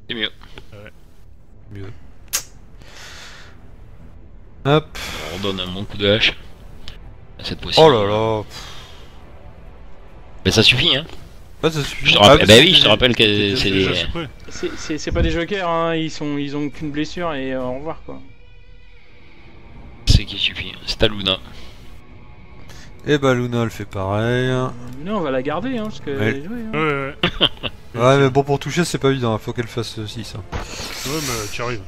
C'est mieux. Mieux. Hop. On donne un bon coup de hache. Cette fois-ci. Oh là là. Mais ça suffit, hein. Ah, ça suffit. Je te Ah, rappelle, mais bah oui, je te rappelle que c'est Déjà, des. c'est pas des jokers, hein. ils, sont, ils ont qu'une blessure et euh, au revoir quoi. C'est qui suffit. C'est à Luna. Et bah Luna elle fait pareil. Euh, Non, on va la garder, hein, parce que. Ouais. ouais, hein. Ouais, ouais. Ouais mais bon pour toucher c'est pas évident, faut qu'elle fasse 6. Hein. Ouais, mais tu arrives.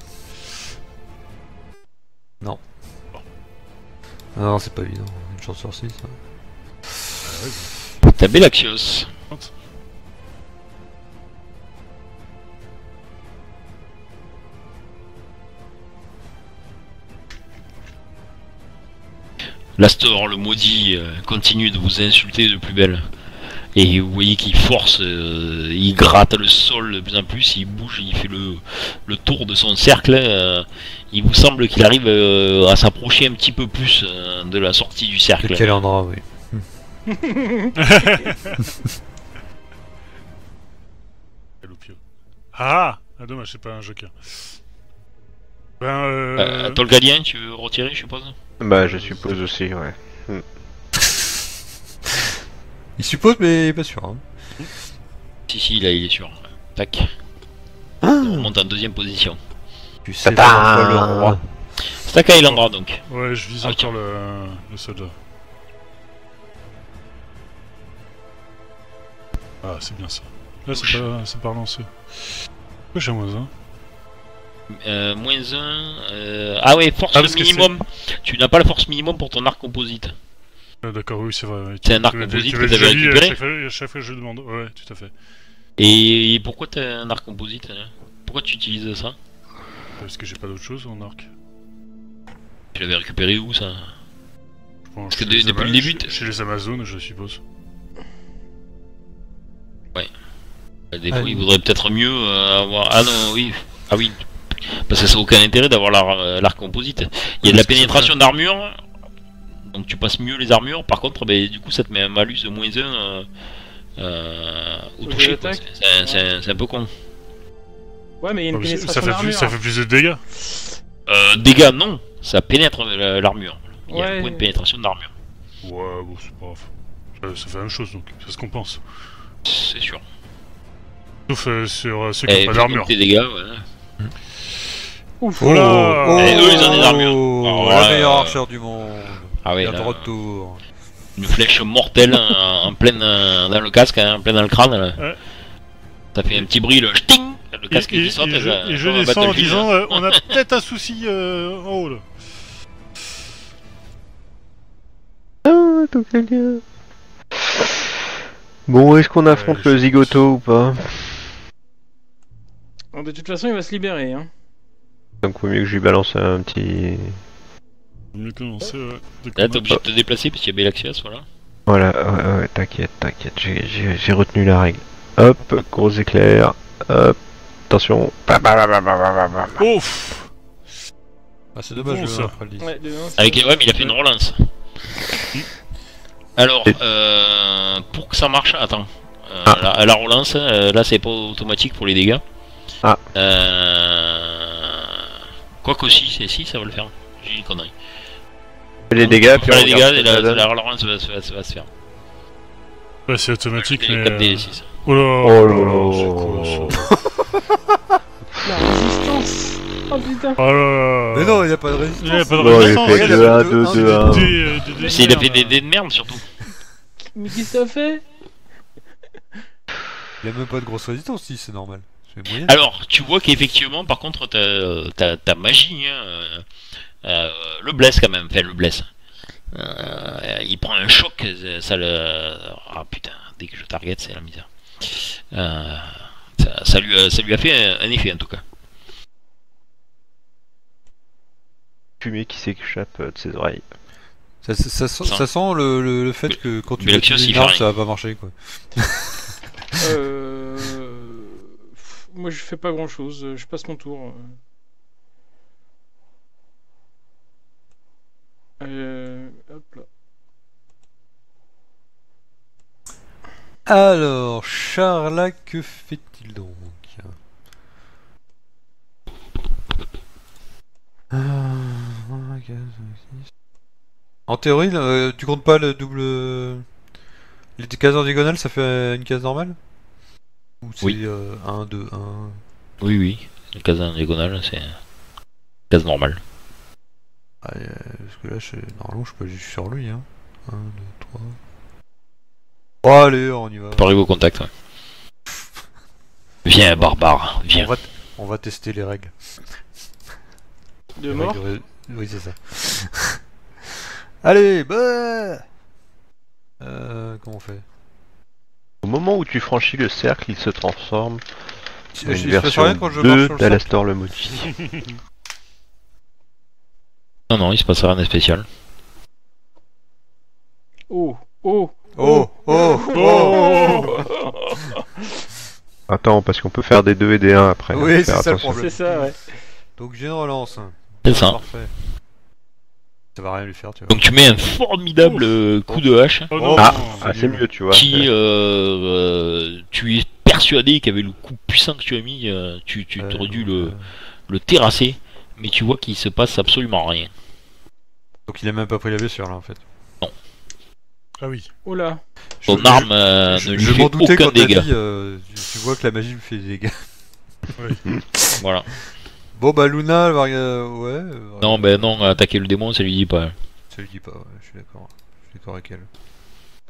Ah non c'est pas évident, une chance sur 6. T'as Belaxios. L'Astor, le maudit, euh, continue de vous insulter de plus belle. Et vous voyez qu'il force, euh, il gratte le sol de plus en plus, il bouge, il fait le, le tour de son cercle. euh, il vous semble qu'il arrive euh, à s'approcher un petit peu plus euh, de la sortie du cercle. Quel endroit oui. Ah Ah, dommage, c'est pas un joker. Ben, euh... Euh, toi le gardien, tu veux retirer, je suppose Bah, je suppose aussi, ouais. Il suppose mais il est pas sûr. Hein. Si, si, là il est sûr. Tac. Ah, On remonte en deuxième position. tu sais pas le roi. Staka et Landra donc. Ouais, je vise Ah, encore le, le soldat. Ah, c'est bien ça. Là, c'est pas, c'est pas relancé. Pourquoi j'ai un moins un Euh, moins 1. Ah ouais, force Ah, parce minimum. Tu n'as pas la force minimum pour ton arc composite. Ah, D'accord, oui, c'est vrai. ouais. C'est un Tu- arc tu composite tu que m'as t'avais déjà dit à récupéré chaque, fois, à chaque fois que je demande. Ouais, tout à fait. Et pourquoi t'as un arc composite hein? Pourquoi tu utilises ça? Parce que j'ai pas d'autre chose en arc. Tu l'avais récupéré où ça? Je pense que chez de- les depuis Ama- le début, chez- les Amazones, je suppose. Des fois, Ah, il oui. vaudrait peut-être mieux euh, avoir. Ah non, oui. Ah oui. Parce que ça n'a aucun intérêt d'avoir l'ar- euh, l'arc composite. Il y a de la pénétration d'armure. Donc tu passes mieux les armures. Par contre, ben, du coup, ça te met un malus de moins 1 euh, euh, au toucher. C'est- c'est un peu con. Ouais, mais il y a une pénétration ça, fait plus, d'armure. ça fait plus de dégâts. Euh, dégâts, non. Ça pénètre l'armure. Il y a un Ouais. point de pénétration d'armure. Ouais, bon, c'est pas grave. Ça, ça fait la même chose donc, c'est ce qu'on pense. C'est sûr. Sauf euh, sur euh, ceux qui n'ont pas puis, d'armure. dégâts, ouais. Ouf. Oh là oh, Eh, eux, ils ont des armures. oh, là, meilleure euh, archère du monde. Ah ouais, Il là, de retour. une flèche mortelle en, en pleine euh, dans le casque, hein, en plein dans le crâne. Là. Ouais. Ça fait un petit bruit, le ch'ting Le Et, casque et- qui saute. et je, et je comme un descends en disant euh, on a peut-être un souci euh, en haut là. Ah, tout. Bon, est-ce qu'on affronte je- le zigoto ou pas? De toute façon, il va se libérer. Hein. Donc, vaut mieux que je lui balance un petit. Mieux commencer, ouais. Dès qu'on Là, t'es obligé de te déplacer parce qu'il y a Belaxias, voilà. Voilà, ouais, ouais, t'inquiète, t'inquiète, j'ai- retenu la règle. Hop, gros éclair, hop, attention. Bah, bah, bah. Ouf Ah, c'est dommage Bon, de ça. après le 10. Ouais, Avec, ouais, mais il a fait une relance. Alors, euh, pour que ça marche, attends. Euh, Ah. la, la relance, euh, là, c'est pas automatique pour les dégâts. Ah. Euh... Quoi qu'aussi, c'est si, ça va le faire. J'ai une connerie. Fais les dégâts, puis les dégâts, et la, ça la, relance va, se- va se- va se faire. Ouais, c'est automatique, mais. 4D6. Oh là Oh là ça La résistance Oh putain Oh là là Mais non, il n'y a pas de résistance. Il a pas de Bon, il résistance. fait regarde, 2, 1, deux, 2, un, 2, deux, 1. Des- des- des- Mais C'est- Il a fait merde. des dés de merde surtout. Mais qu'est-ce que ça fait? Il n'y a même pas de grosse résistance, si, c'est normal. Alors, tu vois qu'effectivement, par contre, ta, ta, ta magie, hein, euh, euh, le blesse quand même, enfin le blesse. Euh, il prend un choc, ça le... Ah putain, dès que je target, c'est la misère. Euh, ça, ça lui a, ça lui a fait un, un effet en tout cas. Fumée qui s'échappe de ses oreilles. Ça, ça, ça sent, Ça. ça sent le, le, le fait que quand tu il une arme, ça va pas marcher, quoi. moi je fais pas grand chose, euh, je passe mon tour. Euh, euh hop là. Alors, Charla, que fait-il donc? Euh, en théorie, tu comptes pas le double... Les cases en diagonale, ça fait une case normale? Ou c'est Oui. 1, 2, 1 Oui, oui. Une case en diagonale, c'est case normale. Ah, euh, Parce que là, je... normalement, je peux aller sur lui. Hein. 1, 2, 3. Oh, allez, on y va. Arrives au contact. ouais. Viens, barbare, On viens. va, on va tester les règles. De Les mort règles ré- Oui, c'est ça. allez, bah euh, Comment on fait? Au moment où tu franchis le cercle, il se transforme en une il se passe version rien quand je marche 2 sur le d'Alastor le maudit. Non, non, il se passe rien de spécial. Oh, oh, Oh, oh, oh, Attends, parce qu'on peut faire des 2 et des 1 après. Oui, c'est ça le problème. c'est ça, ouais. Donc j'ai une relance. C'est ça. Parfait. Ça va rien lui faire, tu vois. Donc tu mets un formidable euh, coup de hache Oh non, Ah, non, ah, c'est mieux, tu vois. qui, euh, euh, tu es persuadé qu'avec le coup puissant que tu as mis, euh, tu, tu Euh, aurais dû le, le terrasser, mais tu vois qu'il se passe absolument rien. Donc il a même pas pris la blessure là en fait. Ah oui. Oh là. Ton Je- arme euh, je, ne lui je fait aucun quand t'as dégât. dit, euh, tu, tu vois que la magie me fait des dégâts. Voilà. Bon bah Luna, elle va rien... Ouais. euh, Non, ben non, attaquer le démon, ça lui dit pas. Ça lui dit pas, ouais, je suis d'accord. Je suis d'accord avec elle.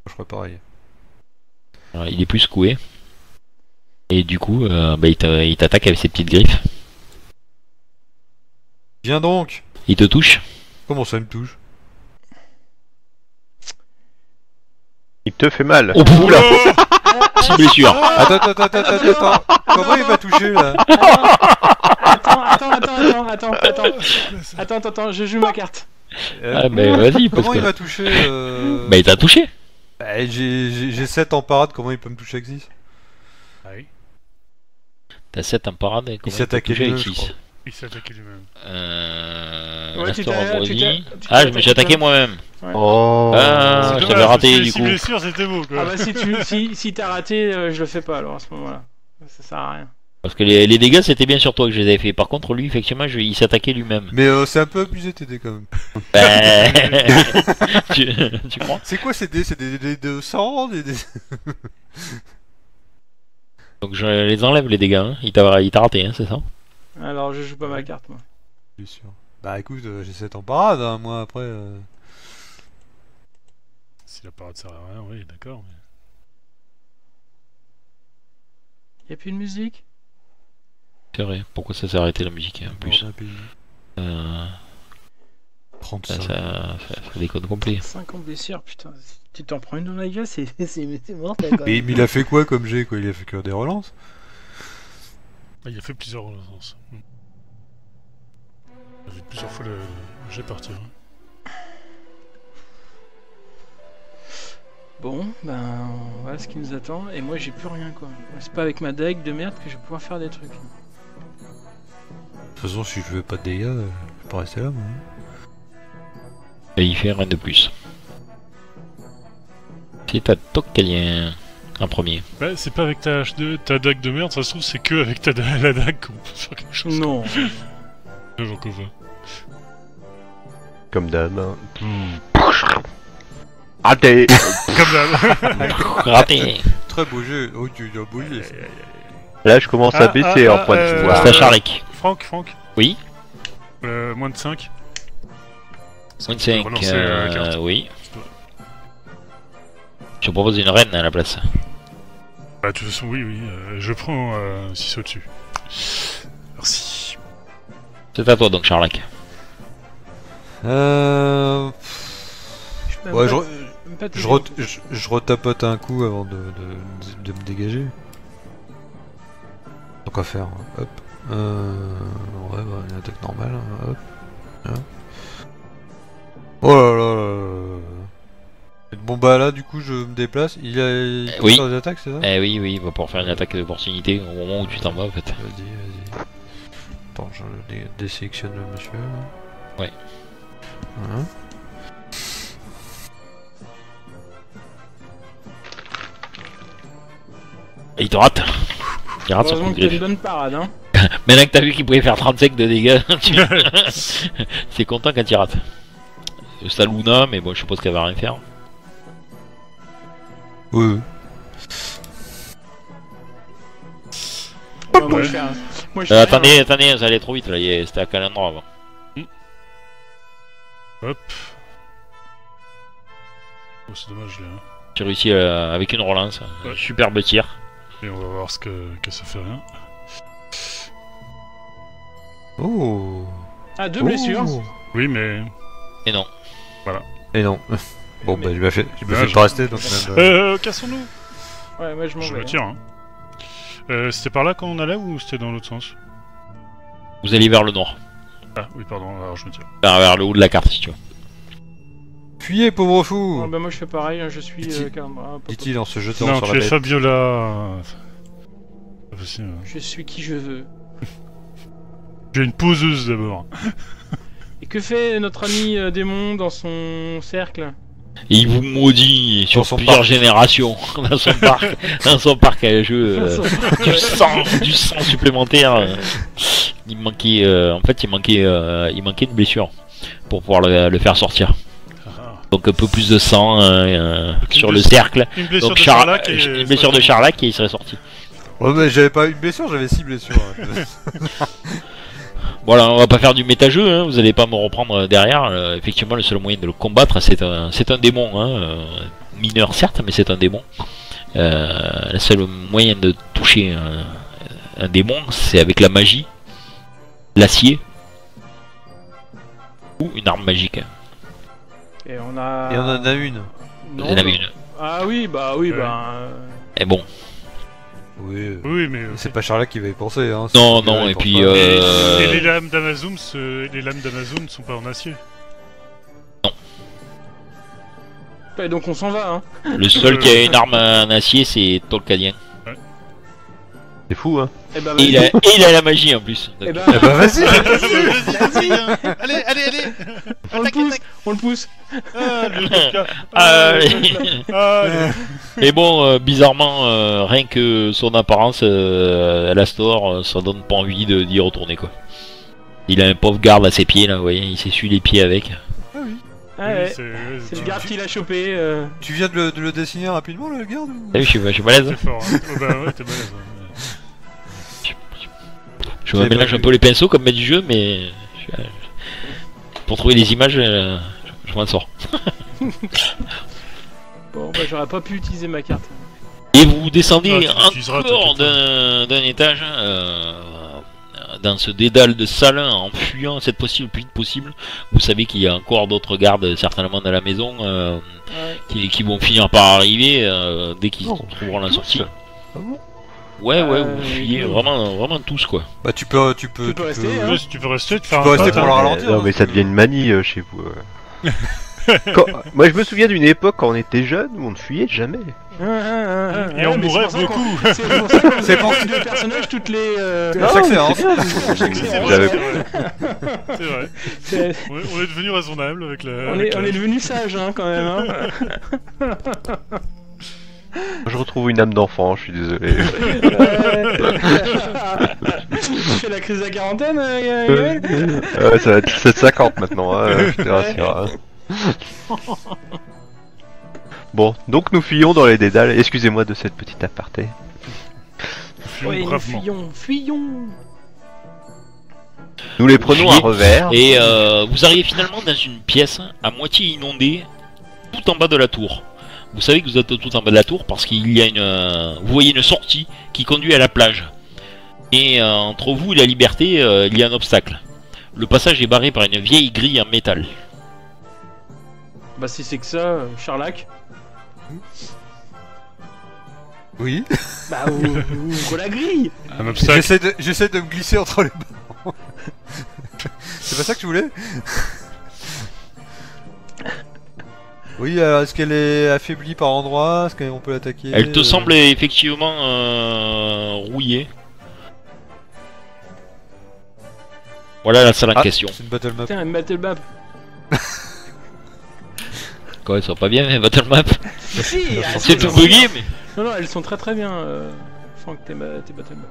Je ferais pareil. Il est plus secoué. Et du coup, euh, bah, il t'attaque avec ses petites griffes. Viens donc Il te touche. Comment ça me touche? Il te fait mal. Oh, Oula Petite blessure. Ah. Attends, attends, attends, attends, attends. Comment il va toucher Attends, attends, attends, attends, attends, attends. Attends, attends, attends, je joue ma carte. Euh, ah, mais vas-y, Comment il que. m'a touché. Euh, bah, il t'a touché bah, J'ai 7 en parade, comment il peut me toucher avec 6 Ah oui, T'as 7 en parade. comment Il s'est attaqué avec lui-même, il s'est attaqué lui-même. Euh, Ouais, Ah, je me suis attaqué moi-même. Oh. Ah, je t'avais raté parce que du si coup. blessure, c'était beau quoi. Ah bah si tu si, si t'as raté, euh, je le fais pas alors à ce moment-là. Ça sert à rien. Parce que les, les dégâts c'était bien sur toi que je les avais fait. Par contre, lui, effectivement, je- il s'attaquait lui-même. Mais euh, c'est un peu abusé tes dés quand même. Ben, tu, tu crois? C'est quoi ces dés C'est des dés de des. Donc je les enlève les dégâts. Hein. Il t'a il t'a raté, hein, c'est ça? Alors je joue pas ma carte moi. Bien sûr. Bah écoute, euh, j'ai 7 en parade, hein, moi après... euh, Si la parade sert à rien, oui, d'accord. mais- Y a plus de musique? C'est vrai. Pourquoi ça s'est arrêté la musique en plus? Euh, Prendre ça, déconne complet. 50 blessures, putain. Tu t'en prends une dans la gueule, c'est quoi. Mais, mais il a fait quoi comme G quoi? Il a fait que des relances? Ah, il a fait plusieurs relances. A fait plusieurs fois le le jet partir. hein. Bon, ben voilà ce qui nous attend. Et moi j'ai plus rien quoi. C'est pas avec ma dague de merde que je vais pouvoir faire des trucs. De toute façon, si je fais pas de dégâts, euh, je vais pas rester là moi. Et il fait rien de plus. C'est ta Tocalien en premier. Bah, c'est pas avec ta, hache de, ta dague de merde, ça se trouve, c'est que avec ta la dague qu'on peut faire quelque chose. Non. J'en convainc. Comme d'hab. hein. Raté Comme d'hab. Raté Très beau jeu. Oh, tu as beau jeu. ça. Là, je commence à Ah, baisser ah, en point de euh, pouvoir. C'est à Charlec. Franck, Franck. Oui. Euh, moins de 5. Moins de 5. relancer, euh, la carte. oui. Je propose une reine à la place. Bah, de toute façon, oui, oui. euh, je prends 6 au-dessus. Merci. C'est à toi donc, Charlac. Euh... Je Ouais, je, je, dire. re- je, je retapote un coup avant de, de, de me dégager. Donc quoi faire. Hop. Euh... Ouais, bah, une attaque normale. hein. Hop. Hein. Oh là là là là là. Bon bah là du coup je me déplace. Il a il peut oui. faire des attaques c'est ça? Eh oui, oui, il va pouvoir faire une attaque d'opportunité au moment où tu t'en vas en fait. Vas-y, vas-y. Attends, je dé- désélectionne le monsieur. Ouais. Voilà. Il te rate. Il rate son coup de une bonne parade, hein. Maintenant que t'as vu qu'il pouvait faire 35 de dégâts, tu... c'est content quand il rate. Euh, C'est à Luna, mais bon, je suppose qu'elle va rien faire. Oui, oui. Ouais, moi, je fais un- moi, je Euh, attendez, attendez, ça allait trop vite là, c'était à quel endroit avant Hop. Oh, c'est dommage, là. hein. J'ai réussi euh, avec une relance, un superbe tir. Et on va voir ce que, que ça fait rien. Oh. Ah, deux Oh. blessures. Oui, mais. Et non. Et non. Bon, Mais- bah, il m'a fait, il pas rester, donc même. euh, Euh, cassons-nous Ouais, moi, je m'en Je vais. me tire, hein. Euh, c'était par là qu'on allait ou c'était dans l'autre sens? Vous allez vers le nord, Ah, oui, pardon, alors je me tire. vers, vers le haut de la carte si tu veux. Fuyez, pauvre fou Ouais, bah, moi, je fais pareil, hein, je suis Dit-il- euh, hop. Dit-il en se jetant Non, sur tu la es bête. Fabiola. C'est pas possible. hein. Je suis qui je veux. Es une poseuse d'abord. Et que fait notre ami euh, démon dans son cercle? Et il vous maudit sur son plusieurs parc. générations dans son parc, dans son parc à jeu. euh, du sang, du sang supplémentaire. euh. Il manquait, euh, en fait, il manquait, euh, il manquait une blessure pour pouvoir le, le faire sortir. Ah. Donc un peu plus de sang euh, euh, sur le cercle. Une blessure Donc de Char- Charlac et... une blessure de Charlac et il serait sorti. Ouais, mais j'avais pas une blessure, j'avais six blessures. hein. Voilà, on va pas faire du méta-jeu, hein, vous allez pas me reprendre derrière. euh, effectivement, le seul moyen de le combattre, c'est un, c'est un démon. Hein, euh, mineur certes, mais c'est un démon. Euh, le seul moyen de toucher un, un démon, c'est avec la magie, l'acier ou une arme magique. Et on a. Et on en a une. Non, en. Ah oui, bah oui, Ouais. bah. euh, Et bon, Oui. Oui, mais... euh, C'est pas Charlotte qui va y penser, hein. Non, non, et puis, euh, Et, et les lames d'Amazon, ce- les lames d'Amazon ne sont pas en acier. Et donc on s'en va, hein. le seul qui a une arme en acier, c'est Tolkadien. C'est fou, hein. Et bah, Et il, a, et il a la magie en plus. Donc, Eh bah, Eh bah vas-y Vas-y, Allez, allez, allez on le pousse, on le pousse. Ah, le Ah, Ah, allez. ah, allez. Mais bon, euh, bizarrement, euh, rien que son apparence, euh, Alastor, euh, ça donne pas envie de- d'y retourner quoi. Il a un pauvre garde à ses pieds là, vous voyez, il s'essuie les pieds avec. Ah Oui, ouais. c'est- le garde qui l'a chopé. euh. Tu viens de le, de le dessiner rapidement, le garde ou- Ah oui, je suis, je suis malade. C'est fort. hein. Oh, bah ouais, t'es balèze. hein. Je mélange un peu les pinceaux comme maître du jeu, mais je- pour trouver les images, euh, je m'en sors. Bon, bah j'aurais pas pu utiliser ma carte. Et vous descendez Ah, encore d'un étage euh, dans ce dédale de salins en fuyant cette fois-ci le plus vite possible. Vous savez qu'il y a encore d'autres gardes certainement dans la maison euh, Ouais. qui, qui vont finir par arriver euh, dès qu'ils trouveront la sortie. Ah bon? Ouais, ouais, Euh, vous fuyez oui. vraiment, vraiment tous quoi. Bah tu peux, tu peux, Tu peux rester, hein. Tu veux rester, te faire peux un rester pote, pour hein. le Euh, ralentir, Non, hein, mais ça devient une manie euh, chez vous. euh. Quand- Moi, je me souviens d'une époque quand on était jeune où on ne fuyait jamais. Et on mourait beaucoup. C'est pour ça qu'on C'est fait pour- deux personnages toutes les. euh, chaque séance. C'est J'avais- c'est vrai. C'est On est, on est devenu raisonnable avec la. On avec est, on la- est devenu sage hein, quand même. Hein. Je retrouve une âme d'enfant, je suis désolé. tu fais la crise de la quarantaine, euh, Euh, ça va être 750 maintenant, hein, je te rassure. hein. Bon, donc nous fuyons dans les dédales. Excusez-moi de cette petite aparté. Fuyons Oui, fuyons, fuyons. Nous les prenons à revers. Et euh, vous arrivez finalement dans une pièce à moitié inondée, tout en bas de la tour. Vous savez que vous êtes tout en bas de la tour parce qu'il y a une, euh, vous voyez une sortie qui conduit à la plage. Et euh, entre vous et la liberté, euh, il y a un obstacle. Le passage est barré par une vieille grille en métal. Bah si c'est que ça, euh, Charlac. Oui. Bah ouvre ouvre la grille. Un obstacle. J'essaie de, j'essaie de me glisser entre les bancs. C'est pas ça que tu voulais? Oui, alors est-ce qu'elle est affaiblie par endroits Est-ce qu'on peut l'attaquer? Elle te Euh, semble effectivement euh, rouillée. Voilà la salle en Ah, question. C'est une battle map. Putain, une battle map. Quoi, elles sont pas bien, mais Battle Map? Si, C'est tout bugué, mais. Non, non, elles sont très très bien. euh. Franck, t'es ma- t'es bottom up.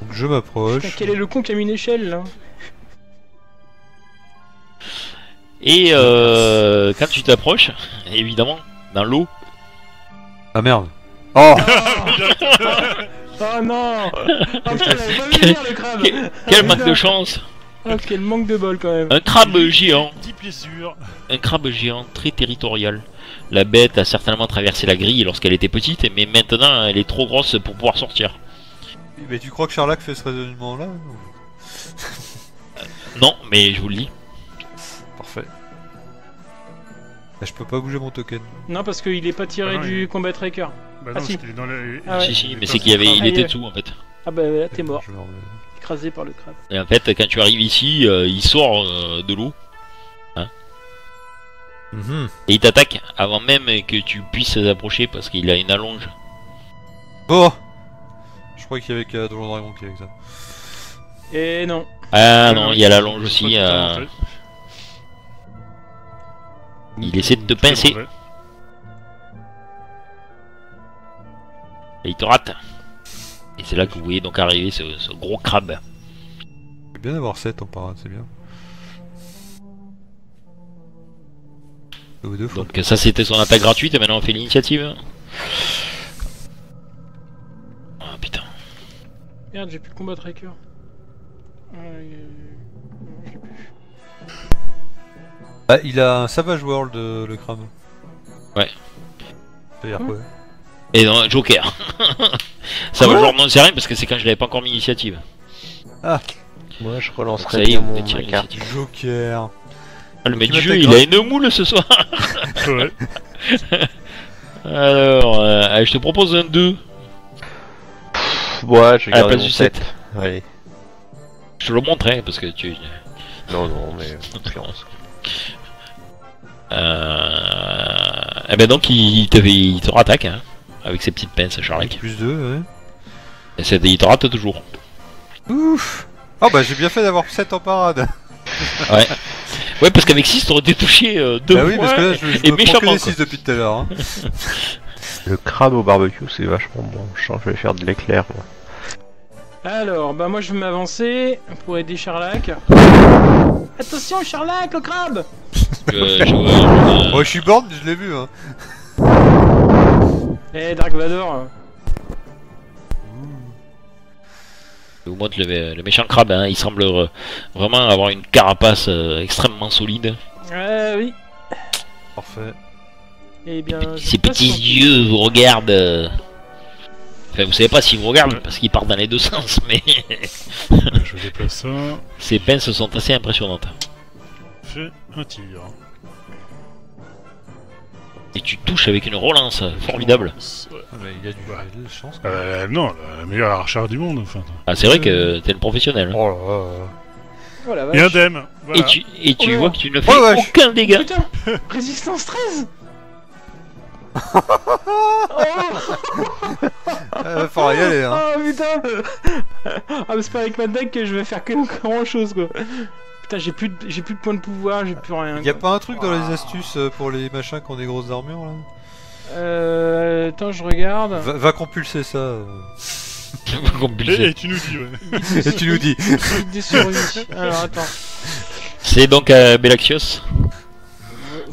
Donc je m'approche. Quel est le con qui a mis une échelle là? Et euh, quand tu t'approches, évidemment, dans l'eau, Ah merde. Oh Oh non Oh putain, j'avais pas vu venir le crabe quel manque de chance Oh quel manque de bol quand même Un crabe géant, 10 blessures. un crabe géant très territorial. La bête a certainement traversé la grille lorsqu'elle était petite, mais maintenant elle est trop grosse pour pouvoir sortir. Mais tu crois que Charlac fait ce raisonnement là Non, mais je vous le dis. Bah, je peux pas bouger mon token. Non parce qu'il est pas tiré Ah non, du il- combat tracker. Bah Ah, non, si. parce qu'il est dans les... Ah ouais. si, si, mais c'est qu'il y avait, il Ah, était il- dessous en fait. Ah bah là t'es mort, Je vais enlever. écrasé par le crabe. Et en fait, quand tu arrives ici, euh, il sort euh, de l'eau Mhm. et il t'attaque avant même que tu puisses t'approcher parce qu'il a une allonge. Bon Je crois qu'il y avait que Donjon Dragon qui avait ça. Et non. Ah non, il y a l'allonge aussi. euh. Il essaie de te pincer et il te rate. Et c'est là que vous voyez donc arriver ce, ce gros crabe. C'est bien d'avoir 7 en parade, c'est bien. Ou deux fois. Donc ça c'était son attaque gratuite et maintenant on fait l'initiative. Ah putain. Merde j'ai plus le combat tracker. Ah, Ah, il a un Savage World, euh, le crâne. Ouais. Ça veut dire quoi Et non, Joker. ça va genre non c'est rien parce que c'est quand je l'avais pas encore mis l'initiative. Moi, je Donc relancerai ça y est, mon carte. l'initiative. Joker. Ah, le mec du jeu, il a une moule ce soir. Ouais. Alors, euh, allez, je te propose un 2. Pff, Ouais, j'ai À la place mon du 7. sept. Allez. Je te le montre hein, parce que tu. Non, non, mais confiance. Euh... Eh ben donc il te, il te rattaque hein, avec ses petites pinces Charlec. Plus 2, ouais. Et c'est- il te rate toujours. Ouf Oh bah j'ai bien fait d'avoir 7 en parade. Ouais parce qu'avec 6 t'aurais été touché euh, deux bah oui, fois. parce que là je, je et me prends que méchamment, des quoi. 6 depuis tout à l'heure. Hein. Le crabe au barbecue, c'est vachement bon. Je sens que je vais faire de l'éclair, moi. Alors, bah moi je vais m'avancer pour aider Charlac. Attention Charlac, le crabe Je- je- Moi je suis born, je l'ai vu. Hein. Eh Dark Vador je vous montre le, le méchant crabe. Hein, il semble euh, vraiment avoir une carapace euh, extrêmement solide. Ah oui Parfait. Eh bien, je Ses petits yeux vous regardent. Enfin, vous savez pas s'ils vous regardent parce qu'ils partent dans les deux sens, mais Je déplace ça. ses pinces sont assez impressionnantes. Fais un tir. Et tu touches avec une relance formidable. Ouais. Il y a du Ouais. de la chance. quoi. Euh, non, la meilleure archère du monde, enfin. Ah, c'est vrai que t'es une professionnelle. hein. Oh là là. Oh la Et indemne, voilà. Et tu, et tu Oh. vois que tu ne fais Oh, vache. aucun dégât. Putain Résistance 13 Oh Ah, va falloir y aller. Hein. Oh putain Ah mais c'est pas avec ma deck que je vais faire que grand chose quoi Putain j'ai plus de, j'ai plus de points de pouvoir, j'ai plus rien. Y a quoi. pas un truc dans les astuces euh, pour les machins qui ont des grosses armures là? Euh... Attends je regarde. va, va compulser ça. euh. Compulsé. Et, et tu nous dis, ouais. Et tu nous dis. Des survies. Alors attends. C'est donc à Belaxios?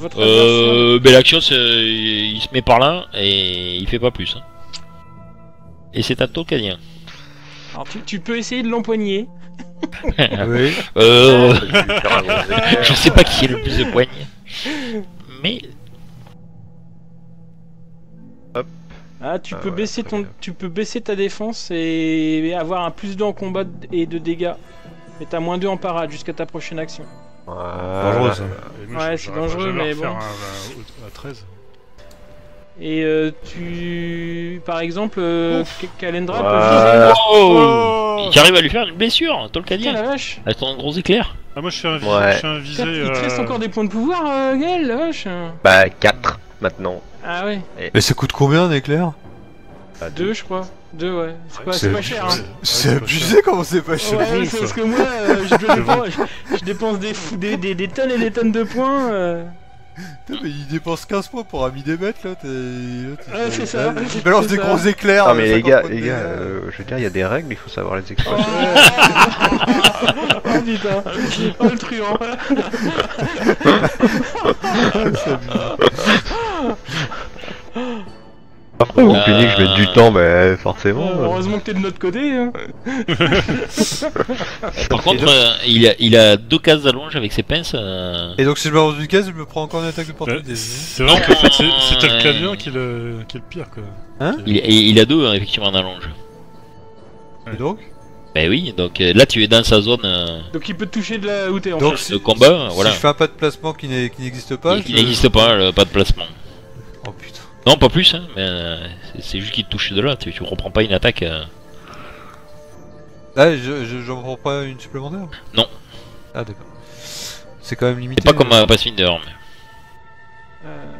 Votre Euh, Belaxios, euh, il il se met par là et il fait pas plus. hein. Et c'est à Tolkien. Alors tu, tu peux essayer de l'empoigner. oui. Euh, Je un sais pas qui est le plus de poignets. Mais Ah tu Ah peux ouais, baisser très ton, bien. tu peux baisser ta défense et avoir un plus 2 en combat et de dégâts. Mais t'as moins 2 en parade jusqu'à ta prochaine action. Voilà. Dangereux, ça. Et moi, Ouais, c'est dangereux, mais bon. un- un- à 13. Et euh, tu, par exemple, euh, Kalendra peut Voilà. viser. oh, J'arrive à lui faire une blessure, Putain la Tolkien. vache. Avec ton gros éclair. Ah, moi je fais un visé. Ouais. Je fais un visé il te reste euh, encore des points de pouvoir, euh, Gaël, la vache. Bah, 4 maintenant. Ah ouais, Mais ça coûte combien un éclair? Bah, 2 je crois. 2 ouais. C'est pas, c'est c'est pas cher. Hein. C'est abusé comment c'est pas cher. Ouais, c'est parce que moi, euh, je, dépenser- je, je dépense des, fou- des, des, des tonnes et des tonnes de points. euh. Putain, mais il dépense 15 points pour un des bêtes là. Ouais, c'est ça, Il balance c'est des ça. gros éclairs. Ah mais euh, les 50 gars, les gars, euh, je veux dire, il y a des règles, il faut savoir les exploiter. Oh putain, oh le truand. Après, vous Euh, plaignez que je mette du temps, mais forcément. Euh, euh, heureusement que t'es de notre côté. Hein. Par contre, euh, il, a, il a deux cases d'allonge avec ses pinces. euh, Et donc si je balance une case, je me prends encore une attaque Bah, d'opportunité. c'est vrai fait, c'est le clavien qui est le, qui est le pire, quoi. il, il- il a deux, hein, effectivement, en allonge. Et donc Ben oui, donc euh, là, tu es dans sa zone euh, Donc il peut te toucher de là où t'es en Donc fait. de combat. si voilà. je fais un pas de placement qui n'est- qui n'existe pas. Qui je- n'existe pas, le pas de placement. Oh putain. Non, pas plus, hein, mais euh, c'est- juste qu'il te touche de là. Tu, tu reprends pas une attaque. euh. Ah, je, je, j'en prends pas une supplémentaire? Non. Ah d'accord. C'est quand même limité. C'est pas comme euh. un Pathfinder. Mais... Euh,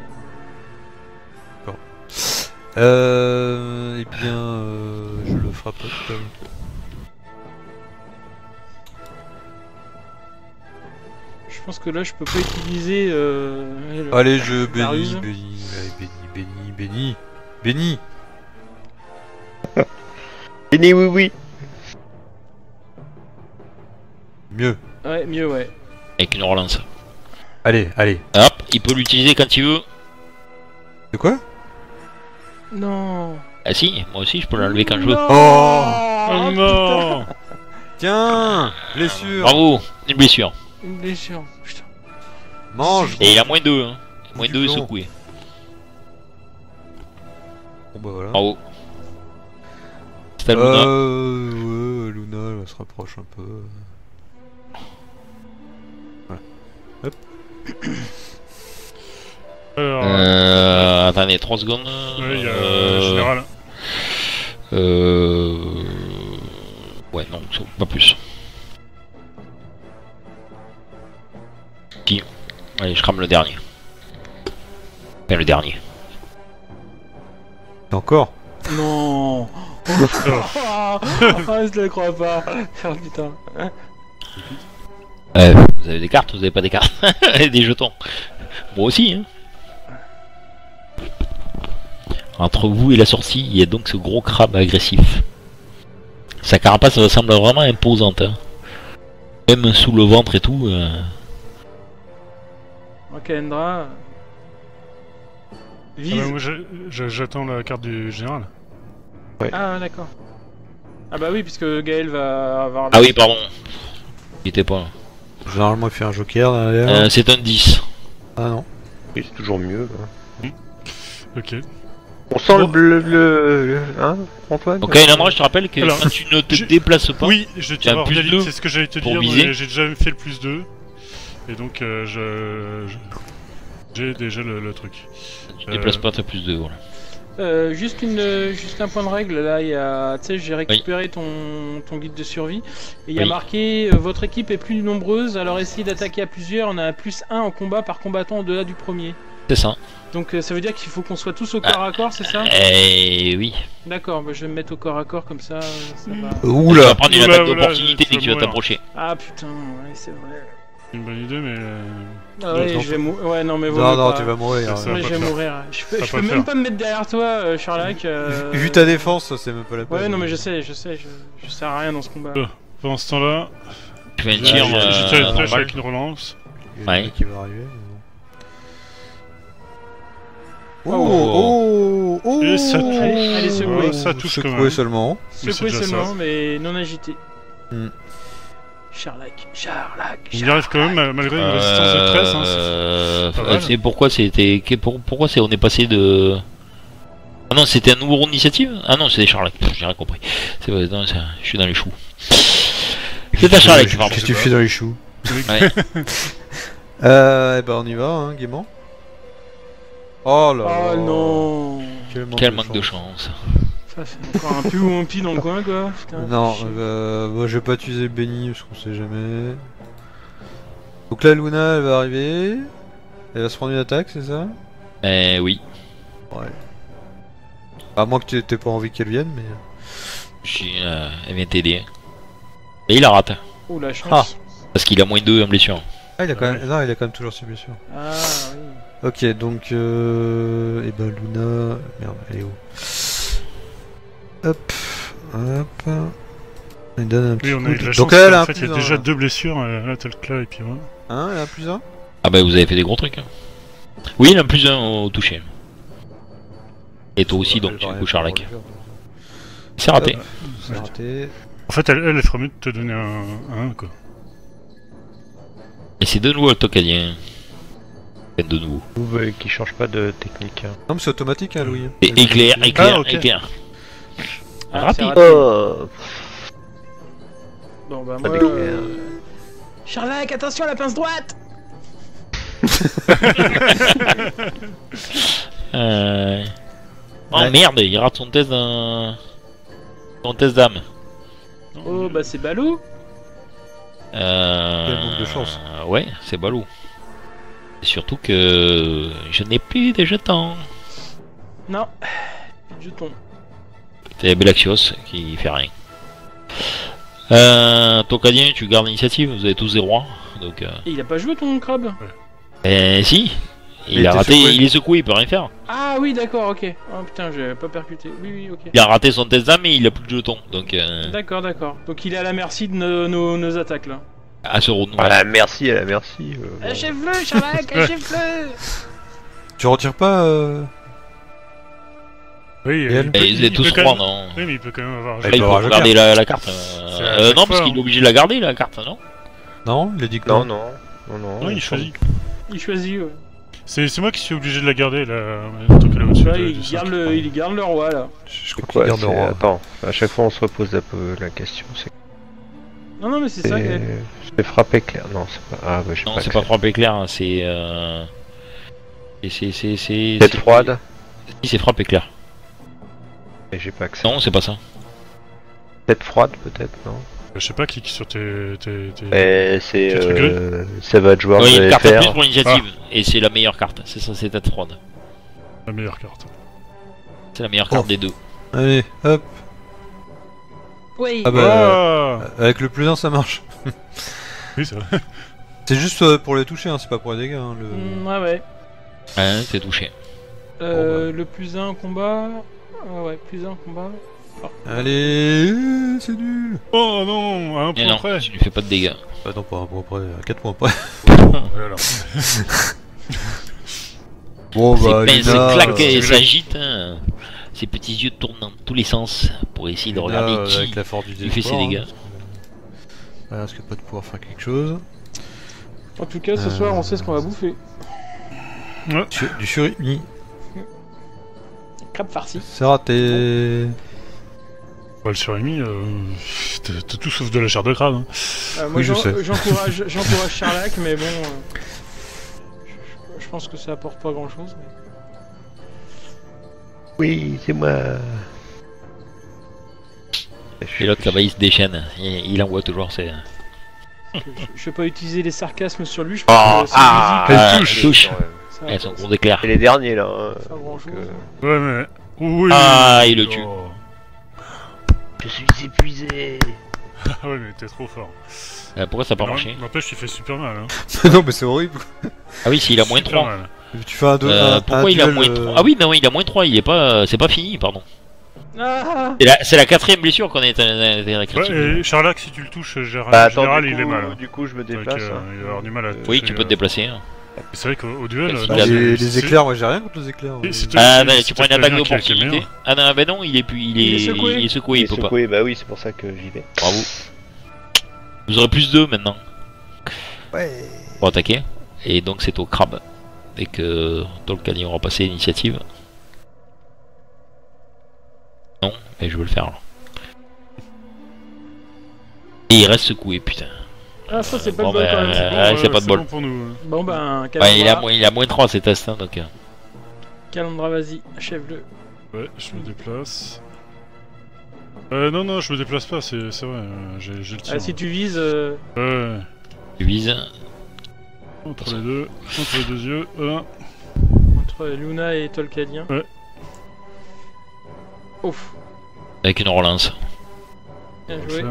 Euh. Eh bien, euh, je le frappe. je pense que là je peux pas utiliser. Euh, le- Allez, je bénis, bénis, allez, bénis, bénis, bénis. Fini, oui, oui. Mieux. Ouais, mieux, ouais. Avec une relance. Allez, allez. Hop, il peut l'utiliser quand il veut. De quoi? Non. Ah si, moi aussi, je peux l'enlever quand je veux. Oh Oh putain. non Tiens Blessure Bravo, une blessure. Une blessure. Putain. Mange Et il a moins 2, hein. Moins Du 2 plomb. secoué. Bon bah voilà. Bravo. C'est à Luna. Euh, ouais, Luna, elle se rapproche un peu. Alors, Euh, attendez, 3 secondes. ouais, il y a Euh, le général. Euh... Ouais, non, pas plus. Qui? Allez, je crame le dernier. Enfin, le dernier. Encore Non. Ah, je le crois pas. Oh putain. Euh, vous avez des cartes, vous avez pas des cartes Et des jetons. Moi aussi, hein. Entre vous et la sortie, il y a donc ce gros crabe agressif. Sa carapace ressemble vraiment imposante. hein. Même sous le ventre et tout. euh, Ok, Ah bah, j'attends la carte du général. Ah, d'accord. Ah bah oui, puisque Gaël va avoir... Ah oui, pardon. Il était pas là. Généralement, il fait un joker derrière. Euh, c'est un 10. Ah non. Oui, c'est toujours mieux. hein. Ok. On sent le bleu, le, le- hein, Antoine? Donc, Kainandra, je te rappelle que Alors, quand tu ne te je- déplaces pas, Oui, je un plus c'est ce que j'allais te dire. J'ai déjà fait le plus 2. Et donc, euh, je. je- J'ai déjà le, le truc. tu te déplaces Euh, pas, t'as plus de. Voilà. Euh, juste, une, euh, juste un point de règle, là, il y a, tu sais, j'ai récupéré ton, ton guide de survie, et il y a marqué euh, votre équipe est plus nombreuse, alors essayez d'attaquer à plusieurs, on a un plus 1 en combat par combattant au-delà du premier. C'est ça. Donc euh, ça veut dire qu'il faut qu'on soit tous au corps à corps, c'est ça? Eh oui. D'accord, bah, je vais me mettre au corps à corps comme ça, euh, ça va. Tu vas Oula prendre une attaque d'opportunité tu dès que tu vas t'approcher. Ah putain, ouais, c'est vrai. Une bonne idée, mais. euh, Ah ouais, Non, je vais mourir. Ouais, non, mais Non, non, pas. tu vas mourir. Ça hein. Ouais, je vais mourir. Je peux, je même pas me mettre derrière toi, euh, Charlac. euh, Vu, ta défense, c'est même pas la peine. Ouais, non, mais je sais, je sais, je, je sers à rien dans ce combat. Euh. Pendant ce temps-là, Tu fais un j'ai tir j'ai- j'ai tiré une flèche normal. avec une relance. Il y a Ouais. un qui va arriver. bon. Oh. Oh, oh, Et ça touche. Allez, allez, secouez. Ouais, ça touche quand Secouer même. seulement. Seulement, ça. mais non agité. Hmm. Charlac, Charlac, On y arrive quand même, ma- malgré une résistance de 13. Hein, c'est- Euh, pas mal. c'est pourquoi c'était pourquoi c'est on est passé de ah non c'était un nouveau round d'initiative? Ah non c'est Charlotte j'ai rien compris c'est vrai, non, ça- je suis dans les choux c'est à Charlotte pardon Qu'est-ce que tu fais dans les choux? Ouais. Euh, eh ben on y va, hein, gaiement. Oh là là. Oh non Quel manque, quel de, manque de chance. Ça fait encore un pu ou un pi dans le coin quoi. Putain, Non, euh, moi je vais pas utiliser Benny parce qu'on sait jamais. Donc là Luna elle va arriver. Elle va se prendre une attaque, c'est ça? Eh oui Ouais. À moins que tu t'aies pas envie qu'elle vienne, mais. j'ai, euh, elle vient t'aider et il la rate Oh la chance. Ah. parce qu'il a moins 2 en blessure Ah, il a quand même. Non, il a quand même toujours ses blessures. Ah, oui. Ok, donc. Euh... Et ben Luna. Merde, elle est où? Hop. Hop. Elle donne un petit Oui, on a coup eu de la chance. Donc elle a en fait, il y a un, déjà là. deux blessures, euh, là, Telkla et puis moi. Hein, elle a un plus un? Ah bah vous avez fait des gros trucs. hein. Oui, il y en a plus un au toucher. Et toi aussi, donc, du coup, Charlec. C'est raté. C'est raté. En fait, elle, elle, elle ferait mieux de te donner un, un quoi. Et c'est de nouveau le Tocadien. De nouveau. Ou bah, qui change pas de technique. hein. Non, mais c'est automatique, hein, Louis. Et éclair, éclair, Ah, ok. éclair. Ah, Rapide. Oh Bon bah moi... euh, Charlac, attention à la pince droite Euh... Oh Ouais. merde, il rate son test d'un... Son test d'âme. Oh bah c'est ballot Euh... Quel manque de chance. Ouais, c'est ballot. Et surtout que je n'ai plus de jetons. Non, plus de jetons. C'est Belaxios qui fait rien. Euh, Tocadien, tu gardes l'initiative, vous avez tous des rois. Donc, euh... Et il a pas joué ton crabe Eh si Il, Il a raté, secoué. il est secoué, il peut rien faire. Ah oui d'accord, ok. Oh putain, j'ai pas percuté. Oui oui, ok. Il a raté son test d'âme et il a plus de jetons. Donc, euh, D'accord, d'accord. Donc il est à la merci de nos, nos- nos attaques là. à ce round. Ah la merci, à la merci. euh, bon. Achève-le, Charlac, achève-le Tu retires pas. Euh... Oui, il peut- il- il tous trois, même- non Oui, mais il peut quand même avoir. Ah, il il peut faut avoir un garder la, la carte. euh, euh, non, fois, parce qu'il est obligé de la garder, la carte, non Non, il a dit que Non, non, non, non. Non, il choisit. Il choisit, ouais. C'est c'est moi qui suis obligé de la garder là. Au-dessus. Ouais, de- il, garde le, il garde le roi là. Je crois qu'il garde le roi. Attends, à chaque fois on se repose un peu la question. C'est Non, non, mais c'est ça. c'est- frappé clair. Non, c'est pas. Ah, bah, je sais Non, pas. c'est pas frappe éclair, hein, c'est. Euh... et C'est. C'est. C'est. Tête froide. Si, c'est éclair. Et j'ai pas accès. Non, c'est pas ça. Tête froide peut-être, non Je sais pas, clique sur tes. tes, tes- c'est euh, Savage World Oui, une carte plus pour l'initiative. Et c'est la meilleure carte. C'est ça, c'est tête froide. La meilleure carte. C'est la meilleure carte Oh. des deux. Allez, hop. Oui. Ah bah. Ah Avec le plus 1, ça marche. Oui, c'est vrai. C'est juste euh, pour les toucher, hein, c'est pas pour les dégâts. Hein, le... Mm, ouais, ouais. Hein, c'est touché. Euh, Le plus 1 en combat. Ah ouais, plus 1 en combat. Allez, euh, c'est nul. Oh non, à un point non, près. tu lui fais pas de dégâts. Bah non, pas un point près, à 4 points près. Bon Ses bah, pinces Luna, claquent euh, et s'agitent. hein. Ses petits yeux tournent dans tous les sens pour essayer de regarder euh, qui. avec la force du qui fait ses dégâts. hein, parce que- Elle risque pas de pouvoir faire quelque chose? En tout cas, ce Euh. soir, on sait ce qu'on va bouffer. Su- du surimi, Crabe farci. c'est raté. Bah, le surimi, euh, t'as tout sauf de la chair de crabe. Hein. Euh, moi, Oui, je j'en- sais. j'encourage, j'encourage Charlac, mais bon, euh, je, pense que ça apporte pas grand-chose. mais- Oui, c'est moi. Et l'autre là-bas il se déchaîne. Il, il envoie toujours ses. Je, je vais pas utiliser les sarcasmes sur lui. Je Ah, pense que c'est ah, Ah, touche. touche. Ouais. Elles sont va gros d'éclair. C'est les derniers là. hein. pas grand-chose. Donc, euh, Ouais, mais. Oui. Ah, il le tue. Oh. Je suis épuisé. Ah ouais, mais t'es trop fort. Euh, pourquoi ça a pas Non, marché N'empêche, tu fais super mal. Hein. non, mais c'est horrible. Ah oui, s'il a moins Super 3. mal. Tu fais un 2 Euh, un, pourquoi un il a duel, moins euh, 3 Ah oui, non, il a moins 3, il est pas. C'est pas fini, pardon. Ah C'est la, c'est la quatrième blessure qu'on a été été Ouais, critique. et Charlac, si tu le touches, euh, général, Bah en attends, général, du il coup, est mal. hein. du coup je me Donc, déplace. euh, hein. il va avoir du mal à Euh, te Oui, tu peux te euh. déplacer. hein. Et C'est vrai qu'au au duel. Euh, qu'il bah, a les, c'est- les éclairs, moi j'ai rien contre les éclairs. Et euh. c'est- Ah, bah, tu prends une attaque le d'opportunité. Ah non, bah non, il est, plus, il est, Il est secoué. il est secoué, Il il est peut pas. secoué, bah oui, c'est pour ça que j'y vais. Bravo. Vous aurez plus 2 maintenant Ouais. pour attaquer. Et donc c'est au crabe. Dès que Tolkien aura passé l'initiative. Non, mais je veux le faire alors. Et il reste secoué, putain. Ah, ça, c'est pas Bon, le bol bah, quand même. bon. Ah, c'est pas de bol. bon pour nous. Bon, ben, Ouais, il, a, moins- il a moins 3 ces tests, hein, donc. euh. Calandra, vas-y, achève-le. Ouais, je me déplace. Euh, non, non, je me déplace pas, c'est c'est vrai, euh, j'ai le tir. Ah, si tu vises, euh, Ouais, Tu vises. entre les deux, entre les deux yeux, voilà. entre Luna et Tolkadien. Ouais. Ouf, Avec une relance. bien joué.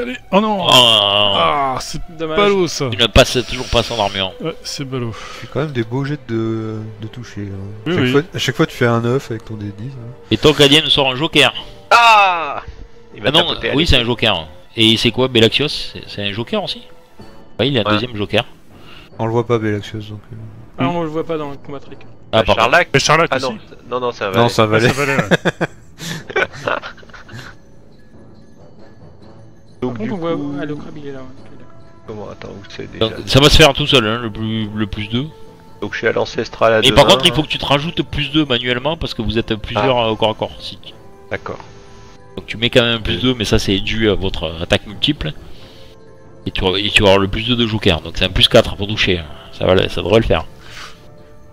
Allez, oh non Ah, Ah, c'est Dommage. ballot ça Tu ne passes toujours pas son armure. Ouais, c'est ballot. Tu fais quand même des beaux jets de, de toucher. hein. Oui, chaque oui. Fois, à chaque fois, tu fais un 9 avec ton D10. hein. Et ton Cadien sort un joker. Ah Il va Ah non, oui, c'est un joker. Et c'est quoi, Belaxios? C'est- un joker aussi? Oui, il a un Ouais. deuxième joker. On le voit pas, Belaxios. Donc, euh. Ah, on le voit pas dans le combat trick. Ah, Ah. Charlac Charlotte Ah non, non, non, c'est un Non, ça Ah, valait. ça valait, ouais. Donc, Par du contre, on voit. coup- Ah, le crabe, il est là. ouais. Comment Attends, où c'est déjà ça va se faire tout seul, hein, le, plus, le plus 2. Donc je suis à l'ancestral à Et par mains. contre, il faut que tu te rajoutes plus 2 manuellement parce que vous êtes plusieurs Ah. euh, au corps à corps. Si D'accord. Donc tu mets quand même un plus 2, mais ça c'est dû à votre attaque multiple. Et tu, et tu vas avoir le plus 2 de joker, donc c'est un plus 4 pour toucher. Ça, va, ça devrait le faire.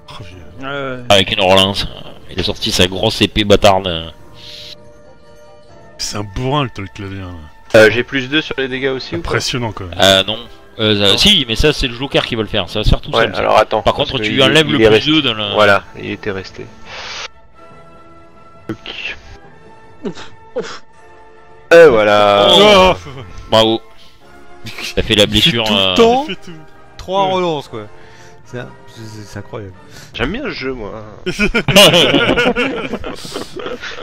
Oh, Euh, Avec une relance. Il a sorti sa grosse épée bâtarde. C'est un bourrin le bien. Euh, J'ai plus 2 sur les dégâts aussi ou Impressionnant quand même. Ah non. Euh, ça- si, mais ça c'est le joker qui va le faire. Ça va se faire tout Ouais, seul. ça. alors attends. Par parce contre, que tu il est- enlèves il le est plus resté. 2 dans le. Voilà, il était resté. Ok. Et voilà. Oh. Oh, Bravo. Ça fait la Il fait blessure. tout le euh, temps. il fait tout. 3 Ouais. relances, quoi. C'est un- c'est- incroyable. J'aime bien ce jeu, moi.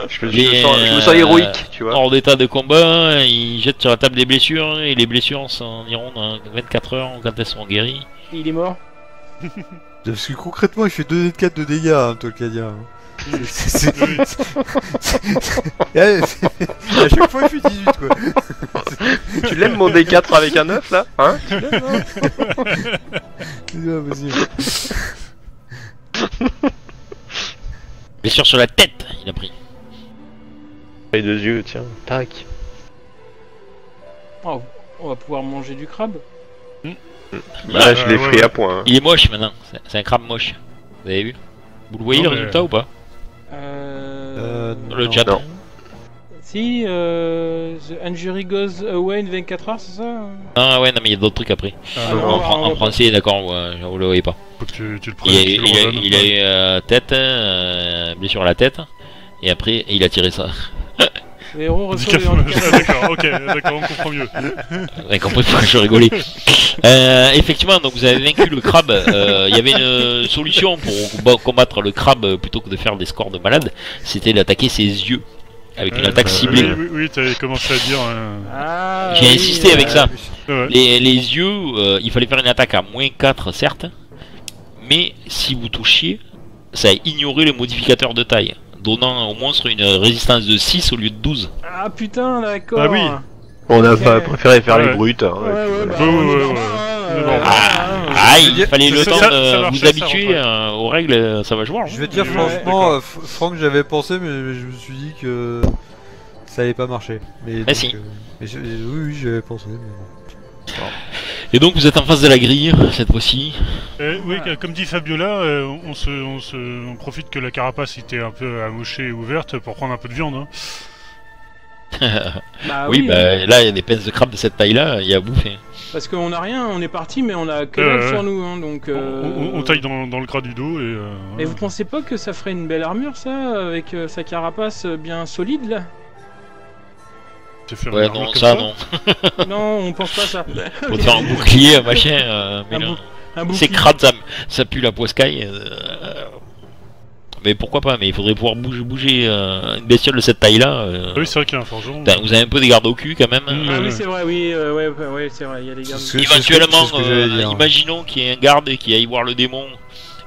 Je me, je Les, me sens, je me sens euh, héroïque, tu vois. Hors d'état de combat, il jette sur la table des blessures et les blessures s'en iront dans 24 heures quand elles seront guéries. il est mort. Parce que concrètement, il fait 2 de 4 de dégâts, hein, le hein. C'est- à chaque fois, il fait 18, quoi. Tu l'aimes mon D4 avec un 9 là Hein C'est pas possible. Blessure sur la tête, il a pris. Les deux yeux, tiens. Tac. Oh, on va pouvoir manger du crabe. Bah, là, je l'ai ouais, pris ouais. à point. hein. Il est moche maintenant, c'est- un crabe moche. Vous avez vu? Vous le voyez Non, le mais- résultat ou pas? Euh... Euh, le chat Non. Si, euh, The Injury Goes Away in 24 heures, c'est ça Ah ouais, non mais il y a d'autres trucs après. Ah, non, en, fran- français, d'accord, vous le voyez pas. Faut que tu, tu le prennes. il a eu euh, tête, euh, blessure à la tête, et après il a tiré ça. Le héros reçoit Handicap. des handicaps. Ah, d'accord, ok, d'accord, on comprend mieux. Vous avez compris pourquoi je rigolais. Euh, effectivement, donc vous avez vaincu le crabe. Euh, Il y avait une solution pour comba- combattre le crabe plutôt que de faire des scores de malade, c'était d'attaquer ses yeux avec une attaque bah, ciblée. Oui, oui, oui, t'avais commencé à dire. euh, Ah, J'ai oui, insisté avec euh, ça. ouais. Les, les yeux, euh, il fallait faire une attaque à moins 4 certes, mais si vous touchiez, ça ignorait le modificateur de taille, donnant au monstre une résistance de 6 au lieu de 12. Ah putain, d'accord. Ah oui. On a préféré faire Ouais. les brutes. hein, Ouais, ouais, bah, euh, Ah, ah, il fallait le temps ça- de ça vous ça habituer euh, aux règles, ça va jouer. hein. Je vais te dire Ouais, franchement, euh, Franck, j'avais pensé, mais je me suis dit que ça allait pas marcher. Mais, donc, si. euh, mais je- oui, oui, j'avais pensé. Mais bon. Et donc vous êtes en face de la grille cette fois-ci. Euh, oui, comme dit Fabiola, euh, on, se, on, se, on profite que la carapace était un peu amochée et ouverte pour prendre un peu de viande. Hein. Bah oui, oui, bah, là il y a des pinces de crabe de cette taille-là, il y a à bouffer. parce qu'on a rien, on est parti, mais on a que Euh, dalle sur nous, hein, donc. euh, On, on- on taille dans, dans le gras du dos et. Euh, Et ouais. vous pensez pas que ça ferait une belle armure, ça, avec euh, sa carapace euh, bien solide, là? Faire Ouais, une non, ça non. Non, on pense pas ça. Faut te faire un bouclier, un machin. euh, mais Un non. bouc- Un C'est crade, ça, ça pue la poiscaille. euh, Mais pourquoi pas, mais il faudrait pouvoir bouger, bouger euh, une bestiole de cette taille-là. euh, Ah oui, c'est vrai qu'il y a un forgeron. vous avez un peu des gardes au cul quand même. hein. Ah Euh, oui, c'est vrai, oui, euh, ouais, ouais, c'est vrai, il y a Éventuellement, c'est ce que euh, dire. imaginons qu'il y ait un garde qui aille voir le démon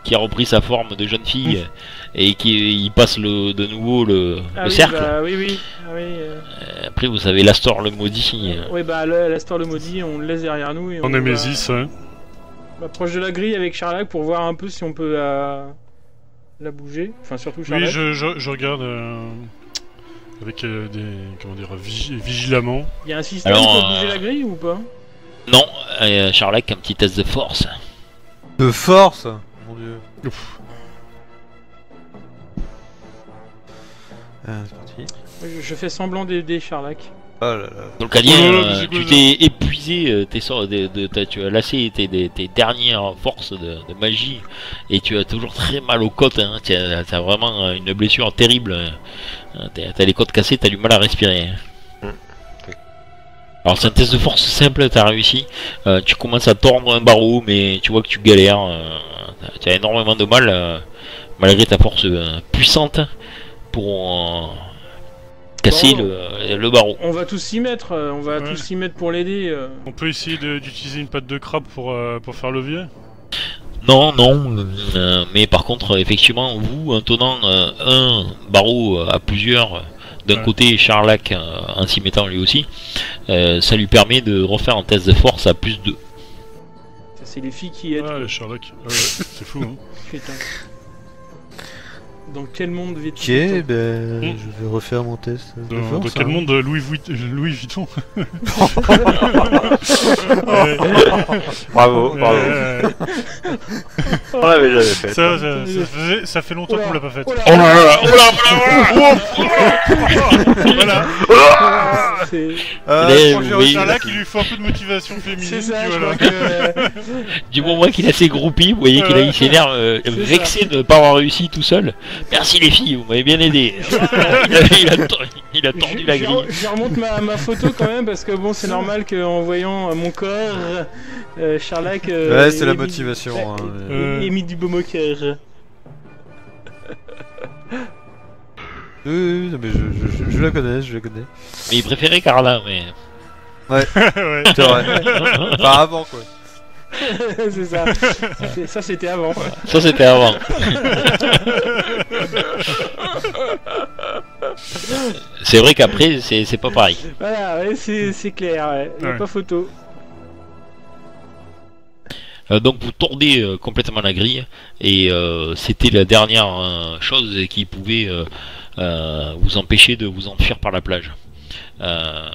qui a repris sa forme de jeune fille et qui il passe le, de nouveau le, Ah le oui, cercle. bah, oui, oui. Ah, oui, euh, Après, vous avez l'Astor le maudit. euh, ouais, bah, l'Astor le maudit, on le laisse derrière nous. Et En on ouais. on va proche de la grille avec Charlac pour voir un peu si on peut la, la bouger. Enfin, surtout Oui, Charlac. je, je, je regarde euh, avec euh, des. Comment dire, vigi- vigilamment. Il y a un système Alors, pour euh, bouger la grille ou pas? Non, euh, Charlac, un petit test de force. De force? Mon dieu. Ouf. Ah, c'est parti. je, je fais semblant d'aider Charlac. Oh là là. Donc, Alien, Oh là là, euh, tu t'es épuisé, euh, t'es sor- de, tu as lassé tes, dernières forces de, de magie et tu as toujours très mal aux côtes. Hein, tu as, t'as vraiment euh, une blessure terrible. hein. T'as les côtes cassées, t'as du mal à respirer. hein. Mm. Alors c'est un test de force simple, t'as réussi. Euh, tu commences à tordre un barreau, mais tu vois que tu galères. euh, tu as énormément de mal, euh, malgré ta force euh, puissante, pour euh, casser Bon. le, le barreau. On va tous s'y mettre, euh, on va Ouais. tous s'y mettre pour l'aider. euh. On peut essayer d'utiliser une patte de crabe pour, euh, pour faire levier? Non, non, euh, mais par contre, effectivement, vous, en tenant euh, un barreau euh, à plusieurs, euh, d'un Ouais. côté Charlac euh, en s'y mettant lui aussi, euh, ça lui permet de refaire un test de force à plus de. Ça, C'est les filles qui aident. Ah. Ouais, ouais, c'est fou, hein. Putain. Dans quel monde Ok, vêtu ben je vais refaire mon test. de Dans, force, dans quel hein. monde euh, Louis, Vuit- Louis Vuitton Bravo, bravo. On l'avait jamais fait. Ça, ça, ça faisait- ça fait longtemps qu'on l'a pas fait. Oh là Oh là là, oh là, oh là, voilà. Oui. reçu la- Sherlock, il lui faut un peu de motivation féminine. c'est ça, puis je voilà. crois que. euh, Du moment qu'il a ses groupies, vous voyez qu'il s'énerve, euh, vexé de ne pas avoir réussi tout seul. Merci les filles, vous m'avez bien aidé. il, a, il a tor- il a tordu je- la grille. Je remonte ma, ma photo quand même parce que bon, c'est normal qu'en voyant euh, mon corps, euh, Charlac. euh, Ouais, c'est la motivation, ouais, hein, ait- mais- Euh. ait mis du beau moqueur. Oui, mais je, je- je la connais, je la connais. Mais il préférait Carla, mais. ouais. C'est vrai. Enfin, avant quoi. c'est ça. Ça, c'était avant. Ça c'était avant. c'est vrai qu'après, c'est pas pareil. Voilà, ouais, c'est clair. Ouais. Y a Ouais. pas photo. Euh, donc vous tordez euh, complètement la grille et euh, c'était la dernière euh, chose qui pouvait euh, euh, vous empêcher de vous enfuir par la plage. Euh,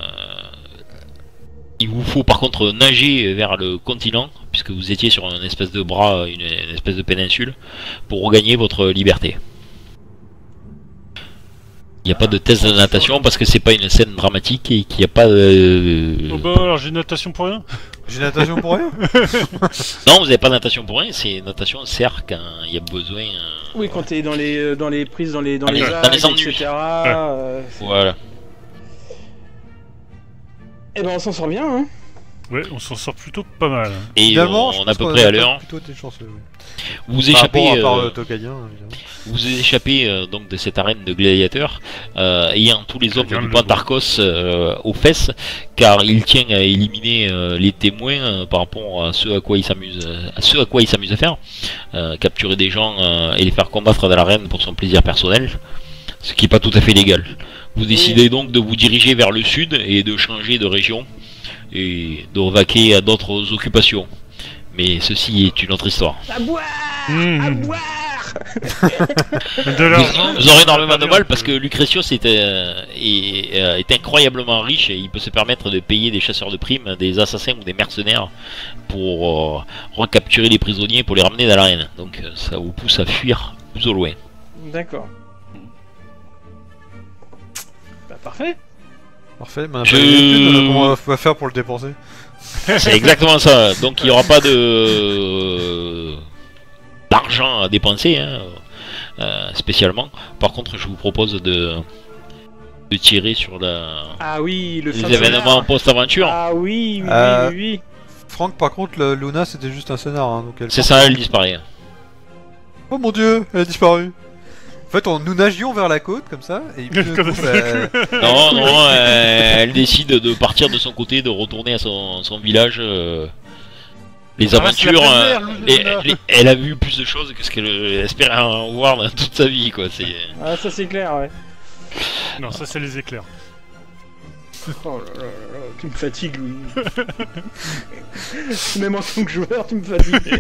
il vous faut par contre nager vers le continent puisque vous étiez sur une espèce de bras, une, une espèce de péninsule pour regagner votre liberté. Il n'y a pas de test de natation parce que c'est pas une scène dramatique et qu'il n'y a pas de... Oh bah alors j'ai une natation pour rien J'ai natation pour rien Non, vous n'avez pas de natation pour rien, c'est natation sert quand il y a besoin. euh, Oui, quand t'es dans les, euh, dans les prises, dans les, dans Dans les, les- dans vagues, les ennuis. etc. euh, Voilà. Eh ben, on s'en sort bien, hein. Ouais, on s'en sort plutôt pas mal. Et je on, on à peu près a à l'heure. Plutôt été chanceux. oui. Vous Par échappez, à part euh, évidemment. vous échappez euh, donc de cette arène de gladiateurs, euh, ayant tous les hommes du euh, aux fesses, car il tient à éliminer euh, les témoins euh, par rapport à ce à quoi il s'amuse, euh, à ce à quoi il s'amuse à faire, Euh, capturer des gens euh, et les faire combattre dans l'arène pour son plaisir personnel, ce qui est pas tout à fait légal. Vous décidez donc de vous diriger vers le sud et de changer de région et de vaquer à d'autres occupations. Mais ceci est une autre histoire. À boire Mmh. À boire de Vous, vous aurez énormément de mal parce que Lucretius est, euh, est, euh, est incroyablement riche et il peut se permettre de payer des chasseurs de primes, des assassins ou des mercenaires pour euh, recapturer les prisonniers pour les ramener dans l'arène. Donc ça vous pousse à fuir plus au loin. D'accord. Bah, parfait. Parfait, mais on a Je- comment on va faire pour le dépenser C'est exactement ça. Donc il n'y aura pas de d'argent à dépenser hein, euh, spécialement. Par contre, je vous propose de de tirer sur la Ah oui, le les événements post-aventure. Ah oui, oui, Euh, oui, oui. Franck, par contre, le- Luna c'était juste un scénar. Hein, donc elle C'est ça, elle disparaît. Oh mon dieu, elle a disparu. En fait, on, nous nagions vers la côte comme ça, et puis coup, ça. bah, Non, non, euh, elle décide de partir de son côté, de retourner à son, son village. euh, les Ah, aventures, euh, les- les- elle a vu plus de choses que ce qu'elle euh, espérait en voir dans toute sa vie, quoi. Ah, ça c'est clair, ouais. Non, ça c'est les éclairs. Oh là là là là, tu me fatigues, Louis. Même en tant que joueur, tu me fatigues.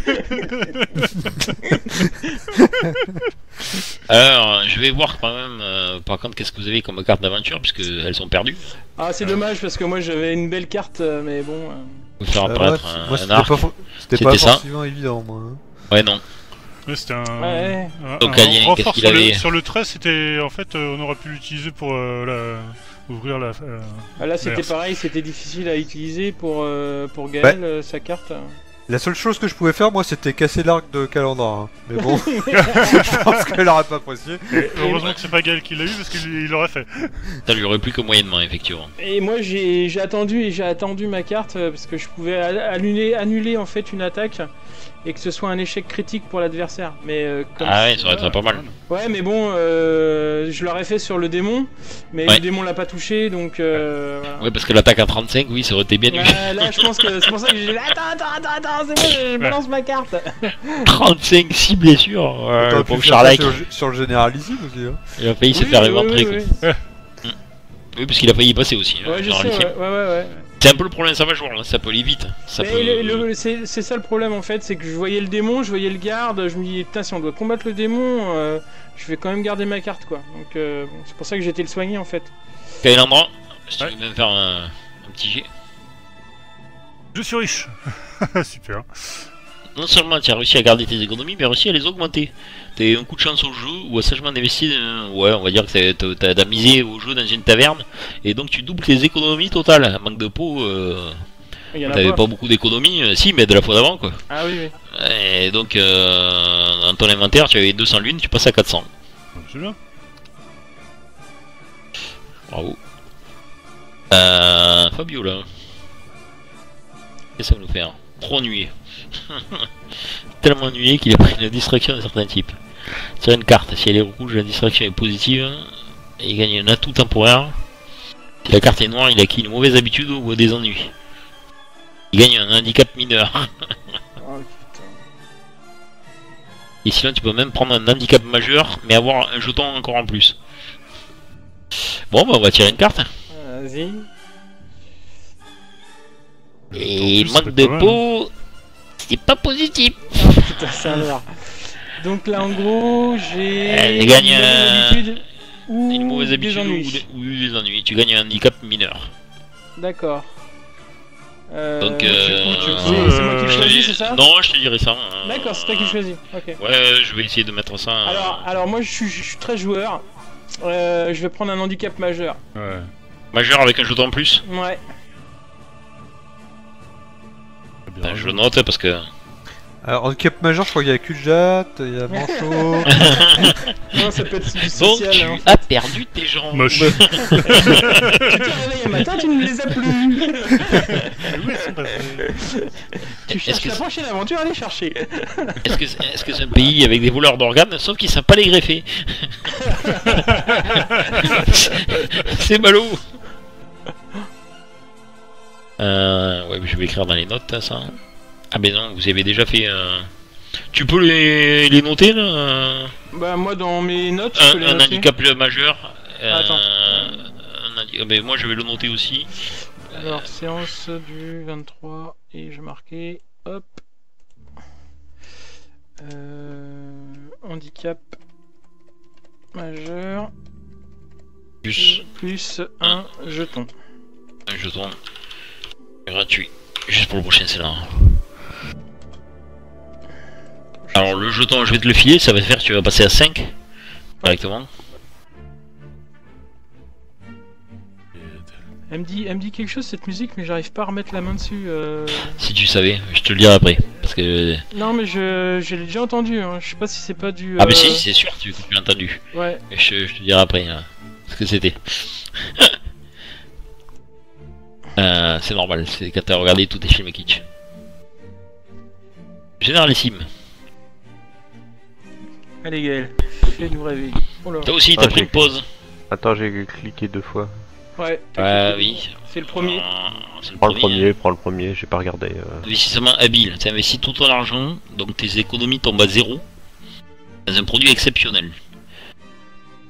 Alors, je vais voir quand même. euh, par contre, qu'est-ce que vous avez comme carte d'aventure, puisque elles sont perdues. Ah, c'est dommage parce que moi j'avais une belle carte, euh, mais bon. euh, Vous faire euh, apparaître moi, un, moi, un c'était arc. pas, for- c'était C'était pas ça. forcément évident, moi. hein. Ouais, non. Ouais, c'était un. Ouais. un- Donc, un Alien, renfort qu'est-ce qu'il sur, le, avait sur le trait, c'était. En fait, euh, on aurait pu l'utiliser pour euh, la- ouvrir la. euh, Ah, là c'était pareil, c'était difficile à utiliser pour, euh, pour Gaël, euh, sa carte. La seule chose que je pouvais faire, moi, c'était casser l'arc de Calandra. hein. Mais bon, je pense qu'elle aurait pas apprécié. Et heureusement que c'est pas Gaël qui l'a eu parce qu'il il l'aurait fait. Ça lui aurait plu que moyennement, effectivement. Et moi j'ai j'ai attendu et j'ai attendu ma carte parce que je pouvais annuler, annuler en fait une attaque et que ce soit un échec critique pour l'adversaire. Mais euh, comme Ah ouais, ça aurait été pas mal. Ouais, mais bon, euh, je l'aurais fait sur le démon, mais Ouais. le démon l'a pas touché, donc euh, voilà. Ouais, parce que l'attaque à 35, oui, ça aurait été bien Ouais, là, je pense que c'est pour ça que j'ai dit attends, attends, attends, attends, c'est bon, je, balance ma carte. 35, 6 blessures. Faire ça Charlac, sur, le- sur le généralissime aussi. Hein. il a failli se Oui, faire oui, éventrer, oui, quoi. oui. Oui, parce qu'il a failli y passer aussi. hein, Ouais, je sais, ouais, ouais. ouais. C'est un peu le problème, ça va jouer, hein, ça peut aller vite. Ça peut... c'est ça le problème en fait, c'est que je voyais le démon, je voyais le garde, je me dis putain si on doit combattre le démon, euh, je vais quand même garder ma carte quoi. Donc euh, bon, c'est pour ça que j'ai été le soigner en fait. Quel endroit Si tu Ouais. veux même faire un, un petit jet. Je suis riche. Super. Non seulement tu as réussi à garder tes économies, mais aussi à les augmenter. T'as eu un coup de chance au jeu ou à sagement investi, euh, ouais, on va dire que t'as- misé au jeu dans une taverne, et donc tu doubles tes économies totales. Manque de peau, euh, t'avais pas. pas beaucoup d'économies, euh, si, mais de la fois d'avant quoi. Ah oui, oui. Et donc, euh, dans ton inventaire, tu avais 200 lunes, tu passes à 400. C'est bien. Bravo. Euh, Fabio là. Qu'est-ce que ça va nous faire? Trop ennuyé. Tellement ennuyé qu'il a pris une distraction d'un certain type. Tire une carte, si elle est rouge, la distraction est positive. Et il gagne un atout temporaire. Si la carte est noire, il acquis une mauvaise habitude ou des ennuis. Il gagne un handicap mineur. Oh, putain. Et sinon, tu peux même prendre un handicap majeur, mais avoir un jeton encore en plus. Bon, bah on va tirer une carte. Vas-y. Et plus, ça manque de peau, c'est pas positif. Oh, putain, leurre. Donc là en gros, j'ai Elle gagne, une mauvaise euh, habitude ou Une mauvaise des habitude ou des, ou des ennuis. Tu gagnes un handicap mineur. D'accord. Euh, Donc, euh, euh, c'est moi qui choisis, c'est ça Non, je te dirai ça. hein. D'accord, c'est toi qui choisis. Ok. Ouais, je vais essayer de mettre ça. euh, Alors, alors moi je suis, je suis très joueur. Euh, je vais prendre un handicap majeur. Ouais. Majeur avec un jeton en plus. Ouais. Bien. Ben, je le note parce que. Alors, handicap majeur, je crois qu'il y a Kuljat, il y a Manchot. Non, ça peut être du Donc, social. tu hein. as perdu tes jambes. Moche. Tu t'es réveillé un matin, tu ne les as plus. Tu cherches que la c'est- prochaine aventure à les chercher. Est-ce que c'est un pays avec des voleurs d'organes, sauf qu'ils savent pas les greffer C'est ballot euh, Ouais, mais je vais écrire dans les notes ça. Ah ben non, vous avez déjà fait... euh, Tu peux les, les noter là euh, Bah moi dans mes notes, je peux un, les un noter. handicap majeur. euh, Attends. un ah ben, moi je vais le noter aussi. Alors séance du 23 et je marquais hop handicap majeur Plus plus un jeton. un jeton gratuit. Juste pour le prochain, c'est là. Alors le jeton, je vais te le filer, ça va faire que tu vas passer à 5 directement. Elle me dit, elle me dit quelque chose cette musique, mais j'arrive pas à remettre la main dessus. euh. Si tu savais, je te le dirai après. Parce que. Non mais je, je l'ai déjà entendu. Hein. Je sais pas si c'est pas du. Ah, mais euh, si, c'est sûr, tu, tu l'as entendu. Ouais. Je, je te dirai après hein, ce que c'était. Euh, c'est normal, c'est quand t'as regardé tous tes films kitsch. Généralissime, Allez Gaël, fais-nous rêver. Oh là. toi aussi Ah, t'as pris j'ai- une pause. Attends, j'ai cliqué deux fois. Ouais. Ouais, oui. C'est le premier. Euh, le Prends le premier. premier, prends le premier, j'ai pas regardé. euh. Investissement habile. Tu investis tout ton argent, donc tes économies tombent à zéro. Dans un produit exceptionnel.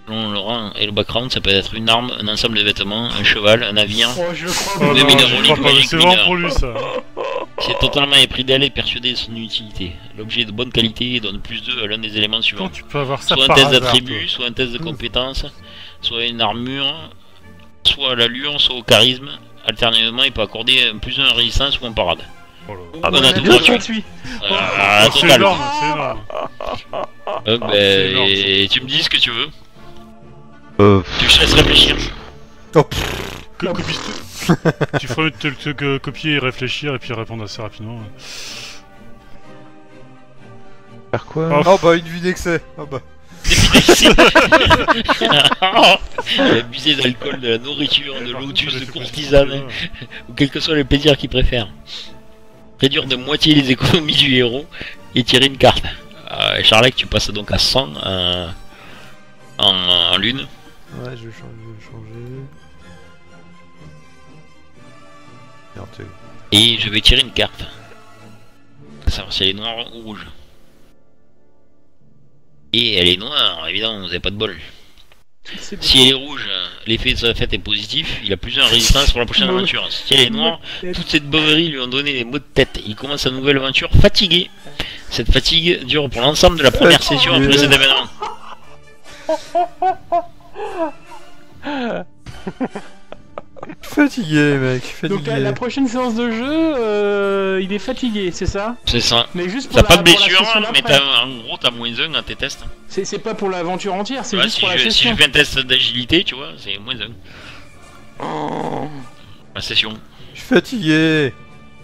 Selon le rang et le background, ça peut être une arme, un ensemble de vêtements, un cheval, un navire. Oh, je le crois. Oh c'est vraiment pour lui ça. C'est totalement épris d'aile et persuadé de son utilité. L'objet est de bonne qualité et donne plus 2 à l'un des éléments suivants. tu peux avoir ça Soit un test d'attribut, soit un test de compétence, soit une armure, soit à l'allure, soit au charisme. Alternativement, il peut accorder un plus 1 à résistance ou en parade. Oh. Ah, On on a tout gratuit. Ah, Oh, c'est énorme, c'est énorme. Euh, bah, c'est énorme, et tu me dis ce que tu veux. Euh, Tu je te laisse réfléchir. Oh, Que- copie- tu ferais te, te- te copier et réfléchir et puis répondre assez rapidement. Faire quoi Oh. Oh bah une vie d'excès. Ah bah. Il a abusé d'alcool, de la nourriture, de lotus, de les courtisane, ou quel que soit le plaisir qu'il préfère. Réduire de moitié les économies du héros et tirer une carte. Euh, Charlotte, tu passes donc à 100 euh, en, en lune. Ouais, je vais changer. Merde, Et je vais tirer une carte. Pour savoir si elle est noire ou rouge. Et elle est noire, évidemment, vous avez pas de bol. Si elle est rouge, l'effet de sa fête est positif, il a plus un résistance pour la prochaine aventure. Si elle est noire, toute cette beuverie lui ont donné des maux de tête. Il commence sa nouvelle aventure fatigué. Cette fatigue dure pour l'ensemble de la première session après cet événement. Fatigué, mec. Fatigué. Donc la, la prochaine séance de jeu, euh, il est fatigué, c'est ça? C'est ça. Mais juste pour T'as pas la- de blessure, session mais en gros t'as moins 1 à tes tests. C'est c'est pas pour l'aventure entière, c'est Ouais, juste si, pour la je, si session. je fais un test d'agilité, tu vois, c'est moins 1. Oh. La session. Je suis fatigué.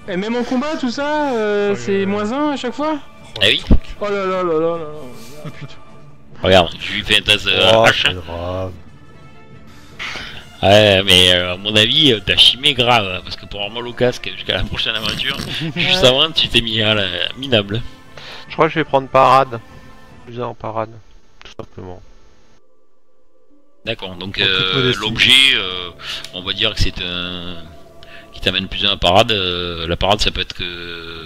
Et même en combat, tout ça, euh, Ouais, c'est moins 1 à chaque fois? Ah oui Oh là là là là là là. Putain. Regarde, je lui fais un test oh, grave. Ouais, mais euh, à mon avis, euh, t'as chimé grave, hein, parce que pour avoir mal au casque jusqu'à la prochaine aventure, juste avant, tu t'es mis à la minable. Je crois que je vais prendre parade. Plus un en parade. Tout simplement. D'accord, donc euh, l'objet, euh, on va dire que c'est un. qui t'amène plus à la parade. euh, la parade, ça peut être que.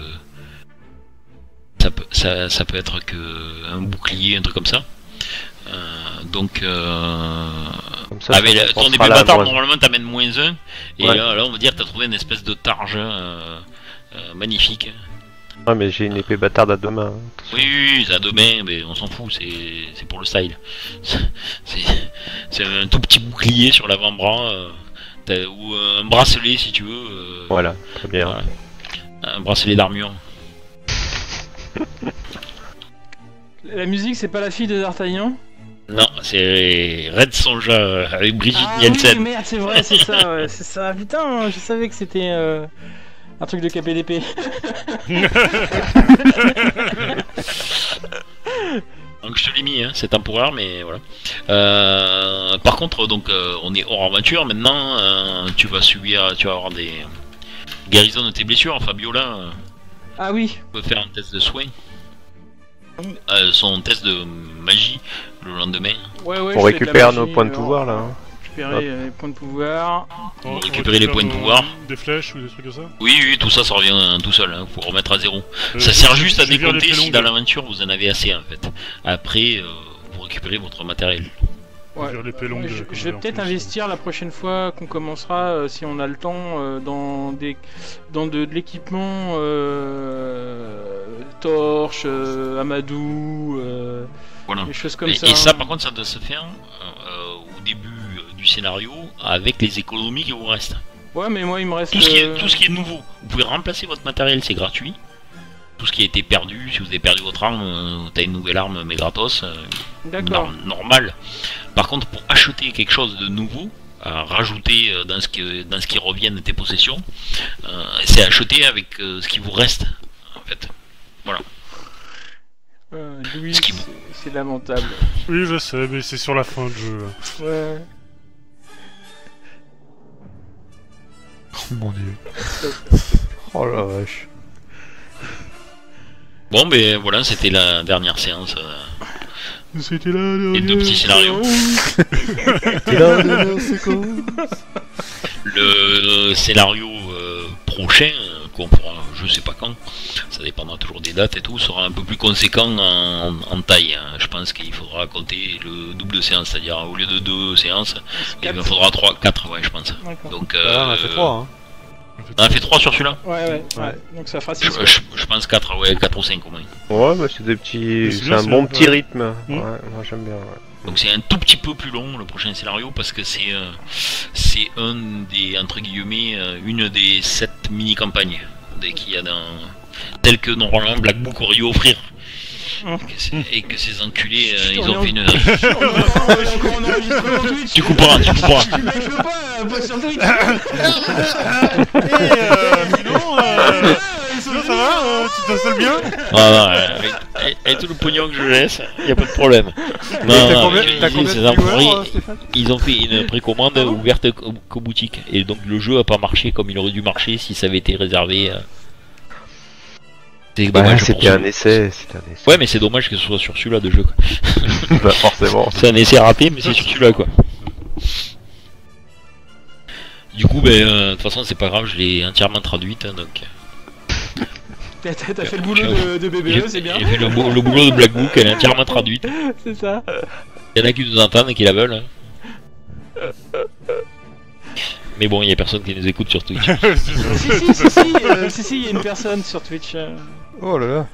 Ça peut, ça, ça peut être que un bouclier, un truc comme ça. Euh, donc. Euh... Ça, la- ton épée bâtard, normalement, t'amènes moins 1. Et Ouais. là, là, on va dire que t'as trouvé une espèce de targe euh, magnifique. Ouais, mais j'ai une épée bâtarde à deux mains. hein. Oui, oui, oui, ça a deux mains, mais on s'en fout, c'est pour le style. C'est un tout petit bouclier sur l'avant-bras, euh, ou un bracelet si tu veux. euh, Voilà, très bien. voilà. Un bracelet d'armure. La musique, c'est pas la fille de D'Artagnan Non, c'est Red Sonja euh, avec Brigitte Ah oui, Nielsen. merde, c'est vrai, c'est ça, ouais, c'est ça. Putain, je savais que c'était euh, un truc de KPDP. Donc je te l'ai mis, hein, c'est temporaire, mais voilà. Euh, par contre, donc euh, on est hors aventure maintenant. euh, tu vas subir, tu vas avoir des guérisons de tes blessures. Fabiola Ah oui, peut faire un test de soin. Euh, son test de magie le lendemain. ouais, ouais. On je fais de la récupère nos points de alors, pouvoir là. hein. Récupérer les points de pouvoir. On récupérer les points de pouvoir. Des flèches ou des trucs comme ça Oui, oui, tout ça, ça revient tout seul. Hein, faut remettre à zéro. Euh, ça sert juste à décompter si dans l'aventure vous en avez assez en fait. Après, euh, vous récupérez votre matériel. Ouais. Je, euh, vais peut-être investir la prochaine fois qu'on commencera, euh, si on a le temps, euh, dans des dans de, de l'équipement euh, torche, euh, Amadou, euh, Voilà. des choses comme et, ça. et ça, par contre, ça doit se faire euh, euh, au début euh, du scénario avec les économies qui vous restent. Ouais, mais moi il me reste. Tout ce, qui est, euh, tout ce qui est nouveau, vous pouvez remplacer votre matériel, c'est gratuit. Tout ce qui a été perdu, si vous avez perdu votre arme, euh, t'as une nouvelle arme, mais gratos, euh, D'accord. arme normale. Par contre, pour acheter quelque chose de nouveau, à rajouter euh, dans ce qui, dans ce qui revient de tes possessions, euh, c'est acheter avec euh, ce qui vous reste, en fait. Euh, Louis, qui- c'est- c'est lamentable. Oui, je sais, mais c'est sur la fin de jeu. Ouais. Oh mon dieu. Oh la vache. Bon, ben voilà, c'était la dernière séance. euh, C'était là, Et deux petits scénarios. T'es là, dernière séquence. Le euh, scénario euh, prochain, qu'on fera, je sais pas quand, ça dépendra toujours des dates et tout, sera un peu plus conséquent en, en taille. hein. Je pense qu'il faudra compter le double de séance, c'est-à-dire au lieu de deux séances, il me faudra trois, quatre, ouais, je pense. Donc, Ah, on a fait 3 hein. On a fait trois sur celui-là Ouais, ouais, ouais. Donc ça fera je, 6. je- je pense 4, ouais, 4 ou 5 au moins. Ouais, bah c'est des petits. c'est un bon petit rythme. Mm. Ouais, moi j'aime bien. ouais. Donc c'est un tout petit peu plus long le prochain scénario parce que c'est euh, c'est un des entre guillemets euh, une des sept mini campagnes qu'il y a dans tel que normalement Black Book aurait dû offrir. Mm. Que c'est- Et que ces enculés euh, ils ont fait une. tu couperas, tu couperas. Mais je veux pas, euh, pas sur Twitch. Et euh, euh, Ah, sinon, ça va euh, tu t'installes bien Ah, non, avec, avec- avec tout le pognon que je laisse, y a pas de problème. Non, non, combien, ils- combien ces enfoirés, euh, ils ont fait une précommande ouverte qu'aux qu'aux boutiques. Et donc le jeu a pas marché comme il aurait dû marcher si ça avait été réservé. euh. C'est Bah, dommage c'était un essai, c'était un essai. Ouais, mais c'est dommage que ce soit sur celui-là de jeu. quoi. Bah, forcément. C'est un essai raté, mais c'est sur celui-là quoi. Du coup, ben, euh, de toute façon, c'est pas grave, je l'ai entièrement traduite. hein, donc, T'as t'as- fait le boulot de, de BBE, c'est bien. j'ai fait le, bou- le boulot de Black Book, elle est entièrement traduite. C'est ça. Il y en a qui nous entendent et qui la veulent. hein. Mais bon, il y a personne qui nous écoute sur Twitch. Si, si, si, si, euh, si, si, il y a une personne sur Twitch. euh. Oh là là.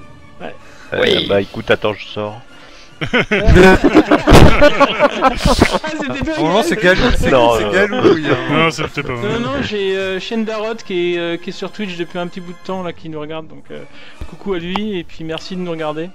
Euh, Oui. Bah écoute, attends, je sors. Ah, pas Normalement, c'est Galou, c'est Non, c'est non, Galou, a- Non, c'est peut-être pas Non, vrai. non, j'ai euh, Shane Darrot qui est, euh, qui est sur Twitch depuis un petit bout de temps là, qui nous regarde. Donc, euh, coucou à lui et puis merci de nous regarder.